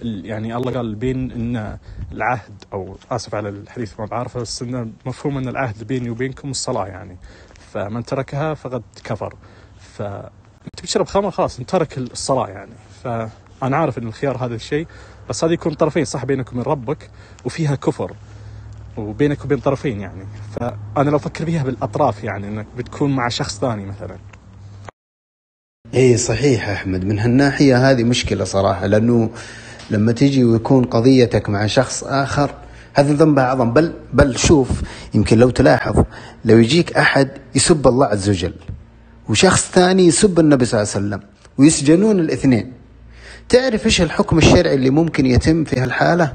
يعني الله قال بين إن العهد أو آسف على الحديث ما بعرفه بس انه مفهوم إن العهد بيني وبينكم الصلاة يعني. فمن تركها فقد كفر. فانت بتشرب خمر خلاص انت ترك الصلاة يعني. فأنا عارف إن الخيار هذا الشيء. بس هذا يكون طرفين صح بينك وبين ربك وفيها كفر وبينك وبين طرفين يعني. فأنا لو أفكر فيها بالأطراف يعني إنك بتكون مع شخص ثاني مثلا. اي صحيح أحمد. من هالناحية هذه مشكلة صراحة لأنه لما تيجي ويكون قضيتك مع شخص آخر هذا ذنبه أعظم. بل بل شوف يمكن لو تلاحظ لو يجيك أحد يسب الله عز وجل وشخص ثاني يسب النبي صلى الله عليه وسلم ويسجنون الاثنين تعرف إيش الحكم الشرعي اللي ممكن يتم في هالحالة؟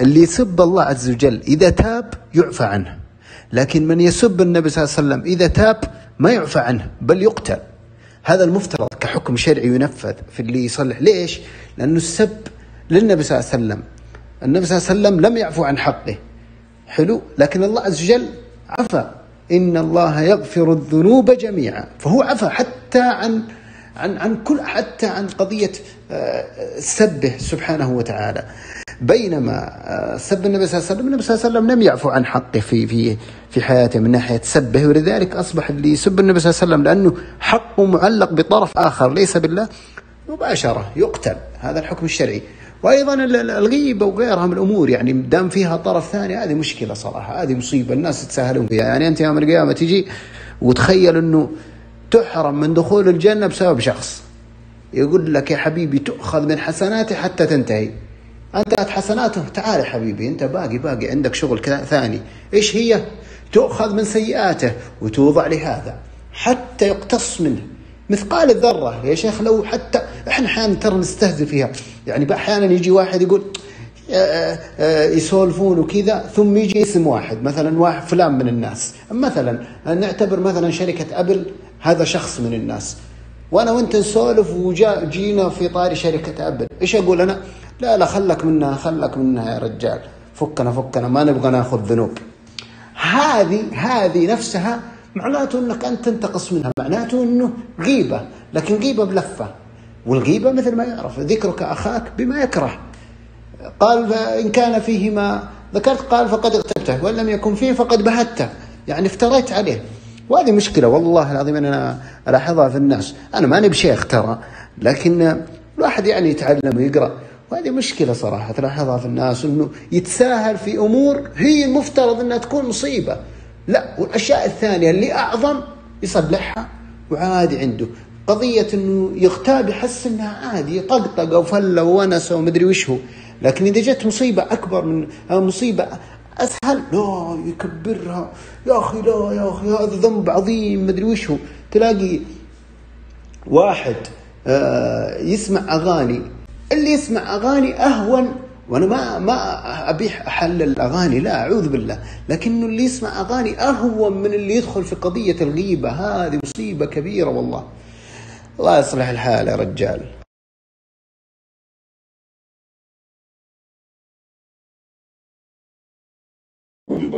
اللي يسب الله عز وجل إذا تاب يعفى عنه. لكن من يسب النبي صلى الله عليه وسلم إذا تاب ما يعفى عنه بل يقتل. هذا المفترض كحكم شرعي ينفذ في اللي يصلح. ليش؟ لأنه السب للنبي صلى الله عليه وسلم. النبي صلى الله عليه وسلم لم يعفو عن حقه. حلو؟ لكن الله عز وجل عفى. إن الله يغفر الذنوب جميعا. فهو عفى حتى عن عن عن كل حتى عن قضية آه، سبه سبحانه وتعالى. بينما آه، سب النبي صلى الله عليه وسلم النبي صلى الله عليه وسلم لم يعفو عن حقه في في في حياته من ناحية سبه ولذلك أصبح اللي يسب النبي صلى الله عليه وسلم لأنه حقه معلق بطرف آخر ليس بالله مباشرة يقتل. هذا الحكم الشرعي. وأيضا ال- ال- الغيبة وغيرها من الأمور يعني دام فيها طرف ثاني هذه مشكلة صراحة هذه مصيبة الناس يتساهلون فيها. يعني أنت يوم القيامة تجي وتخيل إنه تحرم من دخول الجنة بسبب شخص. يقول لك يا حبيبي تؤخذ من حسناته حتى تنتهي. انتهت حسناته تعال يا حبيبي أنت باقي باقي عندك شغل ثاني. إيش هي؟ تؤخذ من سيئاته وتوضع لهذا. حتى يقتص منه. مثقال الذرة يا شيخ لو حتى إحنا أحيانا ترى نستهزئ فيها. يعني أحيانا يجي واحد يقول آه، آه، يسولفون وكذا ثم يجي اسم واحد مثلا واحد فلان من الناس. مثلا نعتبر مثلا شركة أبل هذا شخص من الناس. وأنا وأنت نسولف وجا جينا في طاري شركة أبل. إيش أقول أنا؟ لا لا خلك منها خلك منها يا رجال. فكنا فكنا ما نبغى ناخذ ذنوب. هذه هذه نفسها معناته إنك أنت تنتقص منها. معناته إنه غيبة. لكن غيبة بلفة. والغيبة مثل ما يعرف. ذكرك أخاك بما يكره. قال إن كان فيه ما ذكرت قال فقد اغتبته. وإن لم يكن فيه فقد بهته. يعني افتريت عليه. وهذه مشكلة والله العظيم أنا ألاحظها في الناس. أنا ماني بشيخ ترى لكن الواحد يعني يتعلم ويقرأ. وهذه مشكلة صراحة تلاحظها في الناس إنه يتساهل في أمور هي المفترض إنها تكون مصيبة. لا والأشياء الثانية اللي أعظم يصلحها وعادي عنده. قضية إنه يغتاب يحس إنها عادي طقطقة وفلة وونسة ومدري وش هو. لكن إذا جت مصيبة أكبر من مصيبة أسهل؟ لا يكبرها. يا أخي لا يا أخي هذا ذنب عظيم مدري وش هو. تلاقي واحد آه، يسمع أغاني. اللي يسمع أغاني أهون. وأنا ما ما ابيح أحلل الأغاني لا أعوذ بالله. لكنه اللي يسمع أغاني أهون من اللي يدخل في قضية الغيبة. هذه مصيبة كبيرة والله. الله يصلح الحال يا رجال.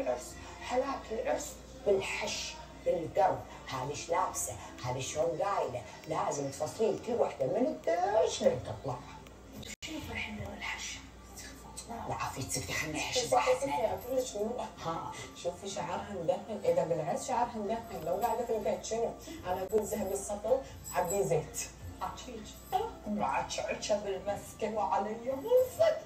العرس حالات العرس بالحش بالقرب هذه لابسة؟ هذه شلون قايلة؟ لازم تفصلين كل واحدة من الدش لين تطلع شنو فرحنا والحش لا عافية سكتي خلينا نحش ها شوفي شعرها مدهن. إذا بالعز شعرها مدهن. لو قاعدة في البيت شنو؟ أنا أقول ذهبي السطل عبي زيت عشيج معشعشة بالمسكة وعلي مسكة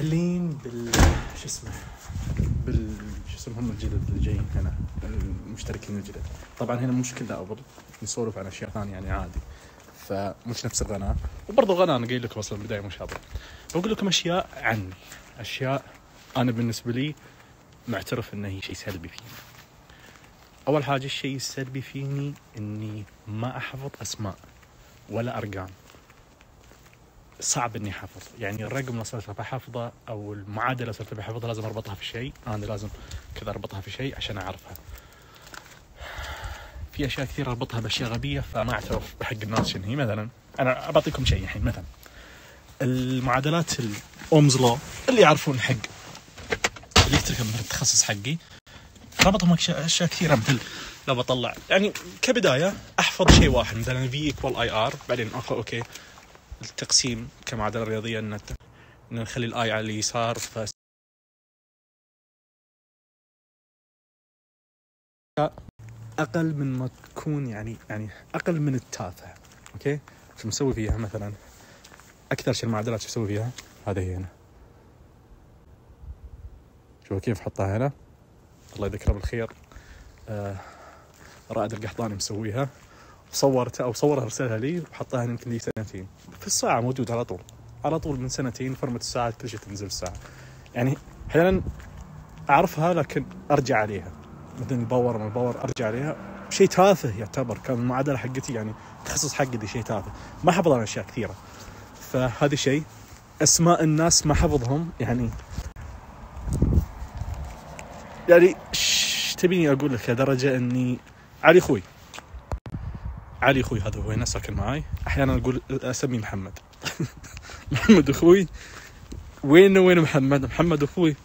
اهلين بال شو اسمه؟ بال شو اسمهم الجدد اللي جايين هنا المشتركين الجدد. طبعا هنا مش كذا ابل نسولف عن أشياء ثانية يعني عادي. فمش نفس القناه وبرضه القناه أنا قايل لكم أصلا البداية مش هذا بقول لكم أشياء عني أشياء أنا بالنسبة لي معترف انه هي شيء سلبي فيني. أول حاجة الشيء السلبي فيني إني ما أحفظ أسماء ولا أرقام. صعب إني احفظ يعني الرقم لو صرت بحفظه أو المعادلة صرت بحفظها لازم أربطها في شيء. أنا لازم كذا أربطها في شيء عشان أعرفها. في أشياء كثير أربطها بأشياء غبية فما أعترف بحق الناس شنو هي. مثلا أنا بعطيكم شيء الحين. مثلا المعادلات ال Ohm's law اللي يعرفون حق اللي من التخصص حقي ربطهم أشياء كثيرة. مثل لو بطلع يعني كبداية أحفظ شيء واحد. مثلا V equal I R بعدين okay التقسيم كمعادلة رياضية إن نخلي ال I على اليسار ف أقل من ما تكون يعني يعني أقل من التافه أوكي؟ شو مسوي فيها مثلا؟ أكثر شيء المعدلات شو أسوي فيها؟ هذه هي هنا. شوفوا كيف حطها هنا. الله يذكره بالخير. آه رائد القحطاني مسويها. وصورتها أو صورها ارسلها لي وحطها يمكن لي سنتين. في الساعة موجود على طول. على طول من سنتين فرمة الساعة كل شيء تنزل الساعة. يعني أحيانا أعرفها لكن أرجع عليها. مثلا ال power ما ال power أرجع عليها. شيء تافه يعتبر. كان المعادلة حقتي يعني التخصص حقي دي شيء تافه. ما حفظ أنا أشياء كثيرة. فهذا شيء. أسماء الناس ما حفظهم. يعني يعني ش- تبيني أقول لك لدرجه إني علي أخوي. علي أخوي هذا هو هنا ساكن معاي. أحيانا أقول اسميه محمد. محمد أخوي. وين وين محمد؟ محمد أخوي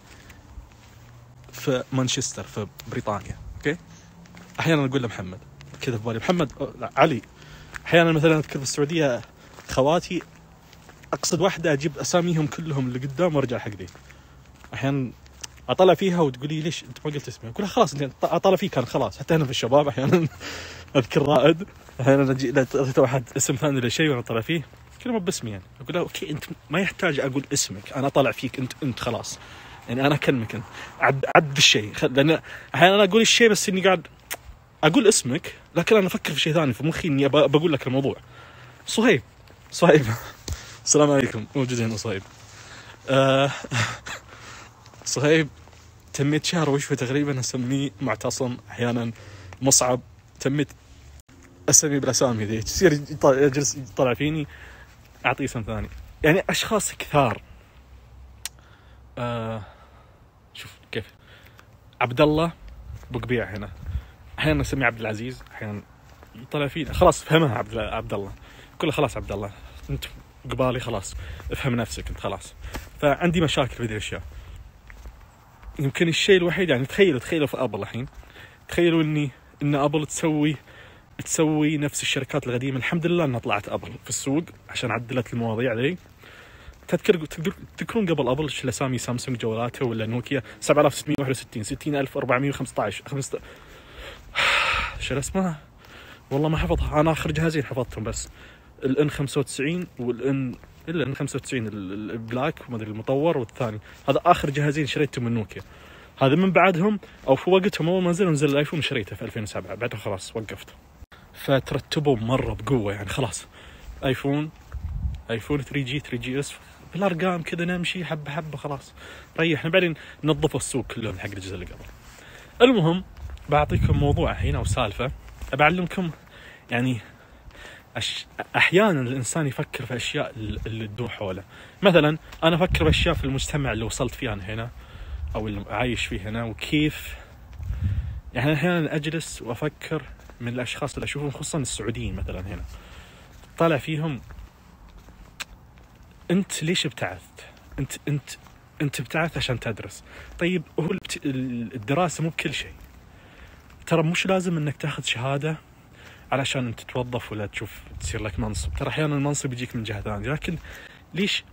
في مانشستر في بريطانيا أوكي؟ أحيانا أقول له محمد. كذا في بالي. محمد لا علي. أحيانا مثلا اذكر في السعودية خواتي أقصد واحدة أجيب أساميهم كلهم اللي قدام وأرجع حق ذي أحيانا أطلع فيها وتقول لي ليش أنت ما قلت اسمي؟ أقول خلاص انت أطلع فيه كان خلاص. حتى هنا في الشباب أحيانا أذكر رائد. أحيانا أجي واحد اسم ثاني ولا شيء وأنا طالع فيه كلمه باسمي يعني. أقول أوكي أنت ما يحتاج أقول اسمك. أنا طالع فيك أنت أنت خلاص. يعني أنا أكلمك أنت. عد عد بالشيء. خل- لأن أحيانا أنا أقول الشيء بس إني قاعد أقول اسمك لكن أنا أفكر في شيء ثاني في مخي إني بقول لك الموضوع. صهيب. صهيب. السلام عليكم. موجود هنا صهيب. آه. صهيب تميت شهر وشوي تقريبا أسميه معتصم أحيانا مصعب تميت أسمي بالاسامي ذي. يطلع- يجلس يطلع فيني أعطيه اسم ثاني. يعني أشخاص كثار. آه شوف كيف. عبد الله بقبيع هنا. أحيانا أسميه عبد العزيز أحيانا يطلع فينا خلاص فهمها عبد عبد الله. كله خلاص عبد الله أنت قبالي خلاص. افهم نفسك أنت خلاص. فعندي مشاكل في الأشياء. يمكن الشيء الوحيد يعني تخيلوا تخيلوا في أبل الحين. تخيلوا إني إن أبل تسوي تسوي نفس الشركات القديمة. الحمد لله إنها طلعت أبل في السوق عشان عدلت المواضيع ذي. تذكر تذكر- تذكرون قبل أبل شو الأسامي؟ سامسونج جوالاتها ولا نوكيا؟ 7661 60415 15 شو الأسماء؟ والله ما حفظها. أنا آخر جهازين حفظتهم بس. ال N 95 وال N ال N 95 ال- ال- ال black ما أدري المطور والثاني. هذا آخر جهازين شريتهم من نوكيا. هذا من بعدهم أو في وقتهم اول ما نزل نزل الآيفون شريته في 2007 بعدها خلاص وقفت. فترتبوا مرة بقوة يعني خلاص. آيفون آيفون 3G 3GS بالأرقام كذا نمشي حبة حبة خلاص. ريحنا. بعدين نظفوا السوق كلهم حق الجزء اللي قبل. المهم بعطيكم موضوع الحين أو سالفه بعلمكم يعني أش... أحيانا الإنسان يفكر في أشياء اللي تدور حوله. مثلا أنا أفكر باشياء في المجتمع اللي وصلت فيه أنا هنا أو اللي عايش فيه هنا وكيف؟ يعني أحيانا أجلس وأفكر من الأشخاص اللي أشوفهم خصوصا السعوديين مثلا هنا. طالع فيهم أنت ليش ابتعثت؟ انت انت أنت ابتعثت عشان تدرس. طيب هو الدراسة مو بكل شيء. ترى مش لازم إنك تاخذ شهادة علشان أنت تتوظف ولا تشوف تصير لك منصب. ترى أحيانا المنصب يجيك من جهة ثانية لكن ليش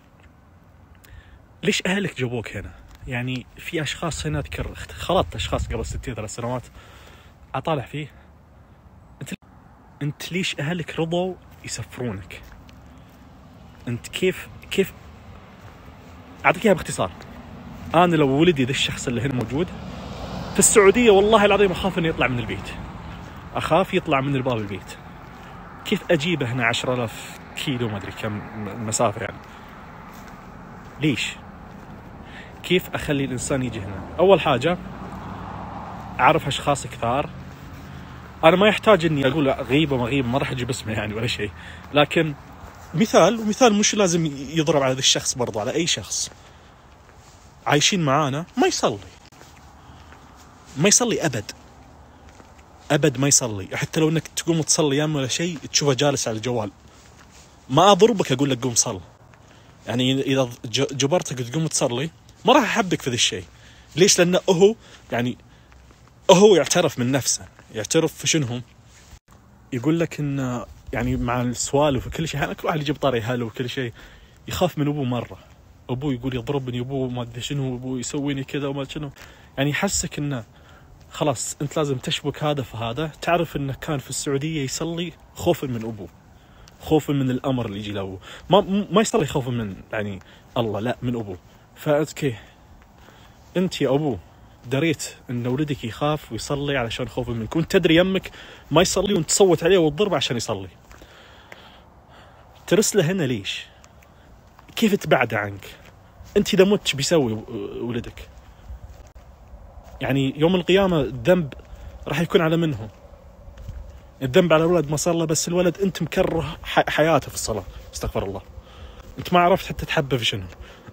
ليش أهلك جابوك هنا؟ يعني في أشخاص هنا أذكر خلطت أشخاص قبل ستين ثلاث سنوات أطالع فيه. أنت أنت ليش أهلك رضوا يسفرونك؟ أنت كيف كيف أعطيك إياها باختصار. أنا لو ولدي ذا الشخص اللي هنا موجود في السعودية والله العظيم أخاف إنه يطلع من البيت. أخاف يطلع من الباب البيت. كيف أجيبه هنا 10000 كيلو؟ ما أدري كم مسافة يعني. ليش؟ كيف أخلي الإنسان يجي هنا؟ أول حاجة أعرف أشخاص كثار. أنا ما يحتاج إني أقول غيبه ما غيبه ما راح أجيب اسمه يعني ولا شيء. لكن مثال ومثال مش لازم يضرب على ذا الشخص برضو على أي شخص. عايشين معانا ما يصلي. ما يصلي أبد. أبد ما يصلي. حتى لو إنك تقوم تصلي يم ولا شيء تشوفه جالس على الجوال. ما أضربك أقول لك قوم صل. يعني إذا جبرتك تقوم تصلي ما راح أحبك في ذا الشيء. ليش؟ لأنه هو يعني هو يعترف من نفسه. يعترف في شنو يقول لك انه يعني مع السوالف وكل شيء يعني كل واحد يجيب طاري هلا وكل شيء يخاف من أبوه مرة. أبوه يقول يضربني أبوه ما أدري شنو أبوه يسويني كذا وما شنو. يعني يحسك إنه خلاص انت لازم تشبك هذا في هذا. تعرف إنه كان في السعودية يصلي خوفا من أبوه خوفا من الأمر اللي يجي له ما ما يصلي خوفا من يعني الله لا من أبوه. فاوكي أنت يا أبوه دريت إن ولدك يخاف ويصلي علشان خوفا منك وأنت تدري يمك ما يصلي وأنت تصوت عليه وتضربه عشان يصلي. ترسله هنا ليش؟ كيف تبعده عنك؟ أنت إذا مت بيسوي ولدك؟ يعني يوم القيامة الذنب راح يكون على منهم. الذنب على الولد ما له بس الولد أنت مكره حياته في الصلاة استغفر الله. أنت ما عرفت حتى تحبه في شنو.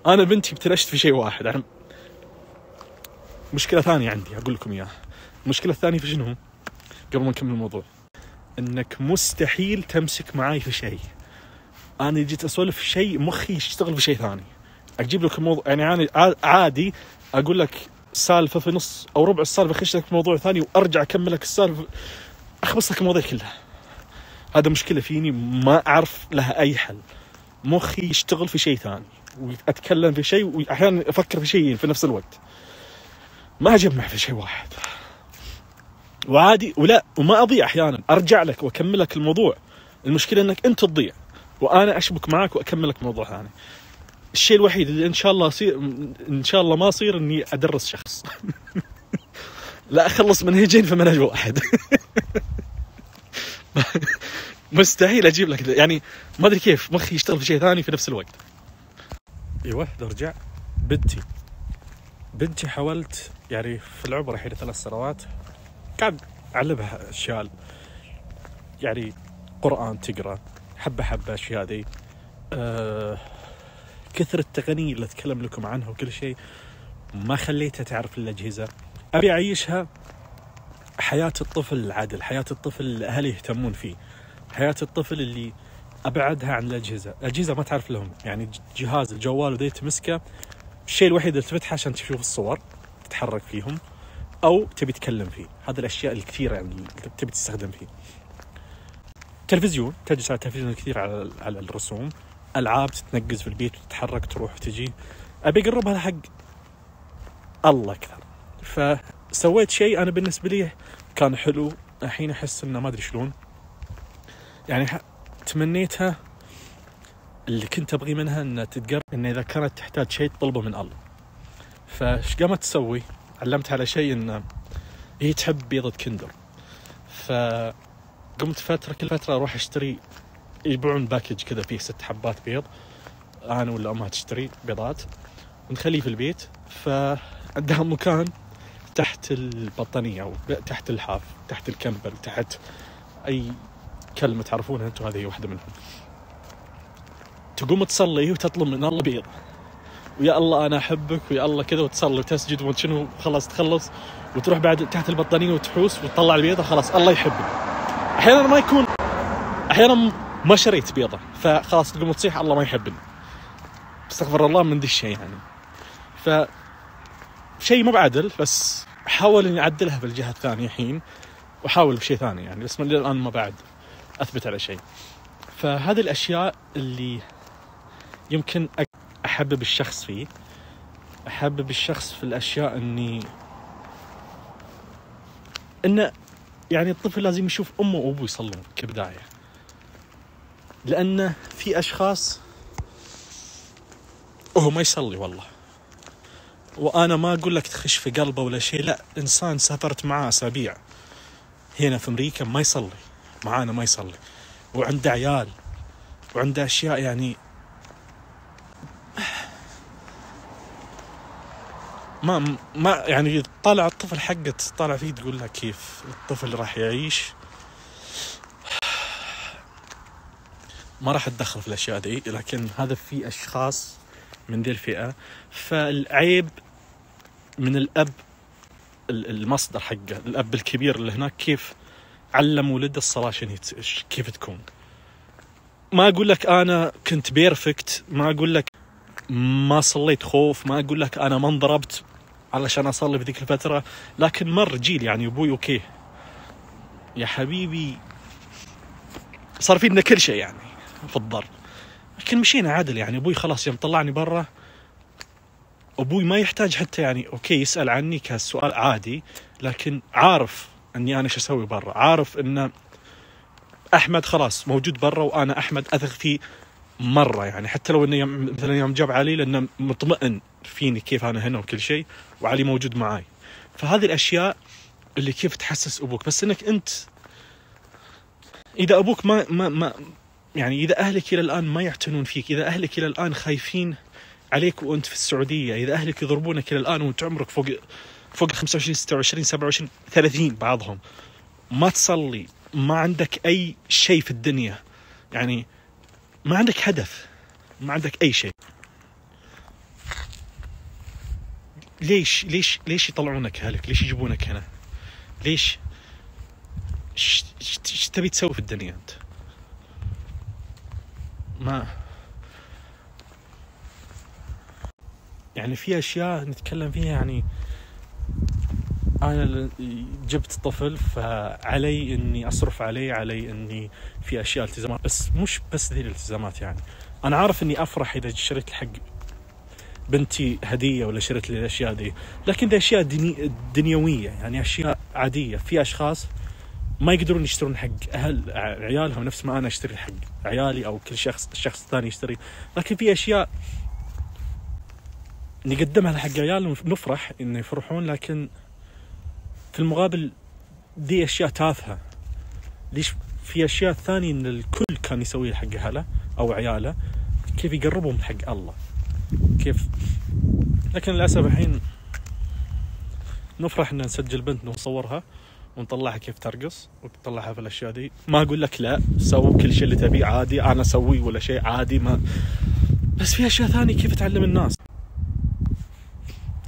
أنا بنتي ابتلشت في شيء واحد. أنا مشكلة ثانية عندي أقول لكم إياها. المشكلة الثانية في شنو؟ قبل ما نكمل الموضوع. إنك مستحيل تمسك معاي في شيء. أنا جيت أسولف في شيء مخي يشتغل في شيء ثاني. أجيب لك الموضوع يعني عادي أقول لك سالفة في نص أو ربع السالفة اخش لك موضوع ثاني وأرجع أكمل لك السالفة. أخبص لك المواضيع كلها. هذا مشكلة فيني ما أعرف لها أي حل. مخي يشتغل في شيء ثاني وأتكلم في شيء وأحيانا أفكر في شيئين في نفس الوقت. ما أجمع في شيء واحد. وعادي ولا وما أضيع أحيانا. أرجع لك وأكمل لك الموضوع. المشكلة إنك أنت تضيع وأنا أشبك معك وأكمل لك موضوع ثاني. الشيء الوحيد اللي إن شاء الله يصير إن شاء الله ما أصير إني أدرس شخص. لا أخلص منهجين في منهج واحد. مستحيل أجيب لك يعني ما أدري كيف مخي يشتغل في شيء ثاني في نفس الوقت. إيوه نرجع بنتي. بنتي حاولت يعني في العمر الحين ثلاث سنوات قاعد أعلمها أشياء يعني قرآن تقرأ حبة حبة أشياء ذي. أه كثر التقنية اللي أتكلم لكم عنها وكل شيء ما خليتها تعرف الأجهزة. أبي أعيشها حياة الطفل العادل حياة الطفل اللي اهله يهتمون فيه حياة الطفل اللي أبعدها عن الأجهزة. الأجهزة ما تعرف لهم يعني جهاز الجوال وذي تمسكه الشيء الوحيد اللي تفتحه عشان تشوف الصور تتحرك فيهم أو تبي تتكلم فيه. هذه الأشياء الكثيرة يعني اللي تبي تستخدم فيه. تلفزيون تجلس على التلفزيون كثير على الرسوم. ألعاب تتنقز في البيت وتتحرك تروح وتجي. أبي اقربها حق الله أكثر. فسويت شيء أنا بالنسبة لي كان حلو. الحين أحس إنه ما أدري شلون. يعني تمنيتها اللي كنت أبغي منها إنها تتقرب إن إذا كانت تحتاج شيء تطلبه من الله. فايش قامت تسوي؟ علمتها على شيء إنه هي تحب بيضة كندر. فقمت فترة كل فترة أروح أشتري يبيعون package كذا فيه ست حبات بيض. أنا ولا أمها تشتري بيضات. ونخليه في البيت. فعندها مكان تحت البطانية أو تحت اللحاف تحت الكمبل تحت أي كلمة تعرفونها أنتم هذه واحدة منهم. تقوم تصلي وتطلب من الله بيض. ويا الله أنا أحبك ويا الله كذا وتصلي وتسجد شنو خلاص تخلص. وتروح بعد تحت البطانية وتحوس وتطلع البيضه خلاص الله يحبك أحيانا ما يكون أحيانا ما شريت بيضة. فخلاص تقوم تصيح الله ما يحبني. استغفر الله من ذي الشيء يعني. ف شيء مو بعدل بس حاول إني أعدلها في الجهه الثانية الحين وأحاول بشيء ثاني يعني بس الآن ما بعد أثبت على شيء. فهذه الأشياء اللي يمكن أحبب الشخص فيه. أحبب الشخص في الأشياء إني إنه يعني الطفل لازم يشوف أمه وأبوه يصلون كبداية. لأنه في أشخاص وهو ما يصلي والله. وأنا ما أقول لك تخش في قلبه ولا شيء لا إنسان سافرت معاه أسابيع هنا في أمريكا ما يصلي معانا ما يصلي. وعنده عيال وعنده أشياء يعني ما ما يعني طالع الطفل حقه طالع فيه تقول له كيف الطفل راح يعيش؟ ما راح اتدخل في الأشياء دي لكن هذا في أشخاص من ذي الفئة. فالعيب من الأب ال- المصدر حقه الأب الكبير اللي هناك كيف علم ولده الصلاة شنو كيف تكون. ما أقول لك أنا كنت perfect ما أقول لك ما صليت خوف ما أقول لك أنا ما انضربت علشان أصلي في ذيك الفترة لكن مر جيل يعني أبوي okay. يا حبيبي صار فينا كل شيء يعني. في الضرب لكن مشينا عدل يعني أبوي خلاص يوم طلعني برا أبوي ما يحتاج حتى يعني أوكي يسأل عني كسؤال عادي لكن عارف إني أنا شو أسوي برا. عارف إن أحمد خلاص موجود برا وأنا أحمد أثق فيه مرة يعني. حتى لو إنه يوم مثلا يوم جاب علي لأنه مطمئن فيني كيف أنا هنا وكل شيء وعلي موجود معاي. فهذه الأشياء اللي كيف تحسس أبوك. بس إنك أنت إذا أبوك ما ما ما يعني إذا أهلك إلى الآن ما يعتنون فيك إذا أهلك إلى الآن خايفين عليك وأنت في السعودية إذا أهلك يضربونك إلى الآن وأنت عمرك فوق فوق 25 26 27 30 بعضهم ما تصلي ما عندك أي شيء في الدنيا يعني ما عندك هدف ما عندك أي شيء. ليش ليش ليش يطلعونك أهلك؟ ليش يجيبونك هنا؟ ليش؟ إيش تبي تسوي في الدنيا أنت؟ ما. يعني في أشياء نتكلم فيها يعني أنا جبت طفل فعلي إني أصرف عليه علي إني في أشياء التزامات بس مش بس ذي الالتزامات يعني. أنا عارف إني أفرح إذا شريت حق بنتي هدية ولا شريت لي الأشياء دي لكن دي أشياء دني دنيوية يعني أشياء عادية. في أشخاص ما يقدرون يشترون حق أهل عيالهم نفس ما أنا أشتري حق عيالي أو كل شخص الشخص الثاني يشتري. لكن في أشياء نقدمها حق عيالنا ونفرح إنه يفرحون لكن في المقابل دي أشياء تافهة. ليش؟ في أشياء ثانية إن الكل كان يسويها حق أهله أو عياله كيف يقربهم حق الله؟ كيف؟ لكن للأسف الحين نفرح إن نسجل بنت ونصورها ونطلعها كيف ترقص ونطلعها في الأشياء دي. ما أقول لك لا سووا كل شيء اللي تبيه عادي. أنا اسويه ولا شيء عادي ما بس في أشياء ثانية كيف تعلم الناس.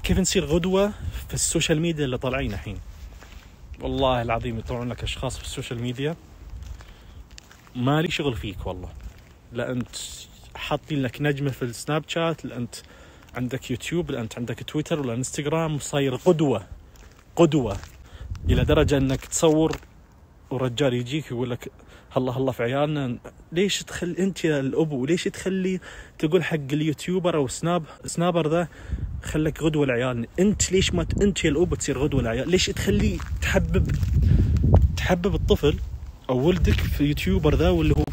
كيف نصير قدوة في ال social media اللي طالعين الحين. والله العظيم يطلعون لك أشخاص في ال social media. ما لي شغل فيك والله. لا أنت حاطين لك نجمة في السناب شات لا أنت عندك يوتيوب لا أنت عندك تويتر ولا إنستغرام صاير قدوه قدوه إلى درجة إنك تصور ورجال يجيك يقول لك هلا هلا في عيالنا ليش تخلي أنت يا الأبو ليش تخلي تقول حق ال YouTuber أو سناب snapper ذا خلك قدوة لعيالنا. أنت ليش ما أنت يا الاب تصير قدوة لعيال؟ ليش تخليه تحبب تحبب الطفل أو ولدك في YouTuber ذا واللي هو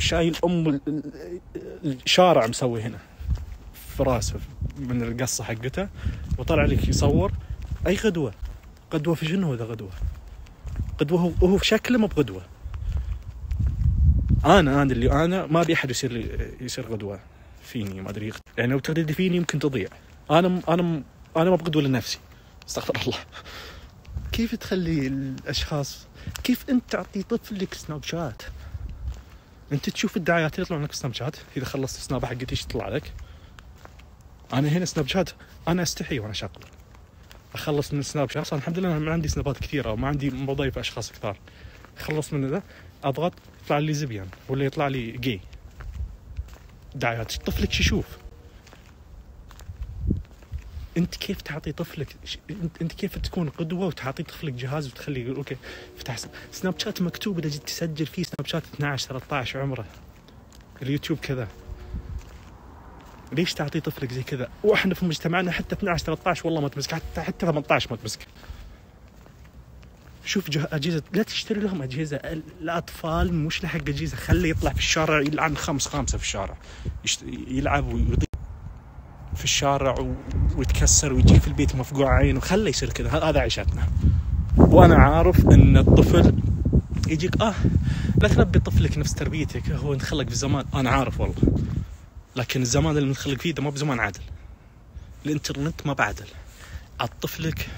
شايل أم ال- ال- الشارع مسوي هنا؟ في راسه من القصة حقته وطلع لك يصور أي قدوة. قدوه في شنو ذا قدوة؟ قدوه هو في شكله مو بقدوة. أنا أنا اللي أنا ما أبي أحد يصير يصير غدوة فيني ما أدري. يعني لو تغدي فيني يمكن تضيع. أنا أنا أنا ما بغدوة لنفسي. استغفر الله. كيف تخلي الاشخاص كيف أنت تعطي طفلك سناب شات؟ أنت تشوف الدعايات اللي يطلعون لك سناب شات إذا خلصت السناب حقتي إيش تطلع لك؟ أنا هنا سناب شات أنا أستحي وأنا شغل أخلص من السناب شات أصلاً الحمد لله ما عندي سنابات كثيرة وما عندي بضيف أشخاص كثار. أخلص من ذا أضغط يطلع لي lesbian ولا يطلع لي جي دعايات طفلك شو يشوف أنت كيف تعطي طفلك أنت كيف تكون قدوة وتعطي طفلك جهاز وتخليه يقول okay افتح سن- سناب شات مكتوب إذا جيت تسجل فيه سناب شات 12 13 عمره. اليوتيوب كذا. ليش تعطي طفلك زي كذا؟ وإحنا في مجتمعنا حتى 12 13 والله ما تمسك حتى حتى 18 ما تمسك. شوف جه... اجهزه لا تشتري لهم أجهزة ال- الأطفال مش لحق أجهزة. خليه يطلع في الشارع يلعن خمس خامسه في الشارع. يشت... يلعب ويضيع في الشارع و... ويتكسر ويجي في البيت مفقوع عينه خليه يصير كذا. هذا عيشتنا. وأنا عارف إن الطفل يجيك آه لا تربي طفلك نفس تربيتك هو انخلق في زمان. أنا عارف والله. لكن الزمان اللي منخلق فيه ده ما بزمان عدل الإنترنت ما بعدل عاد طفلك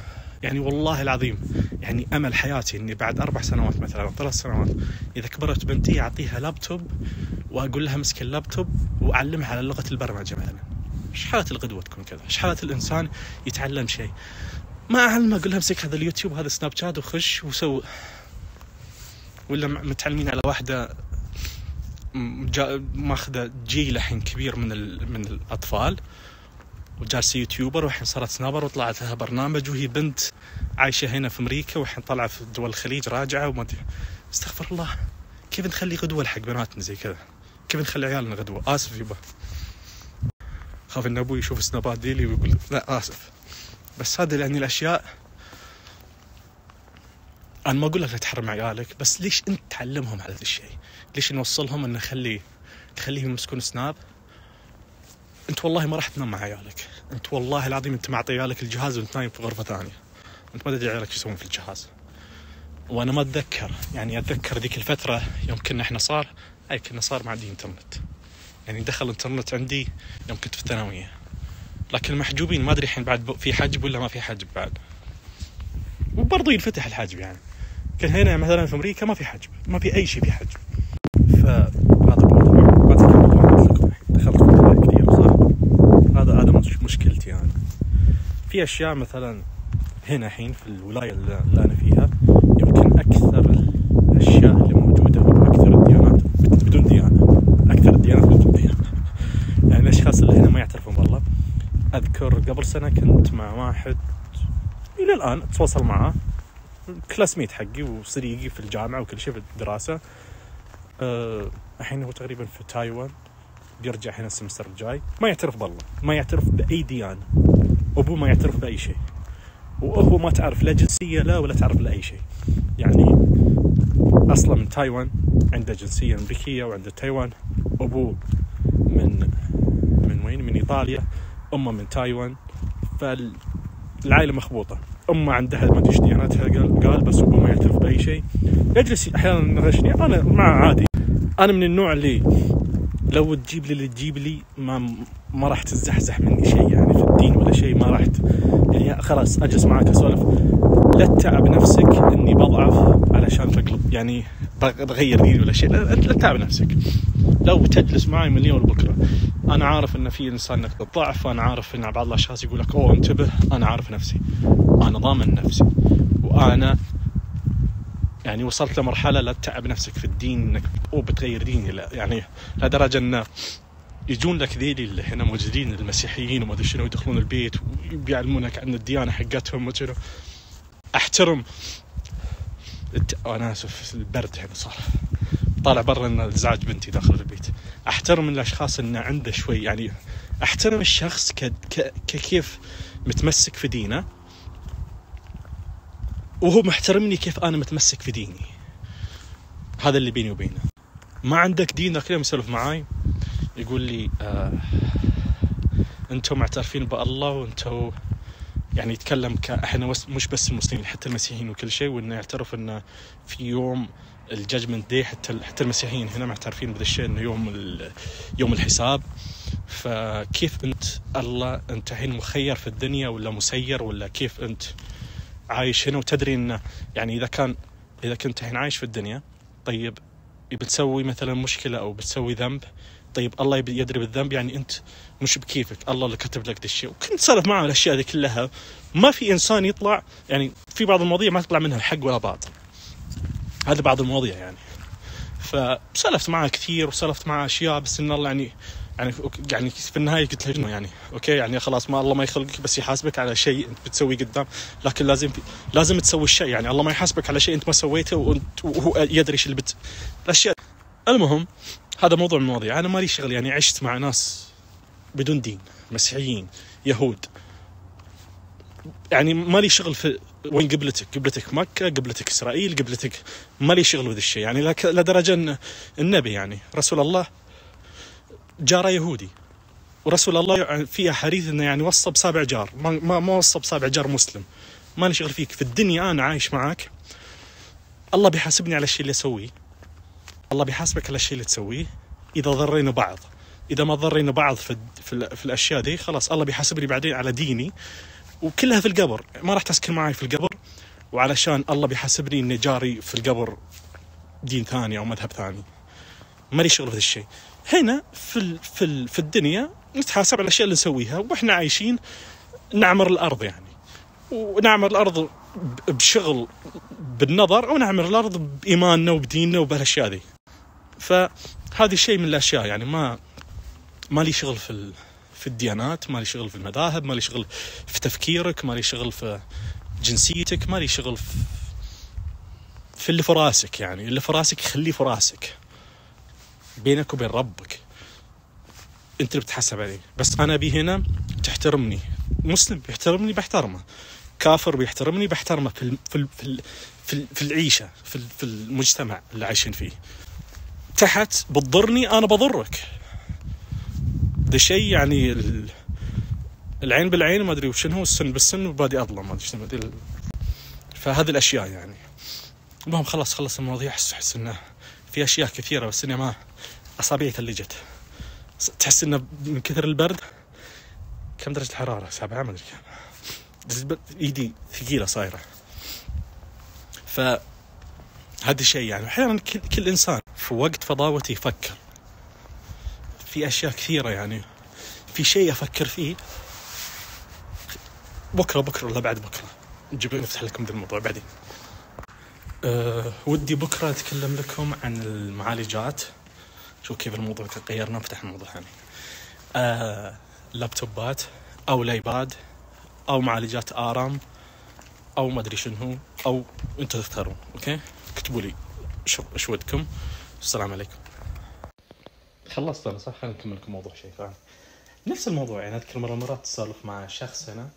يعني والله العظيم يعني أمل حياتي إني بعد أربع سنوات مثلا أو ثلاث سنوات إذا كبرت بنتي أعطيها لابتوب وأقول لها مسك اللابتوب وأعلمها على لغة البرمجة مثلا إيش حالة القدوه تكون كذا؟ إيش حالة الإنسان يتعلم شيء؟ ما اعلمها أقول لها امسك هذا اليوتيوب هذا سناب شات وخش وسوي ولا متعلمين على واحدة ماخذة جيل الحين كبير من. من الأطفال وجالسة يوتيوبر والحين صارت سنابر وطلعت لها برنامج وهي بنت عايشة هنا في أمريكا والحين طالعة في دول الخليج راجعة وما أدري استغفر الله كيف نخلي قدوه حق بناتنا زي كذا؟ كيف نخلي عيالنا قدوه؟ آسف يبا خاف إن أبوي يشوف سنابات ديلي ويقول لا آسف بس هذه يعني الأشياء أنا ما أقول لك لا تحرم عيالك بس ليش أنت تعلمهم على هذا الشيء؟ ليش نوصلهم انه خلي تخليهم يمسكون سناب؟ أنت والله ما راح تنام مع عيالك. أنت والله العظيم أنت معطي عيالك الجهاز وأنت نايم في غرفة ثانية. أنت ما تدري عيالك شو يسوون في الجهاز. وأنا ما أتذكر. يعني أتذكر ذيك الفترة يوم كنا إحنا صار أي كنا صار ما عندي إنترنت. يعني دخل الانترنت عندي يوم كنت في الثانوية. لكن المحجوبين ما أدري الحين بعد في حجب ولا ما في حجب بعد. وبرضه ينفتح الحجب يعني. كان هنا مثلا في أمريكا ما في حجب. ما في أي شيء في حجب. فهذا موضوع ما تكلمت لكم دخلت في موضوع كثير صح هذا هذا مش مشكلتي أنا. في أشياء مثلا هنا الحين في الولاية اللي أنا فيها يمكن أكثر الأشياء اللي موجودة وأكثر الديانات بدون ديانة أكثر الديانات بدون ديانة. يعني الأشخاص اللي هنا ما يعترفون بالله. أذكر قبل سنة كنت مع واحد إلى الآن أتواصل معاه كلاسميت حقي وصديقي في الجامعة وكل شيء في الدراسة. الحين هو تقريبا في تايوان بيرجع هنا السمستر الجاي. ما يعترف بالله ما يعترف بأي ديانة أبوه ما يعترف بأي شيء وهو ما تعرف لا جنسية لا ولا تعرف لا اي شيء. يعني أصلا من تايوان عنده جنسية أمريكية وعنده تايوان أبوه من من وين؟ من إيطاليا أمه من تايوان فالعائلة مخبوطة. أمه عندها ما أدري إيش ديانتها قال, قال بس أبوه ما يعترف بأي شيء. يجلس أحيانا يناقشني أنا مع عادي. أنا من النوع اللي لو تجيب لي اللي تجيب لي ما ما راح تزحزح مني شيء يعني في الدين ولا شيء ما راح. يعني خلاص أجلس معك أسولف. لا تتعب نفسك إني بضعف علشان بقلب يعني بغ- بغير ديني ولا شيء. لا, تتعب نفسك. لو بتجلس معي مليون بكرة. أنا عارف إن في إنسان نقطه ضعف وأنا عارف إن بعض الأشخاص يقول لك أوه انتبه. أنا عارف نفسي. أنا ضامن نفسي. وأنا يعني وصلت لمرحلة لا تتعب نفسك في الدين إنك أو بتغير ديني لا يعني لدرجة انه يجون لك ذيلي اللي هنا موجودين المسيحيين وما أدري شنو يدخلون البيت وبيعلمونك عن الديانة حقتهم وشنو أحترم. الت... أنا أسف البرد هنا صار. طالع برا إن ازعاج بنتي داخل البيت. أحترم الأشخاص انه عنده شوي يعني أحترم الشخص ك... ك... ككيف متمسك في دينه. وهو محترمني كيف أنا متمسك في ديني. هذا اللي بيني وبينه. ما عندك دين ذاك اليوم يسولف معاي يقول لي آه أنتم معترفين بالله وأنتم يعني يتكلم ك إحنا وس- مش بس المسلمين حتى المسيحيين وكل شيء وإنه يعترف إنه في يوم الججمنت دي حتى حتى المسيحيين هنا معترفين بهذا الشيء إنه يوم يوم الحساب. فكيف أنت الله أنت الحين مخير في الدنيا ولا مسير ولا كيف أنت عايش هنا وتدري إنه يعني إذا كان إذا كنت الحين عايش في الدنيا طيب بتسوي مثلا مشكلة أو بتسوي ذنب طيب الله يدري بالذنب يعني أنت مش بكيفك الله اللي كتب لك ذا الشيء. وكنت سالف معه الأشياء ذي كلها ما في إنسان يطلع يعني في بعض المواضيع ما تطلع منها حق ولا باطل. هذا بعض المواضيع يعني. فسالفت معه كثير وسالفت معه أشياء بس إن الله يعني يعني يعني في النهاية قلت له إنه يعني okay يعني خلاص ما الله ما يخلقك بس يحاسبك على شيء أنت بتسويه قدام لكن لازم لازم تسوي الشيء. يعني الله ما يحاسبك على شيء أنت ما سويته وانت وهو يدري إيش اللي بت الأشياء. المهم هذا موضوع من المواضيع. أنا مالي شغل يعني عشت مع ناس بدون دين مسيحيين يهود. يعني مالي شغل في وين قبلتك؟ قبلتك مكة قبلتك إسرائيل قبلتك مالي شغل بهذا الشيء. يعني لدرجة أن النبي يعني رسول الله جارة يهودي. ورسول الله في أحاديث أنه يعني وصى بسابع جار. ما, ما, ما وصى بسابع جار مسلم. مالي شغل فيك. في الدنيا أنا عايش معك الله بيحاسبني على الشيء اللي أسويه. الله بيحاسبك على الشيء اللي تسويه. إذا ضرينا بعض. إذا ما ضرينا بعض في, في, في الأشياء دي خلاص الله بيحاسبني بعدين على ديني. وكلها في القبر. ما راح تسكن معي في القبر. وعلشان الله بيحاسبني إني جاري في القبر دين ثاني أو مذهب ثاني. مالي شغل في الشيء. هنا في في في الدنيا نتحاسب على الأشياء اللي نسويها وإحنا عايشين نعمر الأرض يعني. ونعمر الأرض بشغل بالنظر ونعمر الأرض بإيماننا وبديننا وبهالأشياء ذي. فهذه شيء من الأشياء يعني ما مالي شغل في. في الديانات مالي شغل في المذاهب مالي شغل في تفكيرك مالي شغل في جنسيتك مالي شغل في في اللي في راسك يعني. اللي في راسك خليه في راسك. بينك وبين ربك. انت اللي بتحاسب عليه. بس أنا أبي هنا تحترمني. مسلم بيحترمني بحترمه. كافر بيحترمني بحترمه في في في في, في العيشة في, في المجتمع اللي عايشين فيه. تحت بتضرني أنا بضرك. ده شيء يعني ال- العين بالعين ما أدري وشنو السن بالسن وبادي أظلم ما أدري شنو فهذه الأشياء يعني. المهم خلص خلص المواضيع احس انه في أشياء كثيرة بس إني ما اصابعي ثلجت تحس إنه من كثر البرد. كم درجة الحرارة؟ سبعة ما أدري كم. إيدي ثقيلة صايرة. ف هذا شيء يعني أحيانا كل, كل إنسان في وقت فضاوته يفكر. في أشياء كثيرة يعني. في شيء أفكر فيه. بكرة بكرة ولا بعد بكرة؟ نجيب نفتح لكم ذا الموضوع بعدين. أه ودي بكرة أتكلم لكم عن المعالجات. شوف كيف الموضوع غيرنا. فتح الموضوع ثاني. أه لابتوبات أو الايباد أو معالجات ARM أو ما أدري شنو أو أنتم تختارون okay؟ اكتبوا لي إيش ودكم. السلام عليكم. خلصت أنا صح؟ خلينا نكمل لكم موضوع شيء ثاني. نفس الموضوع يعني أذكر مرة مرات تسولف مع شخص هنا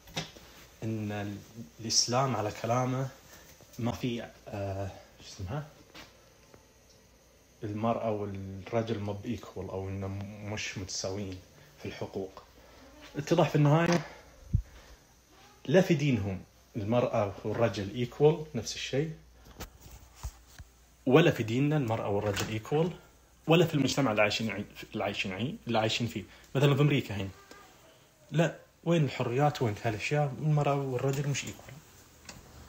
إن ال- الإسلام على كلامه ما في آه شو اسمها؟ المرأة والرجل ما ب equal أو إنه مش متساويين في الحقوق. اتضح في النهاية لا في دينهم المرأة والرجل equal نفس الشيء ولا في ديننا المرأة والرجل equal ولا في المجتمع اللي عايشين اللي عايشين اللي عايشين فيه. مثلا في أمريكا هنا. لا وين الحريات وين هالأشياء؟ المرأة والرجل مش equal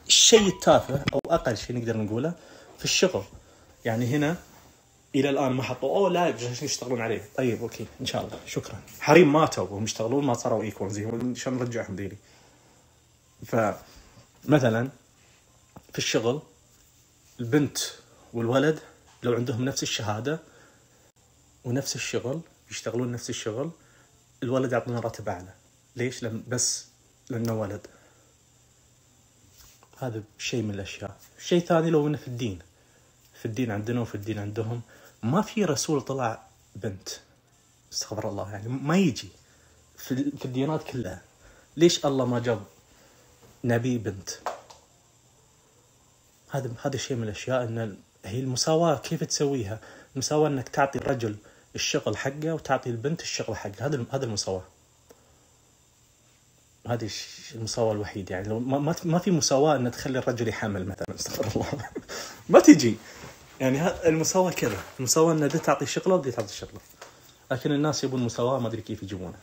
الشيء التافه أو أقل شيء نقدر نقوله في الشغل. يعني هنا إلى الآن ما حطوا. أوه لا جالسين يشتغلون عليه. طيب okay إن شاء الله. شكرا. حريم ماتوا وهم يشتغلون ما صاروا equal زي شلون نرجعهم ذيلي. فمثلا في الشغل البنت والولد لو عندهم نفس الشهادة ونفس الشغل يشتغلون نفس الشغل الولد يعطونه راتب أعلى. ليش؟ لأن بس لأنه ولد. هذا شيء من الأشياء. شيء ثاني لو إنه في الدين. في الدين عندنا وفي الدين عندهم. ما في رسول طلع بنت استغفر الله يعني ما يجي في, في الديانات كلها. ليش الله ما جاب نبي بنت؟ هذا هذا شيء من الأشياء إن هي المساواة كيف تسويها؟ المساواه إنك تعطي الرجل الشغل حقه وتعطي البنت الشغل حقها هذا هذا المساواة. هذه الش- المساواة الوحيد يعني لو ما, ما في مساواة ان تخلي الرجل يحمل مثلا استغفر الله. ما تجي. يعني المساواة كذا. المساواة إن تعطي شغلة ودي تعطي شغلة. لكن الناس يبون مساواة ما أدري كيف يجيبونها